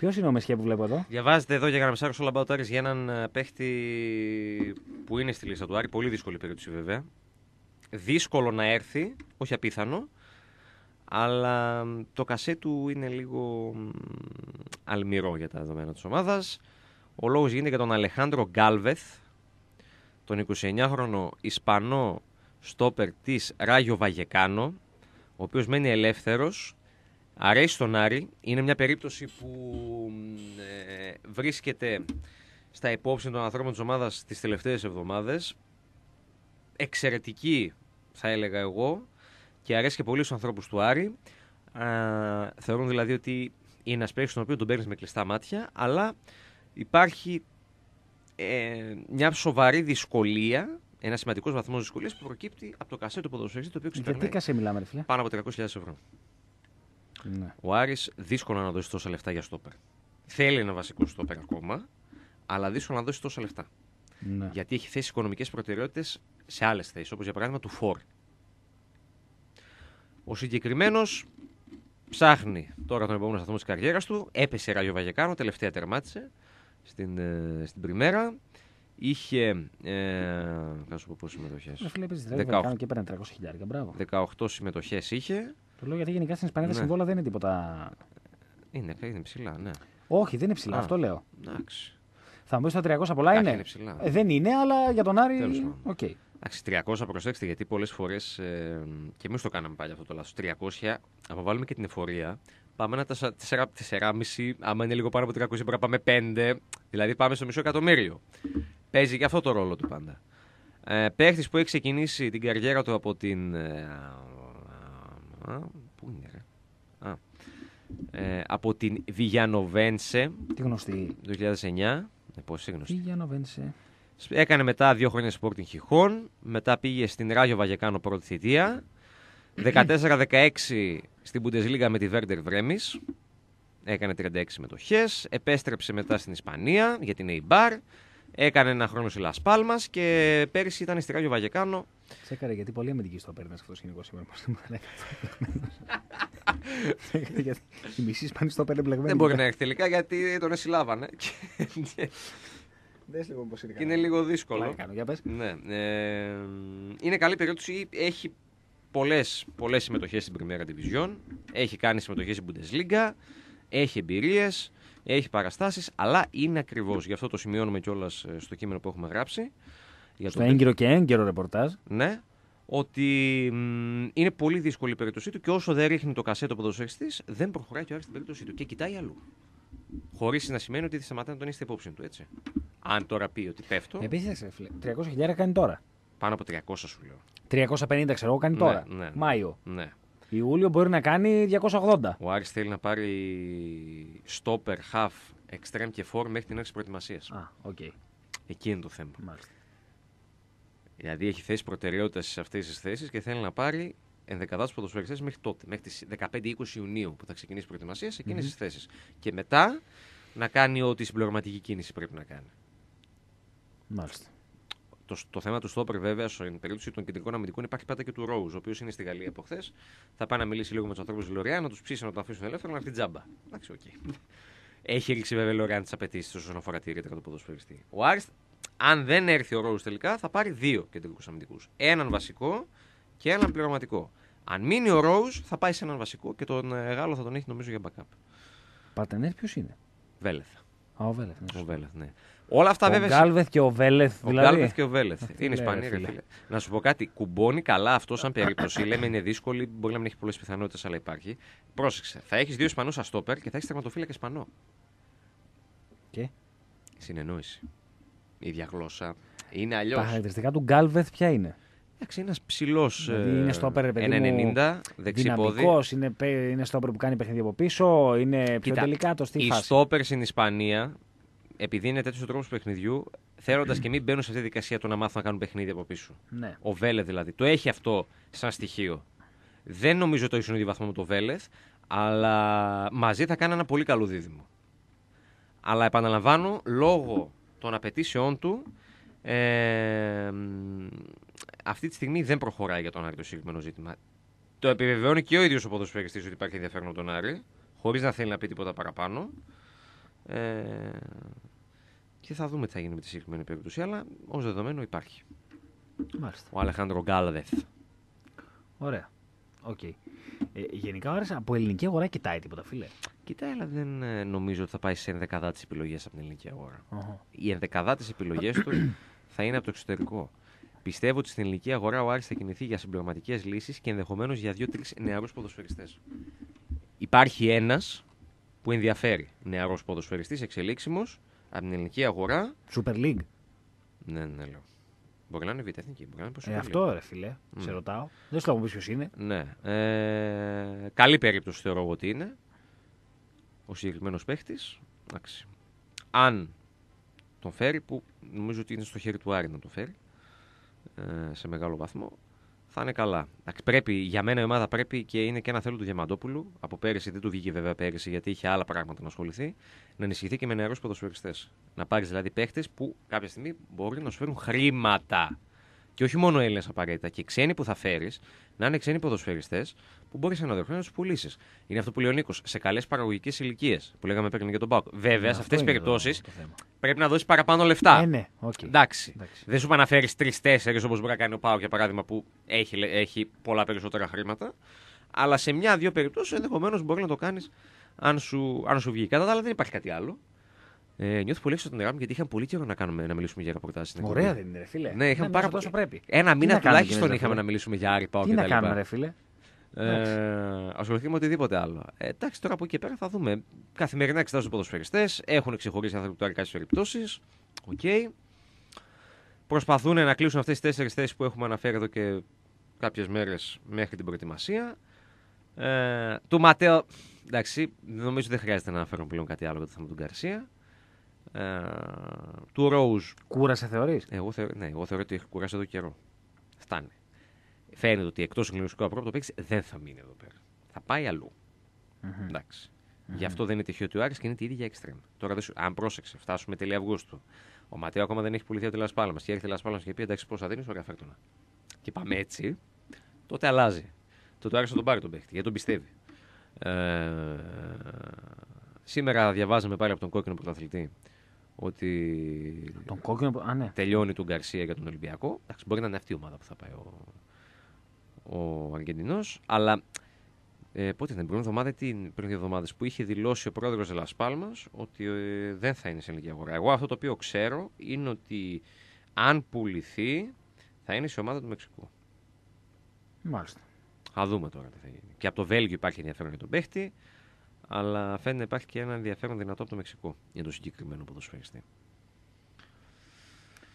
S2: Ποιος είναι ο Μεσχέ που βλέπω εδώ;
S1: Διαβάζετε εδώ για γραμμισάρο All About Aris για έναν ε, παίχτη που είναι στη λίστα του Άρη. Πολύ δύσκολη περίπτωση βέβαια. Δύσκολο να έρθει, όχι απίθανο. Αλλά μ, το κασέ του είναι λίγο μ, αλμυρό για τα δεδομένα της ομάδας. Ο λόγος γίνεται για τον Αλεχάνδρο Γκάλβεθ, τον 29χρονο Ισπανό στόπερ της Ράγιο Βαγεκάνο, ο οποίος μένει ελεύθερος Αρέσει στον Άρη. Είναι μια περίπτωση που μ, ε, βρίσκεται στα υπόψη των ανθρώπων της ομάδας τις τελευταίες εβδομάδες. Εξαιρετική θα έλεγα εγώ και αρέσει και πολύ στους ανθρώπους του Άρη. Α, θεωρούν δηλαδή ότι είναι ένας παίκτης τον οποίο τον παίρνεις με κλειστά μάτια αλλά υπάρχει ε, μια σοβαρή δυσκολία, ένα σημαντικός βαθμός δυσκολίας που προκύπτει από το κασέ του ποδοσφαιριστή το οποίο
S2: Γιατί
S1: ξεπερνάει
S2: κασέ μιλάμε, ρε φίλε;
S1: πάνω από 300.000 ευρώ.
S2: Ναι.
S1: Ο Άρης δύσκολο να δώσει τόσα λεφτά για στόπερ. Θέλει ένα βασικό στόπερ ακόμα, αλλά δύσκολο να δώσει τόσα λεφτά.
S2: Ναι.
S1: Γιατί έχει θέσει οικονομικές προτεραιότητες σε άλλες θέσεις, όπως για παράδειγμα του Φορ. Ο συγκεκριμένος ψάχνει τώρα τον επόμενο σταθμό της καριέρας του. Έπεσε Ράγιο Βαγεκάνο, τελευταία τερμάτισε στην, ε, στην Πριμέρα. Είχε. Ε, θα σου πω πόσες συμμετοχές.
S2: Με φίλε, έπαιζε
S1: 18.
S2: τρέχει και έπαιρνε 300 χιλιάρικα. Μπράβο.
S1: 18 συμμετοχές είχε.
S2: Το λέω γιατί γενικά στην Ισπανία τα
S1: Ναι.
S2: συμβόλαια δεν είναι τίποτα.
S1: Είναι, είναι ψηλά, ναι.
S2: Όχι, δεν είναι ψηλά,
S1: Α.
S2: αυτό λέω.
S1: Εντάξει.
S2: Θα μου πεις τα 300 πολλά
S1: Εντάξει,
S2: είναι.
S1: είναι ψηλά.
S2: Ε, δεν είναι, αλλά για τον Άρη.
S1: Τέλος πάντων.
S2: Οκ.
S1: Εντάξει, 300 προσέξτε γιατί πολλές φορές. Ε, και εμείς το κάναμε πάλι αυτό το λάθος. 300, άμα βάλουμε και την εφορία, πάμε ένα 4,5. Άμα είναι λίγο πάνω από 300, πρέπει να πάμε 5. Δηλαδή πάμε στο μισό εκατομμύριο. Παίζει και αυτό το ρόλο του πάντα. Ε, Παίχτης που έχει ξεκινήσει την καριέρα του από την. ε, α, πού είναι, ρε; Α, ε, από την Βιγιανοβένσε
S2: Τι γνωστή.
S1: το 2009. Ε, πώς είναι γνωστή.
S2: Τι για Νοβένσε.
S1: Έκανε μετά δύο χρόνια Sporting Χιχών. Μετά πήγε στην Ράγιο Βαγεκάνο πρώτη θητεία. 14-16 στην Bundesliga με τη Werder Βρέμις. Έκανε 36 συμμετοχές. Επέστρεψε μετά στην Ισπανία για την Eibar. Έκανε ένα χρόνο στη Las Palmas και πέρυσι ήταν στη Ράγιο Βαγεκάνο.
S2: Τσέκαρε γιατί πολύ αμυντική το παίρνει αυτό το σκηνικό σήμερα. Πώς δεν μου λέει αυτό. Γιατί η μισή Ισπανή το παίρνει μπλεγμένη.
S1: Δεν μπορεί να έρθει τελικά γιατί τον εσυλλάβανε. Και-
S2: Δες λίγο πώς είναι.
S1: και είναι λίγο δύσκολο.
S2: Πλάκα κάνω, για πες.
S1: Ναι. Ε, είναι καλή περίπτωση. Έχει πολλές πολλές συμμετοχές στην Πριμέρα Division. Έχει κάνει συμμετοχές στην Bundesliga. Έχει εμπειρίες. Έχει παραστάσεις. Αλλά είναι ακριβώς. Γι' αυτό το σημειώνουμε κιόλας στο κείμενο που έχουμε γράψει. Για
S2: Στο
S1: το-
S2: έγκυρο και έγκυρο ρεπορτάζ.
S1: Ναι. Ότι μ, είναι πολύ δύσκολη η περίπτωσή του και όσο δεν ρίχνει το κασέτο ποδοσφαιριστή, δεν προχωράει και ο Άρης στην περίπτωσή του και κοιτάει αλλού. Χωρίς να σημαίνει ότι θα σταματάει να τον είστε υπόψη του, έτσι. Αν τώρα πει ότι πέφτω,
S2: Επίσης, 300 χιλιάρικα κάνει τώρα.
S1: πάνω από 300 σου λέω.
S2: 350 ξέρω εγώ κάνει
S1: Ναι,
S2: τώρα.
S1: ναι, ναι.
S2: Μάιο.
S1: Ναι.
S2: Ιούλιο μπορεί να κάνει 280.
S1: Ο Άρης θέλει να πάρει stopper, half, εξτρέμ και φορ μέχρι την έναρξη προετοιμασίας.
S2: Α, οκ.
S1: Εκεί είναι το θέμα.
S2: Μάλιστα.
S1: Δηλαδή έχει θέσει προτεραιότητα σε αυτές τις θέσεις και θέλει να πάρει ενδεκαδάτους ποδοσφαιριστές μέχρι τότε, μέχρι τις 15-20 Ιουνίου που θα ξεκινήσει η προετοιμασία σε εκείνες
S2: Μμμ.
S1: τις θέσεις. Και μετά να κάνει ό,τι συμπληρωματική κίνηση πρέπει να κάνει.
S2: Μάλιστα.
S1: Το, το θέμα του Στόπερ, βέβαια, στην περίπτωση των κεντρικών αμυντικών υπάρχει πάντα και του Ρόουζ, ο οποίος είναι στη Γαλλία από χθες. Θα πάει να μιλήσει λίγο με τους ανθρώπους της Λοριάν, να τους ψήσει να τον αφήσουν ελεύθερο, να έρθει τζάμπα. Εντάξει, οκ. (laughs) Έχει ρίξει βέβαια η Λωριά τις απαιτήσεις όσον αφορά τη ρήτρα του ποδοσφαιριστή. Ο Άριστ, αν δεν έρθει ο Ρόουζ τελικά, θα πάρει δύο κεντρικούς αμυντικούς. Έναν βασικό και έναν πληρωματικό. Αν μείνει ο Ρόουζ, θα πάει σε έναν βασικό και τον ε, Γάλλο θα τον έχει νομίζω για backup.
S2: Παρτενέρ ποιος είναι;
S1: Βέλεθ.
S2: Α, ο Βέλεθ. ναι,
S1: Ο
S2: σωστά.
S1: Βέλεθ, ναι. Όλα αυτά
S2: Ο
S1: βέβαια.
S2: Γκάλβεθ και ο Βέλεθ.
S1: Ο
S2: δηλαδή.
S1: Γκάλβεθ και ο Βέλεθ.
S2: Τι
S1: είναι
S2: λέει,
S1: Ισπανοί,
S2: ρε
S1: ρε
S2: φίλε.
S1: φίλε. Να σου πω κάτι. Κουμπώνει καλά αυτό σαν περίπτωση. Λέμε είναι δύσκολη, μπορεί να μην έχει πολλές πιθανότητες, αλλά υπάρχει. Πρόσεξε. Θα έχεις δύο Ισπανούς στα στόπερ και θα έχεις τερματοφύλακα Ισπανό.
S2: Και;
S1: Συνεννόηση. Η ίδια γλώσσα. Είναι
S2: τα
S1: αλλιώ.
S2: χαρακτηριστικά του Γκάλβεθ ποια είναι;
S1: Εντάξει, ένας ψηλός.
S2: Δηλαδή είναι στόπερ, ρε παιδί μου,
S1: 1,90, δεξί πόδι.
S2: Δυναμικός, είναι, πε- είναι στόπερ που κάνει παιχνίδι από πίσω, είναι πιο
S1: Κοίτα,
S2: τελικά το στη
S1: Οι
S2: φάση.
S1: στόπερ στην Ισπανία, επειδή είναι τέτοιος ο τρόπος παιχνιδιού, θέλοντα και μην μπαίνουν σε αυτή τη δικασία το να μάθουν να κάνουν παιχνίδι από πίσω.
S2: Ναι.
S1: Ο Βέλεθ δηλαδή. Το έχει αυτό σαν στοιχείο. Δεν νομίζω το έχει στον ίδιο βαθμό με το Βέλεθ, αλλά μαζί θα κάνει ένα πολύ καλό δίδυμο. Αλλά επαναλαμβάνω, λόγω των απαιτήσεών του, ε, μ, αυτή τη στιγμή δεν προχωράει για τον Άρη το συγκεκριμένο ζήτημα. Το επιβεβαιώνει και ο ίδιος ο ποδοσφαιριστής ότι υπάρχει ενδιαφέρον από τον Άρη, χωρίς να θέλει να πει τίποτα παραπάνω. Ε, και θα δούμε τι θα γίνει με τη συγκεκριμένη περίπτωση, αλλά ως δεδομένο υπάρχει.
S2: Μάλιστα.
S1: Ο Αλεχάνδρο Γκάλβεθ.
S2: Ωραία. Οκ. Ε, γενικά, Άρης από ελληνική αγορά κοιτάει τίποτα, φίλε.
S1: Κοίτα, αλλά δεν ε, νομίζω ότι θα πάει σε ενδεκαδάτες επιλογές από την ελληνική αγορά.
S2: Όχι.
S1: Οι ενδεκαδάτες επιλογές του θα είναι από το εξωτερικό. Πιστεύω ότι στην ελληνική αγορά ο Άρης θα κινηθεί για συμπληρωματικές λύσεις και ενδεχομένως για δύο-τρεις νεαρούς ποδοσφαιριστές. Υπάρχει ένας που ενδιαφέρει νεαρός ποδοσφαιριστής εξελίξιμος από την ελληνική αγορά.
S2: Super League.
S1: Ναι, ναι, λέω. Μπορεί να είναι β' εθνική, μπορεί να είναι
S2: Ε,
S1: προσωπική.
S2: αυτό ρε φίλε. Σε ρωτάω. Δεν σου λέω ποιο είναι.
S1: Ναι. Ε, καλή περίπτωση θεωρώ εγώ ότι είναι. Ο συγκεκριμένος παίχτης. Αν τον φέρει, που νομίζω ότι είναι στο χέρι του Άρη να τον φέρει ε, σε μεγάλο βαθμό, θα είναι καλά. Εντάξει, πρέπει, για μένα η ομάδα πρέπει και είναι και ένα θέλω του Διαμαντόπουλου. Από πέρυσι δεν του βγήκε βέβαια πέρυσι γιατί είχε άλλα πράγματα να ασχοληθεί. Να ενισχυθεί και με νεαρούς ποδοσφαιριστές. Να πάρεις δηλαδή παίχτες που κάποια στιγμή μπορεί να σου φέρουν χρήματα. Και όχι μόνο Έλληνες απαραίτητα. Και ξένοι που θα φέρεις να είναι ξένοι ποδοσφαιριστές που μπορείς ένα δρόμο να τους πουλήσεις. Είναι αυτό που λέει ο Νίκος. Σε καλές παραγωγικές ηλικίες που λέγαμε πριν για τον ΠΑΟΚ. Βέβαια,
S2: Ναι,
S1: σε
S2: αυτό
S1: αυτές τις
S2: είναι το-
S1: περιπτώσεις
S2: το θέμα.
S1: πρέπει να δώσεις παραπάνω λεφτά.
S2: Ε, ναι, οκ.
S1: Εντάξει.
S2: Εντάξει.
S1: Δεν σου είπα να φέρεις τρει-τέσσερι όπως μπορεί να κάνει ο ΠΑΟΚ για παράδειγμα που έχει, λε- έχει πολλά περισσότερα χρήματα. Αλλά σε μια-δύο περιπτώσεις ενδεχομένως μπορεί να το κάνεις αν σου, αν σου βγει. Κατά τα άλλα δεν υπάρχει κάτι άλλο. Ε, νιώθω πολύ έξω από την Ελλάδα γιατί είχα πολύ καιρό να, κάνουμε, να μιλήσουμε για ρεπορτάζ στην εκπομπή.
S2: Ωραία δεν είναι, ρε φίλε.
S1: Ναι, είχαμε πάρα
S2: τόσο
S1: πολύ.
S2: πρέπει.
S1: Ένα
S2: Τι
S1: μήνα
S2: να κάνουμε
S1: τουλάχιστον
S2: κι εμείς, ρε
S1: είχαμε
S2: φίλε;
S1: να μιλήσουμε για Άρη ΠΑΟΚ
S2: Τι
S1: και
S2: να
S1: τα λοιπά.
S2: κάνουμε, ρε φίλε;
S1: Ε, ασχοληθεί με οτιδήποτε άλλο. Ε, εντάξει, τώρα από εκεί και πέρα θα δούμε. Καθημερινά εξετάζουν τους ποδοσφαιριστές. Έχουν ξεχωρίσει άνθρωποι του Άρη κάποιες περιπτώσεις. Οκ. Προσπαθούν να κλείσουν αυτές τις τέσσερις θέσεις που έχουμε αναφέρει εδώ και κάποιες μέρες μέχρι την προετοιμασία. Ε, του Ματέο, εντάξει, νομίζω δεν χρειάζεται να αναφέρουμε πλέον κάτι άλλο για το θέμα του Γκαρσία. Ε, του Ρόουζ,
S2: Κούρασε, θεωρείς;
S1: εγώ, θεωρώ, ναι, εγώ θεωρώ ότι έχει κουράσει εδώ καιρό. Φτάνει. Φαίνεται ότι εκτός εγκληματικού απρόπτου το παίξεις δεν θα μείνει εδώ πέρα. Θα πάει αλλού. Εντάξει. Γι' αυτό δεν είναι τυχαίο ότι ο Άρης και είναι τη ίδια εξτρέμ. Τώρα, δεν σου- αν πρόσεξε, φτάσουμε τέλη Αυγούστου. Ο Ματέο ακόμα δεν έχει πουληθεί από τη Λασπάλμα. Και έρχεται η Λασπάλμα και πει: Εντάξει, πώ θα δίνεις, ωραία, φέρτονα. Και πάμε έτσι, τότε αλλάζει. Τότε ο Άρης θα τον πάρει τον παίχτη, γιατί τον πιστεύει. Ε, σήμερα διαβάζαμε πάλι από τον κόκκινο πρωταθλητή ότι
S2: Τον κόκκινο. Α, ναι.
S1: τελειώνει τον Γκαρσία για τον Ολυμπιακό. Εντάξει, μπορεί να είναι αυτή η ομάδα που θα πάει ο, ο Αργεντινός. Αλλά ε, πότε ήταν, την προηγούμενη εβδομάδα ή την πριν δύο εβδομάδες που είχε δηλώσει ο πρόεδρος Λασπάλμα ότι ε, δεν θα είναι σε ελληνική αγορά. Εγώ αυτό το οποίο ξέρω είναι ότι αν πουληθεί θα είναι σε ομάδα του Μεξικού.
S2: Μάλιστα.
S1: Θα δούμε τώρα τι θα γίνει. Και από το Βέλγιο υπάρχει ενδιαφέρον για τον παίχτη, αλλά φαίνεται να υπάρχει και ένα ενδιαφέρον δυνατό από το Μεξικό για τον συγκεκριμένο ποδοσφαιριστή.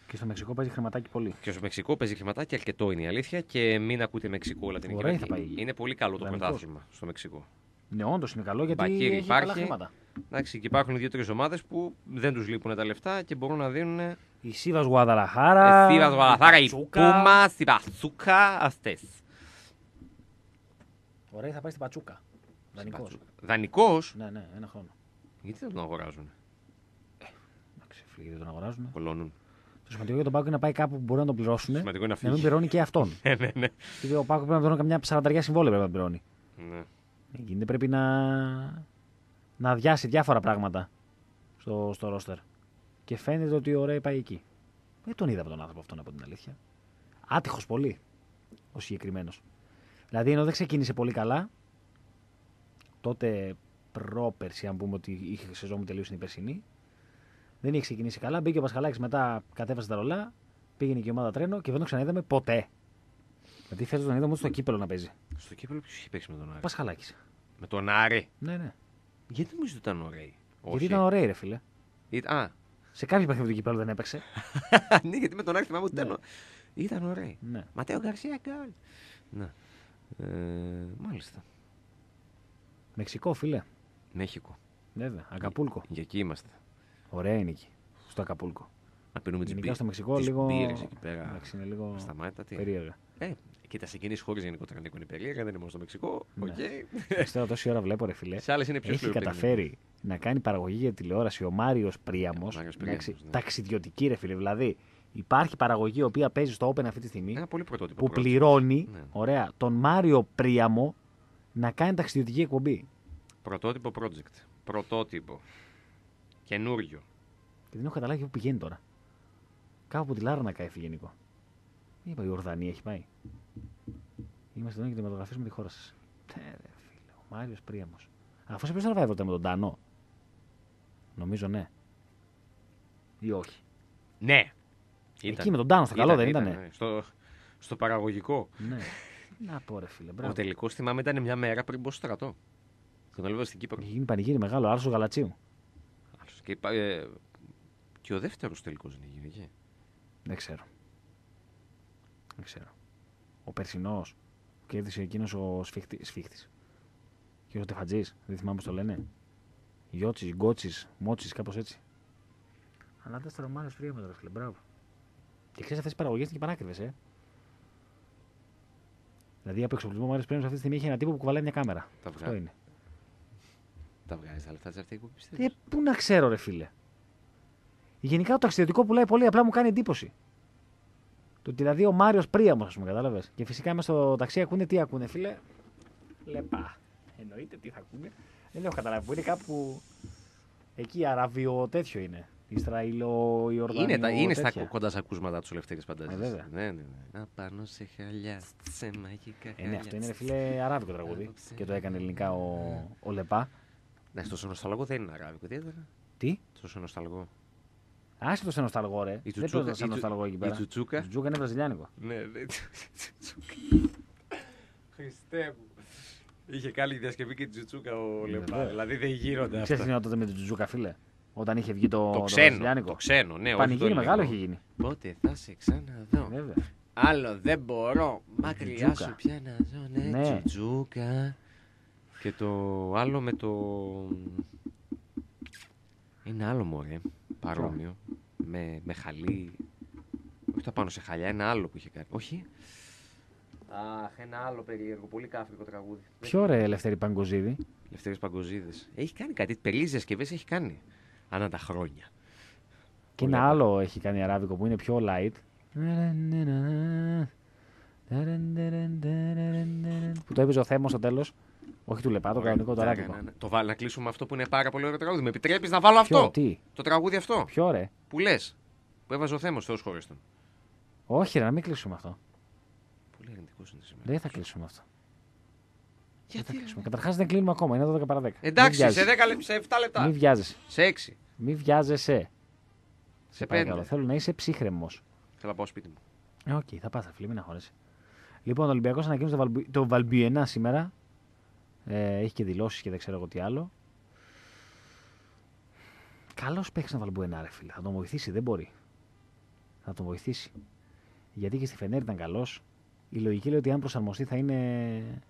S2: Και στο Μεξικό παίζει χρηματάκι πολύ.
S1: Και στο Μεξικό παίζει χρηματάκι αρκετό είναι η αλήθεια και μην ακούτε Μεξικό Λατινική
S2: Ωραία
S1: Αμερική.
S2: θα πάει.
S1: Είναι πολύ καλό το
S2: Ιδανικός.
S1: πρωτάθλημα στο Μεξικό.
S2: Ναι, όντως είναι καλό γιατί
S1: Μπακίρι
S2: έχει καλά
S1: υπάρχει.
S2: χρήματα.
S1: Εντάξει, και υπάρχουν δύο-τρεις ομάδες που δεν τους λείπουν τα λεφτά και μπορούν να δίνουν.
S2: Η Σίβας Γουαδαλαχάρα.
S1: Εσύ, Βαλαθάρα, η
S2: Πατσούκα.
S1: Πούμα, η Πασούκα, αυτές.
S2: Ωραία, θα πάει στην Πατσούκα. Δανεικός.
S1: Δανεικός,
S2: Ναι, ναι, ένα χρόνο.
S1: γιατί δεν τον αγοράζουν.
S2: Εντάξει, φίλοι, δεν τον αγοράζουν.
S1: Κολώνουν.
S2: Το σημαντικό για τον Πάκο είναι να πάει κάπου που μπορεί να τον πληρώσουν.
S1: Σημαντικό είναι να
S2: Να μην
S1: φύγει.
S2: πληρώνει και αυτόν. (laughs)
S1: Ναι, ναι, ναι.
S2: Γιατί ο Πάκο πρέπει να πληρώνει καμιά σαρανταριά συμβόλαια πρέπει να πληρώνει.
S1: Ναι.
S2: Δεν γίνεται, πρέπει να, να αδειάσει διάφορα πράγματα στο, στο ρόστερ. Και φαίνεται ότι ωραία πάει εκεί. Δεν τον είδα από τον άνθρωπο αυτόν από την αλήθεια. Άτυχος πολύ ο συγκεκριμένος. Δηλαδή ενώ δεν ξεκίνησε πολύ καλά, τότε πρόπερση, αν πούμε ότι είχε σεζόν που τελείωσε την περσινή, δεν είχε ξεκινήσει καλά. Μπήκε ο Πασχαλάκης μετά, κατέβασε τα ρολά, πήγαινε και η ομάδα τρένο και δεν τον ξαναείδαμε ποτέ. Δηλαδή φέτο τον είδαμε μόνο στο κύπελο να παίζει.
S1: Στο κύπελο ποιος είχε παίξει με τον Άρη;
S2: Ο Πασχαλάκης.
S1: Με τον Άρη;
S2: Ναι, ναι.
S1: Γιατί νομίζω ότι ήταν ωραίοι;
S2: Γιατί ήταν ωραίοι, ρε φίλε.
S1: Ήταν... Α,
S2: Σε κάποιο παιχνίδι του κυπέλλου δεν έπαιξε. (laughs)
S1: ναι, γιατί με τον Άρη θυμάμαι ότι
S2: Ναι.
S1: ήταν. Ήταν ωραίοι.
S2: ναι.
S1: Ματέο Γκαρσία γκολ. Ναι. Ε, μάλιστα.
S2: Μεξικό, φίλε.
S1: Μέχικο.
S2: Βέβαια. Ακαπούλκο.
S1: Για εκεί είμαστε.
S2: Ωραία είναι εκεί. Στο Ακαπούλκο.
S1: Να πίνουμε τις
S2: Γενικά στο Μεξικό
S1: τις
S2: λίγο.
S1: μπύρες εκεί πέρα.
S2: Εντάξει, είναι λίγο
S1: Σταμάτα τι.
S2: περίεργα.
S1: Ε, κοίτα, σε εκείνες χώρες γενικότερα Νίκο, είναι περίεργα, δεν είναι μόνο στο Μεξικό.
S2: Ναι.
S1: Οκ.
S2: Εντάξει, Τώρα τόση ώρα βλέπω, ρε φίλε.
S1: σε άλλες είναι πιο
S2: Έχει
S1: σκληροπυρηνικά.
S2: καταφέρει να κάνει παραγωγή για τηλεόραση ο Μάριος Πρίαμος.
S1: Ο Μάριος Πρίαμος, ναι.
S2: Ταξιδιωτική, ρε φίλε. Δηλαδή υπάρχει παραγωγή η οποία παίζει στο Open αυτή τη στιγμή
S1: Ένα πολύ πρωτότυπο.
S2: που
S1: project.
S2: πληρώνει
S1: Ναι.
S2: ωραία, τον Μάριο Πρίαμο να κάνει ταξιδιωτική εκπομπή.
S1: Πρωτότυπο project. Πρωτότυπο. Καινούριο.
S2: Και δεν έχω καταλάβει πού πηγαίνει τώρα. Κάπου από τη Λάρνακα έφυγε Νίκο. Είπα η Ορδανία έχει πάει. Είμαστε εδώ και μεταγραφή με τη χώρα σας. Ναι, ρε φίλε, ο Μάριος Πρίαμος. Αφού σε ποιος τραβάει τότε με τον Τανό. Νομίζω ναι. Ή όχι;
S1: Ναι.
S2: Εκεί με τον Τάνο, στο καλό δεν ήταν.
S1: ναι. Στο, στο παραγωγικό.
S2: Ναι. Να πω ρε φίλε,
S1: Ο
S2: μπράβο.
S1: τελικός θυμάμαι ήταν μια μέρα πριν μπω στο στρατό. Τον έλαβα στην Κύπρο.
S2: Έχει γίνει πανηγύρι μεγάλο, άρσο γαλατσίου.
S1: Άλλος. Και, είπα, ε, και ο δεύτερος τελικός δεν έγινε εκεί.
S2: Δεν ξέρω. Δεν ξέρω. Ο περσινός κέρδισε εκείνος ο σφίχτη. Σφίχτης. Και ο Τεφατζή, δεν θυμάμαι πώς το λένε. Γιώτσι, Γκότσι, Μότσι, κάπως έτσι. Αλλά δεν στο Μάριο Φρία με φίλε, μπράβο. Και ξέρεις αυτές τι παραγωγές είναι και πανάκριβες, ε. Δηλαδή από εξοπλισμό Μάριο Φρία αυτή τη στιγμή έχει ένα τύπο που κουβαλάει μια κάμερα.
S1: Τα
S2: Αυτό
S1: βγάζει.
S2: είναι.
S1: Τα βγάζει τα λεφτά τη αυτή που πιστεύεις;
S2: Ε, πού να ξέρω, ρε φίλε. Γενικά το ταξιδιωτικό πουλάει πολύ, απλά μου κάνει εντύπωση. Το ότι δηλαδή ο Μάριος Πρίαμος, ας πούμε, κατάλαβες. Και φυσικά είμαι στο ταξί, ακούνε τι ακούνε, φίλε. Λεπά. Εννοείται τι θα ακούνε. Δεν έχω καταλάβει. Που είναι κάπου. Εκεί αραβιο τέτοιο είναι. Ισραηλο Ιορδανίο.
S1: Είναι, τα, είναι στα
S2: τέτοια.
S1: κοντά στα ακούσματα τους Λευτέρη Πανταζής.
S2: Ε, βέβαια.
S1: Ναι, ναι, ναι. Να πάνω σε χαλιά, σε μαγικά
S2: Ε,
S1: χαλιά.
S2: ναι, αυτό είναι ρε φίλε αράβικο τραγούδι. Και το έκανε ελληνικά ο, ο Λεπά.
S1: Ναι, στο σονοσταλγό δεν είναι αράβικο. Τι ήταν.
S2: Τι;
S1: Στο σονοσταλγό.
S2: Άσε το σε νοσταλγό, ρε.
S1: Η
S2: Δεν
S1: τσουτσούκα-
S2: το σε
S1: η τσου-
S2: νοσταλγό εκεί
S1: η
S2: πέρα.
S1: τσουτσούκα.
S2: Η Τζούκα είναι βραζιλιάνικο.
S1: Ναι, ναι. Χριστέ μου. Είχε κάνει διασκευή και την Τζουτσούκα ο Λεπά.
S2: βέβαια.
S1: Δηλαδή δεν γίνονται
S2: Ξέρεις
S1: αυτά.
S2: τι γινόταν τότε με την Τζούκα, φίλε; Όταν είχε βγει το,
S1: Το
S2: το
S1: ξένο.
S2: βραζιλιάνικο.
S1: Το ξένο, ναι. όχι το
S2: Πανηγύρι μεγάλο
S1: ελληνικό.
S2: είχε γίνει.
S1: Πότε θα σε ξαναδώ.
S2: Βέβαια.
S1: Άλλο δεν μπορώ. Μακριά
S2: Τζουτζούκα.
S1: σου πια να ζω. Ναι,
S2: Ναι.
S1: Τζουτζούκα. Και το άλλο με το. Είναι άλλο μωρέ. Παρόμοιο. Με, με χαλί. Όχι τα πάνω σε χαλιά, ένα άλλο που είχε κάνει. Όχι. Αχ, ένα άλλο περίεργο. Πολύ κάφρικο τραγούδι.
S2: Ποιο ρε Ελευθερή Παγκοζίδη;
S1: Λευτέρης Παγκοζίδης. Έχει κάνει κάτι. Περίεργε διασκευέ έχει κάνει. Ανά τα χρόνια.
S2: Και
S1: Πολύ
S2: ένα
S1: απλά.
S2: άλλο έχει κάνει αράβικο που είναι πιο light. Που το έπαιζε ο Θέμος στο τέλος. Όχι του Λεπά, το
S1: Ωραία.
S2: κανονικό το
S1: Ναι,
S2: αράβικο.
S1: ναι, ναι. Το βάλω να κλείσουμε αυτό που είναι πάρα πολύ ωραίο τραγούδι. Με επιτρέπεις να βάλω
S2: Ποιο,
S1: αυτό.
S2: τι,
S1: Το τραγούδι αυτό;
S2: ποιο ρε;
S1: Που λες. Που έβαζε ο Θέμος Θεός χωρίστον.
S2: Όχι ρε, να μην κλείσουμε αυτό.
S1: Πολύ αρνητικός είναι σήμερα.
S2: Δεν θα κλείσουμε αυτό. Δεν
S1: Γιατί.
S2: θα
S1: ρε,
S2: κλείσουμε. Καταρχάς δεν κλείνουμε ακόμα, είναι 12 παρα 10.
S1: Εντάξει,
S2: Μην
S1: σε,
S2: βιάζεσαι.
S1: 10 λεπτά, σε 7 λεπτά.
S2: Μην βιάζεσαι.
S1: Σε 6.
S2: Μην βιάζεσαι.
S1: Σε
S2: παρακαλώ.
S1: 5.
S2: Θέλω να είσαι ψύχραιμος.
S1: Θέλω να πάω σπίτι μου.
S2: Ε, οκ, θα πας, φίλε, μην αγχώνεσαι. Λοιπόν, ο Ολυμπιακός ανακοίνωσε το, Βαλμπι... το Βαλμπουενά σήμερα. Ε, έχει και δηλώσεις και δεν ξέρω εγώ τι άλλο. Καλός παίχτης ο Βαλμπουενά, ρε φίλε. Θα τον βοηθήσει, δεν μπορεί. Θα τον βοηθήσει. Γιατί και στη Φενέρ ήταν καλός. Η λογική λέει ότι αν προσαρμοστεί θα είναι,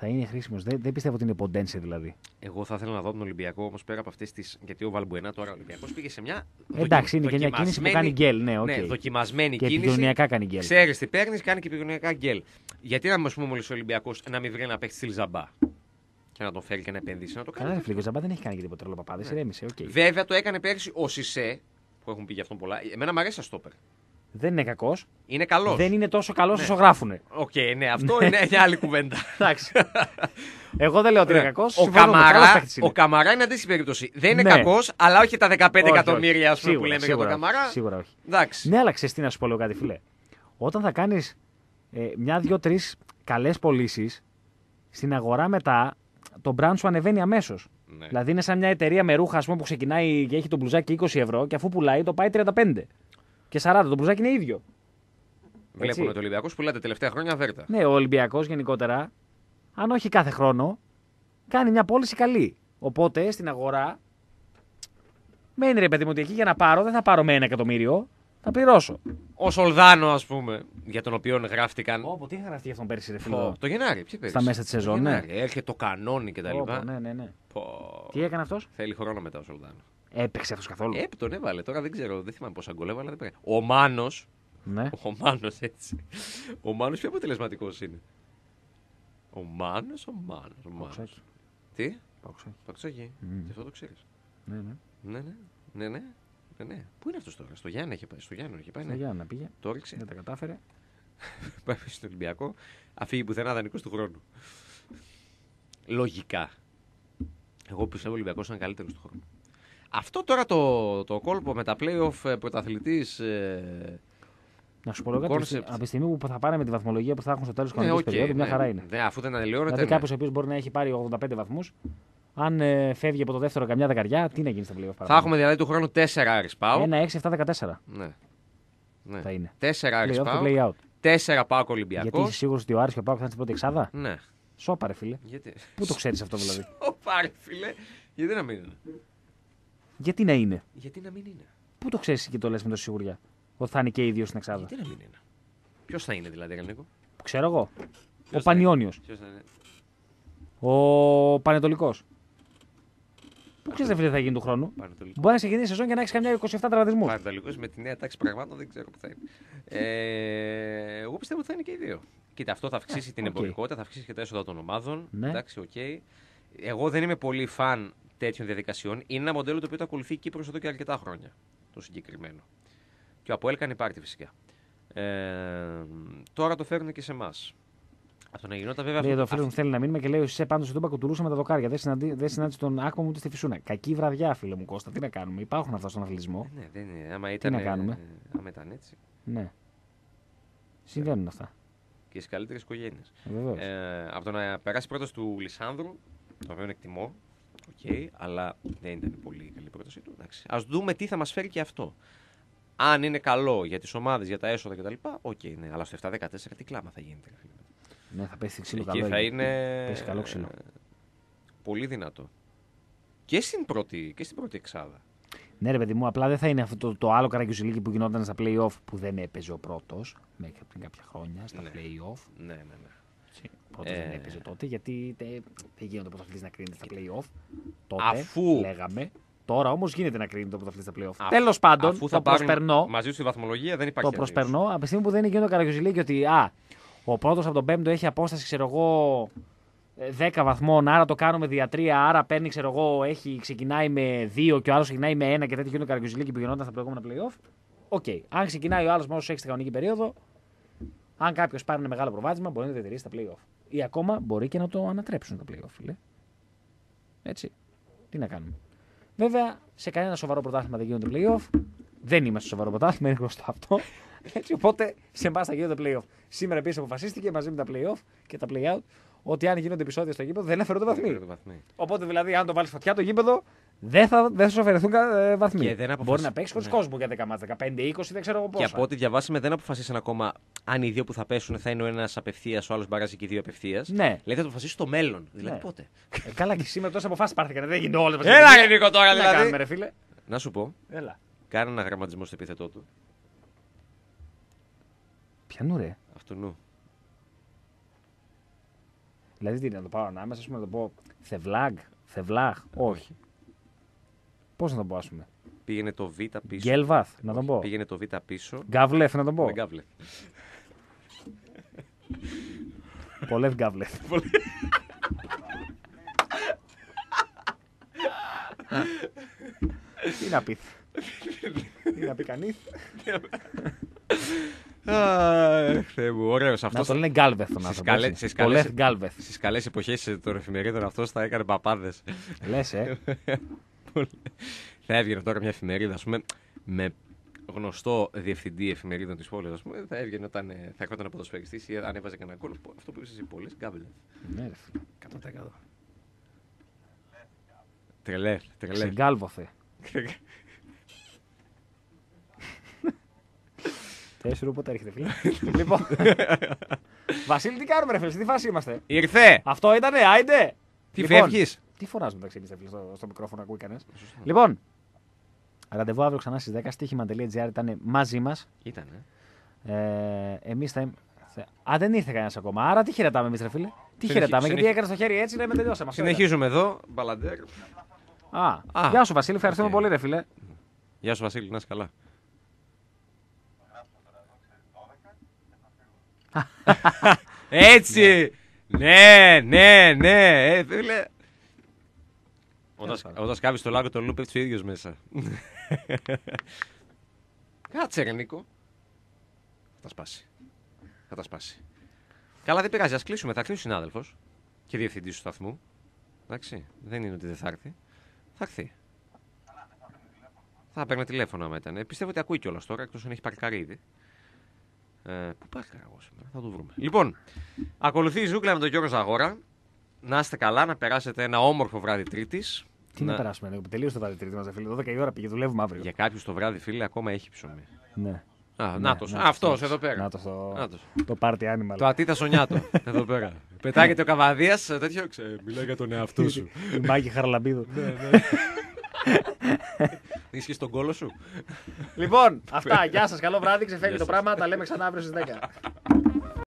S2: θα είναι χρήσιμος. Δεν, δεν πιστεύω ότι είναι Ποντένσε δηλαδή.
S1: Εγώ θα ήθελα να δω τον Ολυμπιακό όμως πέρα από αυτές τι. Γιατί ο Βαλμπουενά τώρα ο Ολυμπιακός πήγε σε μια.
S2: Εντάξει, είναι και μια κίνηση που κάνει γκέλ. Ναι, οκ.
S1: Ναι, δοκιμασμένη
S2: και
S1: κίνηση.
S2: επικοινωνιακά κάνει γκέλ.
S1: Ξέρεις τι παίρνεις, κάνει και επικοινωνιακά γκέλ. Γιατί να μας πούμε μόλις ο Ολυμπιακός να μην βρει ένα παίχτη στη Ζαμπά και να τον φέρει και να επενδύσει να το κάνει.
S2: Καλά, ρε φίλε, ο Ζαμπά δεν έχει κάνει και τίποτα άλλο παπάδε.
S1: Ναι.
S2: Ηρέμησε, οκ.
S1: Βέβαια το έκανε πέρσι ο Σισε, που έχουν πει για αυτόν πολλά. Εμένα μου αρέσει σαν στόπερ.
S2: Δεν είναι κακός.
S1: Είναι καλός.
S2: Δεν είναι τόσο καλός
S1: Ναι.
S2: όσο γράφουνε.
S1: Οκ, ναι, αυτό είναι μια άλλη κουβέντα. (laughs)
S2: Εντάξει. Εγώ δεν λέω ότι είναι
S1: Ναι.
S2: κακός.
S1: Ο Καμαρά, ο Καμαρά είναι αντίστοιχη περίπτωση. Δεν είναι
S2: Ναι.
S1: κακός, αλλά όχι τα 15
S2: Όχι, όχι.
S1: εκατομμύρια ας πούμε, που
S2: Σίγουρα,
S1: λέμε για τον
S2: σίγουρα,
S1: Καμαρά.
S2: Σίγουρα όχι.
S1: Εντάξει.
S2: Ναι, αλλά ξέρεις τι να σου πω λίγο κάτι, φιλέ. Όταν θα κάνεις ε, μια, δύο, τρεις καλές πωλήσεις στην αγορά μετά, το brand σου ανεβαίνει αμέσως.
S1: Ναι.
S2: Δηλαδή είναι σαν μια εταιρεία με ρούχα ας πούμε, που ξεκινάει και έχει το μπλουζάκι 20 ευρώ και αφού πουλάει το πάει 35 και 40. Το μπλουζάκι είναι ίδιο.
S1: Βλέπουν ότι ο Ολυμπιακός πουλάει τα τελευταία χρόνια βέρτα.
S2: Ναι, ο Ολυμπιακός γενικότερα, αν όχι κάθε χρόνο, κάνει μια πώληση καλή. Οπότε στην αγορά, μένει ρε παιδί μου ότι εκεί για να πάρω δεν θα πάρω με ένα εκατομμύριο, θα πληρώσω.
S1: Ο Σολδάνο, ας πούμε, για τον οποίο γράφτηκαν.
S2: Όπω τι είχα γραφτεί αυτόν πέρσι, ρε
S1: Πω,
S2: φίλο.
S1: Το Γενάρη, ποιο πέρυσι.
S2: Στα μέσα της
S1: Το
S2: σεζόν, ναι.
S1: Γενάρη. Έρχεται το κανόνι κτλ.
S2: Όπο, ναι, ναι, ναι.
S1: Πω.
S2: Τι έκανε αυτός,
S1: Θέλει χρόνο μετά ο Σολδάνο.
S2: Έπαιξε αυτός καθόλου.
S1: Ε, τον έβαλε. Τώρα δεν ξέρω, δεν θυμάμαι πόσα γκολ έβαλε. δεν πρέπει. Ο Μάνος.
S2: Ναι. (laughs)
S1: Ο Μάνος έτσι. Ο Μάνος πιο αποτελεσματικός είναι. Ο Μάνος, ο Μάνος. Ο Μάνος.
S2: Παοξάκι.
S1: Τι;
S2: Παοξάκι.
S1: Παξάκι.
S2: Μμμ.
S1: Και αυτό το ξέρεις.
S2: Ναι, ναι.
S1: Ναι, ναι. Ναι, ναι. ναι, ναι. Πού είναι αυτός τώρα, στο Γιάννη είχε πάει. Στο Γιάννη είχε πάει.
S2: Στο
S1: Ναι.
S2: Γιάννα πήγε,
S1: Το έριξε.
S2: δεν τα κατάφερε. (laughs)
S1: Πάει στον Ολυμπιακό. Αφήγει πουθενά δανεικός του χρόνου. Λογικά. Εγώ πιστεύω ο Ολυμπιακός είναι καλύτερος του χρόνου. Αυτό τώρα το, το κόλπο με τα playoff πρωταθλητής. Ε,
S2: Να σου πω λίγο κάτι.
S1: Concept.
S2: Από τη στιγμή που θα πάρουμε τη βαθμολογία που θα έχουν στο τέλος τη
S1: ναι,
S2: κανονική
S1: οκ,
S2: περίοδου, μια
S1: ναι,
S2: χαρά είναι.
S1: Ναι, αφού δεν ανελαιώνεται.
S2: Δηλαδή
S1: ναι.
S2: κάποιος ο οποίος μπορεί να έχει πάρει 85 βαθμούς, αν ε, φεύγει από το δεύτερο καμιά δεκαριά, τι να γίνει στα playoff
S1: Θα
S2: παραπάνω.
S1: έχουμε δηλαδή του χρόνου 4 Άρης Πάου.
S2: Ένα 6-7-14
S1: Ναι. ναι.
S2: θα είναι.
S1: 4 Άρης
S2: Play-off και
S1: Πάου.
S2: play out.
S1: 4 Πάου
S2: Γιατί
S1: Ολυμπιακός.
S2: είσαι σίγουρος ότι ο Άρης και ο Πάοκ θα είναι στην πρώτη εξάδα;
S1: Ναι.
S2: Σώπα, ρε φίλε.
S1: Γιατί;
S2: Πού το ξέρεις αυτό δηλαδή;
S1: Ω, πάρε, φίλε. Γιατί να μην είναι;
S2: Γιατί να είναι;
S1: Γιατί να μην είναι;
S2: Πού το ξέρεις και το λες με τόση σιγουριά; Ότι θα είναι και οι δύο στην εξάδα.
S1: Γιατί να μην είναι; Ποιος θα είναι δηλαδή, Ρενίκο.
S2: Ξέρω εγώ. Ο
S1: θα είναι;
S2: Πανιόνιο.
S1: Ποιος θα είναι;
S2: Ο Πανετολικός. Πού ξέρεις, φίλε, τι θα γίνει του χρόνου;
S1: Πανετολικός.
S2: Μπορεί να ξεκινήσει η σεζόν και να έχεις καμιά 27 τραυματισμούς.
S1: Πανετολικός με τη νέα τάξη πραγμάτων δεν ξέρω που θα είναι. Ε, εγώ πιστεύω ότι θα είναι και οι δύο. Κοίτα, αυτό θα αυξήσει
S2: Ε,
S1: την
S2: οκ.
S1: εμπορικότητα, θα αυξήσει και τα έσοδα των ομάδων.
S2: Ναι.
S1: Εντάξει, οκ. Εγώ δεν είμαι πολύ φαν τέτοιων διαδικασιών. Είναι ένα μοντέλο το οποίο το ακολουθεί η Κύπρος εδώ και αρκετά χρόνια. Το συγκεκριμένο. Και ο Αποέλ κάνει πάρτι φυσικά. Ε, τώρα το φέρνουν και σε εμάς. Αυτό να γινόταν βέβαια.
S2: Λέει
S1: αυτό-
S2: εδώ φίλο μου θέλει να μείνουμε και λέει: Εσύ πάντως στον Τούμπα κουτουρούσε με τα δοκάρια. Δεν, συναντή, δεν συνάντησε τον Άκμο μου ούτε στη φυσούνα. Κακή βραδιά, φίλε μου Κώστα. Τι να κάνουμε. Υπάρχουν αυτά στον αθλητισμό.
S1: Ναι, δεν είναι. Άμα ήταν,
S2: να κάνουμε;
S1: άμα ήταν έτσι.
S2: Ναι. Συμβαίνουν αυτά.
S1: Και στις καλύτερες οικογένειες.
S2: Βεβαίως.
S1: Ε, από το να περάσει πρώτος του Λυσάνδρου, το οποίο εκτιμώ, οκ, αλλά δεν ήταν πολύ καλή πρόταση του. Ας δούμε τι θα μας φέρει και αυτό. Αν είναι καλό για τις ομάδες, για τα έσοδα κτλ. Οκ, ναι, αλλά στο 7-14 τι κλάμα θα γίνεται. ρε φίλε.
S2: ναι, θα πέσει ξύλο
S1: Εκεί
S2: καλό.
S1: θα
S2: εκεί.
S1: είναι.
S2: Πέσει καλό ξύλο.
S1: ε, Πολύ δυνατό. Και στην πρώτη, και στην πρώτη εξάδα.
S2: Ναι, ρε παιδί μου, απλά δεν θα είναι αυτό το, το άλλο καραγκιουζιλίκι που γινόταν στα playoff που δεν έπαιζε ο πρώτος μέχρι πριν κάποια χρόνια στα
S1: Ναι.
S2: playoff.
S1: Ναι, ναι, ναι.
S2: Ο πρώτος
S1: Ε.
S2: δεν έπαιζε τότε γιατί δεν, δεν γίνονται πρωταθλητή να κρίνεται στα playoff. Τότε
S1: Αφού-
S2: λέγαμε. Τώρα όμως γίνεται να κρίνεται το πρωταθλητή στα playoff.
S1: Α-
S2: Τέλος πάντων,
S1: Αφού
S2: το
S1: θα πάρουν
S2: προσπερνώ.
S1: μαζί τους τη βαθμολογία, δεν
S2: Το
S1: υπάρχει. αλλίως.
S2: προσπερνώ από τη στιγμή που δεν είναι γίνονται καραγκιουζιλίκι ότι α, ο πρώτος από τον πέμπτο έχει απόσταση, ξέρω εγώ, ε, 10 βαθμών, άρα το κάνουμε δια 3, άρα παίρνει, ξέρω εγώ, έχει, ξεκινάει με 2 και ο άλλος ξεκινάει με 1 και τέτοιο γίνονται καραγκιοζιλίκι που γινόταν στα προηγούμενα playoff. OK. Αν ξεκινάει ο άλλος μόνο σε 6 κανονική περίοδο, αν κάποιος πάρει ένα μεγάλο προβάδισμα, μπορεί να το διατηρήσει στα playoff. Ή ακόμα μπορεί και να το ανατρέψουν τα playoff, φίλε. Έτσι. Τι να κάνουμε. Βέβαια, σε κανένα σοβαρό πρωτάθλημα δεν γίνονται playoff. Δεν είμαστε στο σοβαρό πρωτάθλημα, είναι γνωστό αυτό. Έτσι, οπότε σε εμάς θα γίνονται playoff. Σήμερα επίσης αποφασίστηκε μαζί με τα playoff και τα playout ότι αν γίνονται επεισόδια στο γήπεδο δεν αφαιρούνται βαθμοί.
S1: Δεν βαθμοί.
S2: Οπότε δηλαδή, αν το βάλεις φωτιά το γήπεδο, δεν θα, δεν θα σου αφαιρεθούν ε, βαθμοί.
S1: Και δεν αποφασι-
S2: Μπορεί να παίξεις χωρίς
S1: Ναι.
S2: κόσμο για 10 μάτια, 15-20, δεν ξέρω εγώ
S1: Και
S2: πόσα.
S1: από ό,τι διαβάσαμε, δεν αποφασίσαν ακόμα αν οι δύο που θα πέσουν θα είναι ο ένας απευθείας, ο άλλος μπαράζει και οι δύο απευθείας.
S2: Ναι.
S1: Λέει θα το αποφασίσει στο μέλλον. Δηλαδή
S2: Ναι.
S1: πότε.
S2: Ε, καλά και σήμερα τόσε αποφάσεις πάρθηκαν. Δεν γίνονται όλες.
S1: Έλα, ρε, Νίκο, τώρα,
S2: Τι να
S1: δηλαδή.
S2: κάνουμε, ρε φίλε;
S1: Να σου πω,
S2: Έλα.
S1: κάνε ένα γραμματισμό στο επίθετό του.
S2: Πιανού ρε.
S1: Αυτού νου.
S2: Δηλαδή τι να το πάω ανάμεσα, ας πούμε, να το πω Θευλάγ, Θευλάχ. Όχι. Πώς να το πω, ας πούμε;
S1: Πήγαινε το Β πίσω.
S2: Γκέλβαθ, να τον πω.
S1: Πήγαινε το Β πίσω.
S2: Γκάβλεφ, να τον πω.
S1: Δεν κάβλε.
S2: Πολεύ Γκάβλεφ. Τι να πει; Τι να πει κανείς;
S1: Αχ, Θεέ μου, ωραίος
S2: Να
S1: αυτός.
S2: το λένε Γκάλβεθ τον
S1: Στις
S2: άνθρωπο.
S1: καλέ-
S2: έτσι.
S1: στις καλές-
S2: Πολεύ Γκάλβεθ.
S1: Στις καλές εποχές των εφημερίδων αυτός θα έκανε παπάδες.
S2: Λες, ε. (laughs)
S1: θα έβγαινε τώρα μια εφημερίδα, ας πούμε, με γνωστό διευθυντή εφημερίδων της πόλης, ας πούμε, θα έβγαινε όταν ε, θα έρχονταν ένα ποδοσφαιριστής ή αν έβαζε κανένα κόλπο. Αυτό που είπες εσύ, πολλέ γκάμπελε.
S2: Ναι, ρε φίλε.
S1: 100%. Τρελέ, τρελέ.
S2: Ξεγκάλβοθε. (laughs) Τέσσερο πότε έρχεται, φίλε. λοιπόν. (laughs) Βασίλη, τι κάνουμε, ρε φίλε, σε τι φάση είμαστε;
S1: Ήρθε!
S2: Αυτό ήτανε, άιντε!
S1: Τι
S2: Λοιπόν,
S1: φεύγεις;
S2: Τι φωνάζουμε μεταξύ εμείς, ρε φίλε, στο, στο μικρόφωνο, ακούει κανένας; Λοιπόν, ραντεβού αύριο ξανά στις 10 στοίχημα.gr ήταν μαζί μας.
S1: Ήτανε.
S2: Ε, εμείς θα. θα- Α, δεν ήρθε κανένας ακόμα. Άρα τι χαιρετάμε εμείς, ρε φίλε; Τι
S1: Συνεχι-
S2: χαιρετάμε, γιατί
S1: συνεχι-
S2: έκανες το χέρι έτσι, λέμε τελειώσαμε. Αυτό
S1: Συνεχίζουμε εδώ. Μπαλαντέρ.
S2: ήταν. Α,
S1: Α.
S2: γεια σου Βασίλη, ευχαριστούμε
S1: Οκ.
S2: πολύ, ρε φίλε.
S1: Γεια σου Βασίλη, να είσαι καλά. (laughs) Έτσι! Ναι, ναι, ναι, ε, φίλε. Όταν,
S2: Τέλος πάντων.
S1: όταν σκάβεις το λάκκο, το λούπ πέφτει ο ίδιος μέσα. Κάτσε ρε Νίκο. Θα τα σπάσει. Θα τα σπάσει. Καλά δεν πειράζει, ας κλείσουμε. Θα κλείσει ο συνάδελφος και διευθυντής του σταθμού. Εντάξει, δεν είναι ότι δεν θα έρθει. Θα έρθει. Θα παίρνει τηλέφωνο άμα ήταν. Ε, πιστεύω ότι ακούει κιόλας τώρα, εκτός αν έχει παρκάρει ήδη. Ε, πού πάρκαρα εγώ σήμερα, θα το βρούμε. Λοιπόν, ακολουθεί η ζούγκλα με τον Γιώργος Ζαγόρα. Να είστε καλά, να περάσετε ένα όμορφο βράδυ Τρίτης.
S2: Τι να, περάσουμε, ναι, τελείωσε το βράδυ τρίτη μας, φίλε. 12 η ώρα πήγε, δουλεύουμε αύριο.
S1: Για κάποιους το βράδυ, φίλε, ακόμα έχει ψωμί.
S2: Ναι.
S1: Α,
S2: Ναι,
S1: νάτος.
S2: να
S1: Α,
S2: το,
S1: αυτός
S2: να το.
S1: εδώ πέρα.
S2: Να το στο-
S1: Νάτος.
S2: Το party animal.
S1: Το ατίτα σονιάτο. (laughs) εδώ πέρα. Πετάγεται ο καβαδίας, τέτοιο. Ξέ, μιλάει για τον εαυτό σου.
S2: Η Μάκη Χαραλαμπίδου. (laughs)
S1: Είσαι στον κόλο σου.
S2: λοιπόν, αυτά. (laughs) Γεια σας. Καλό βράδυ. Ξεφεύγει το πράγμα. Τα λέμε ξανά αύριο στις 10.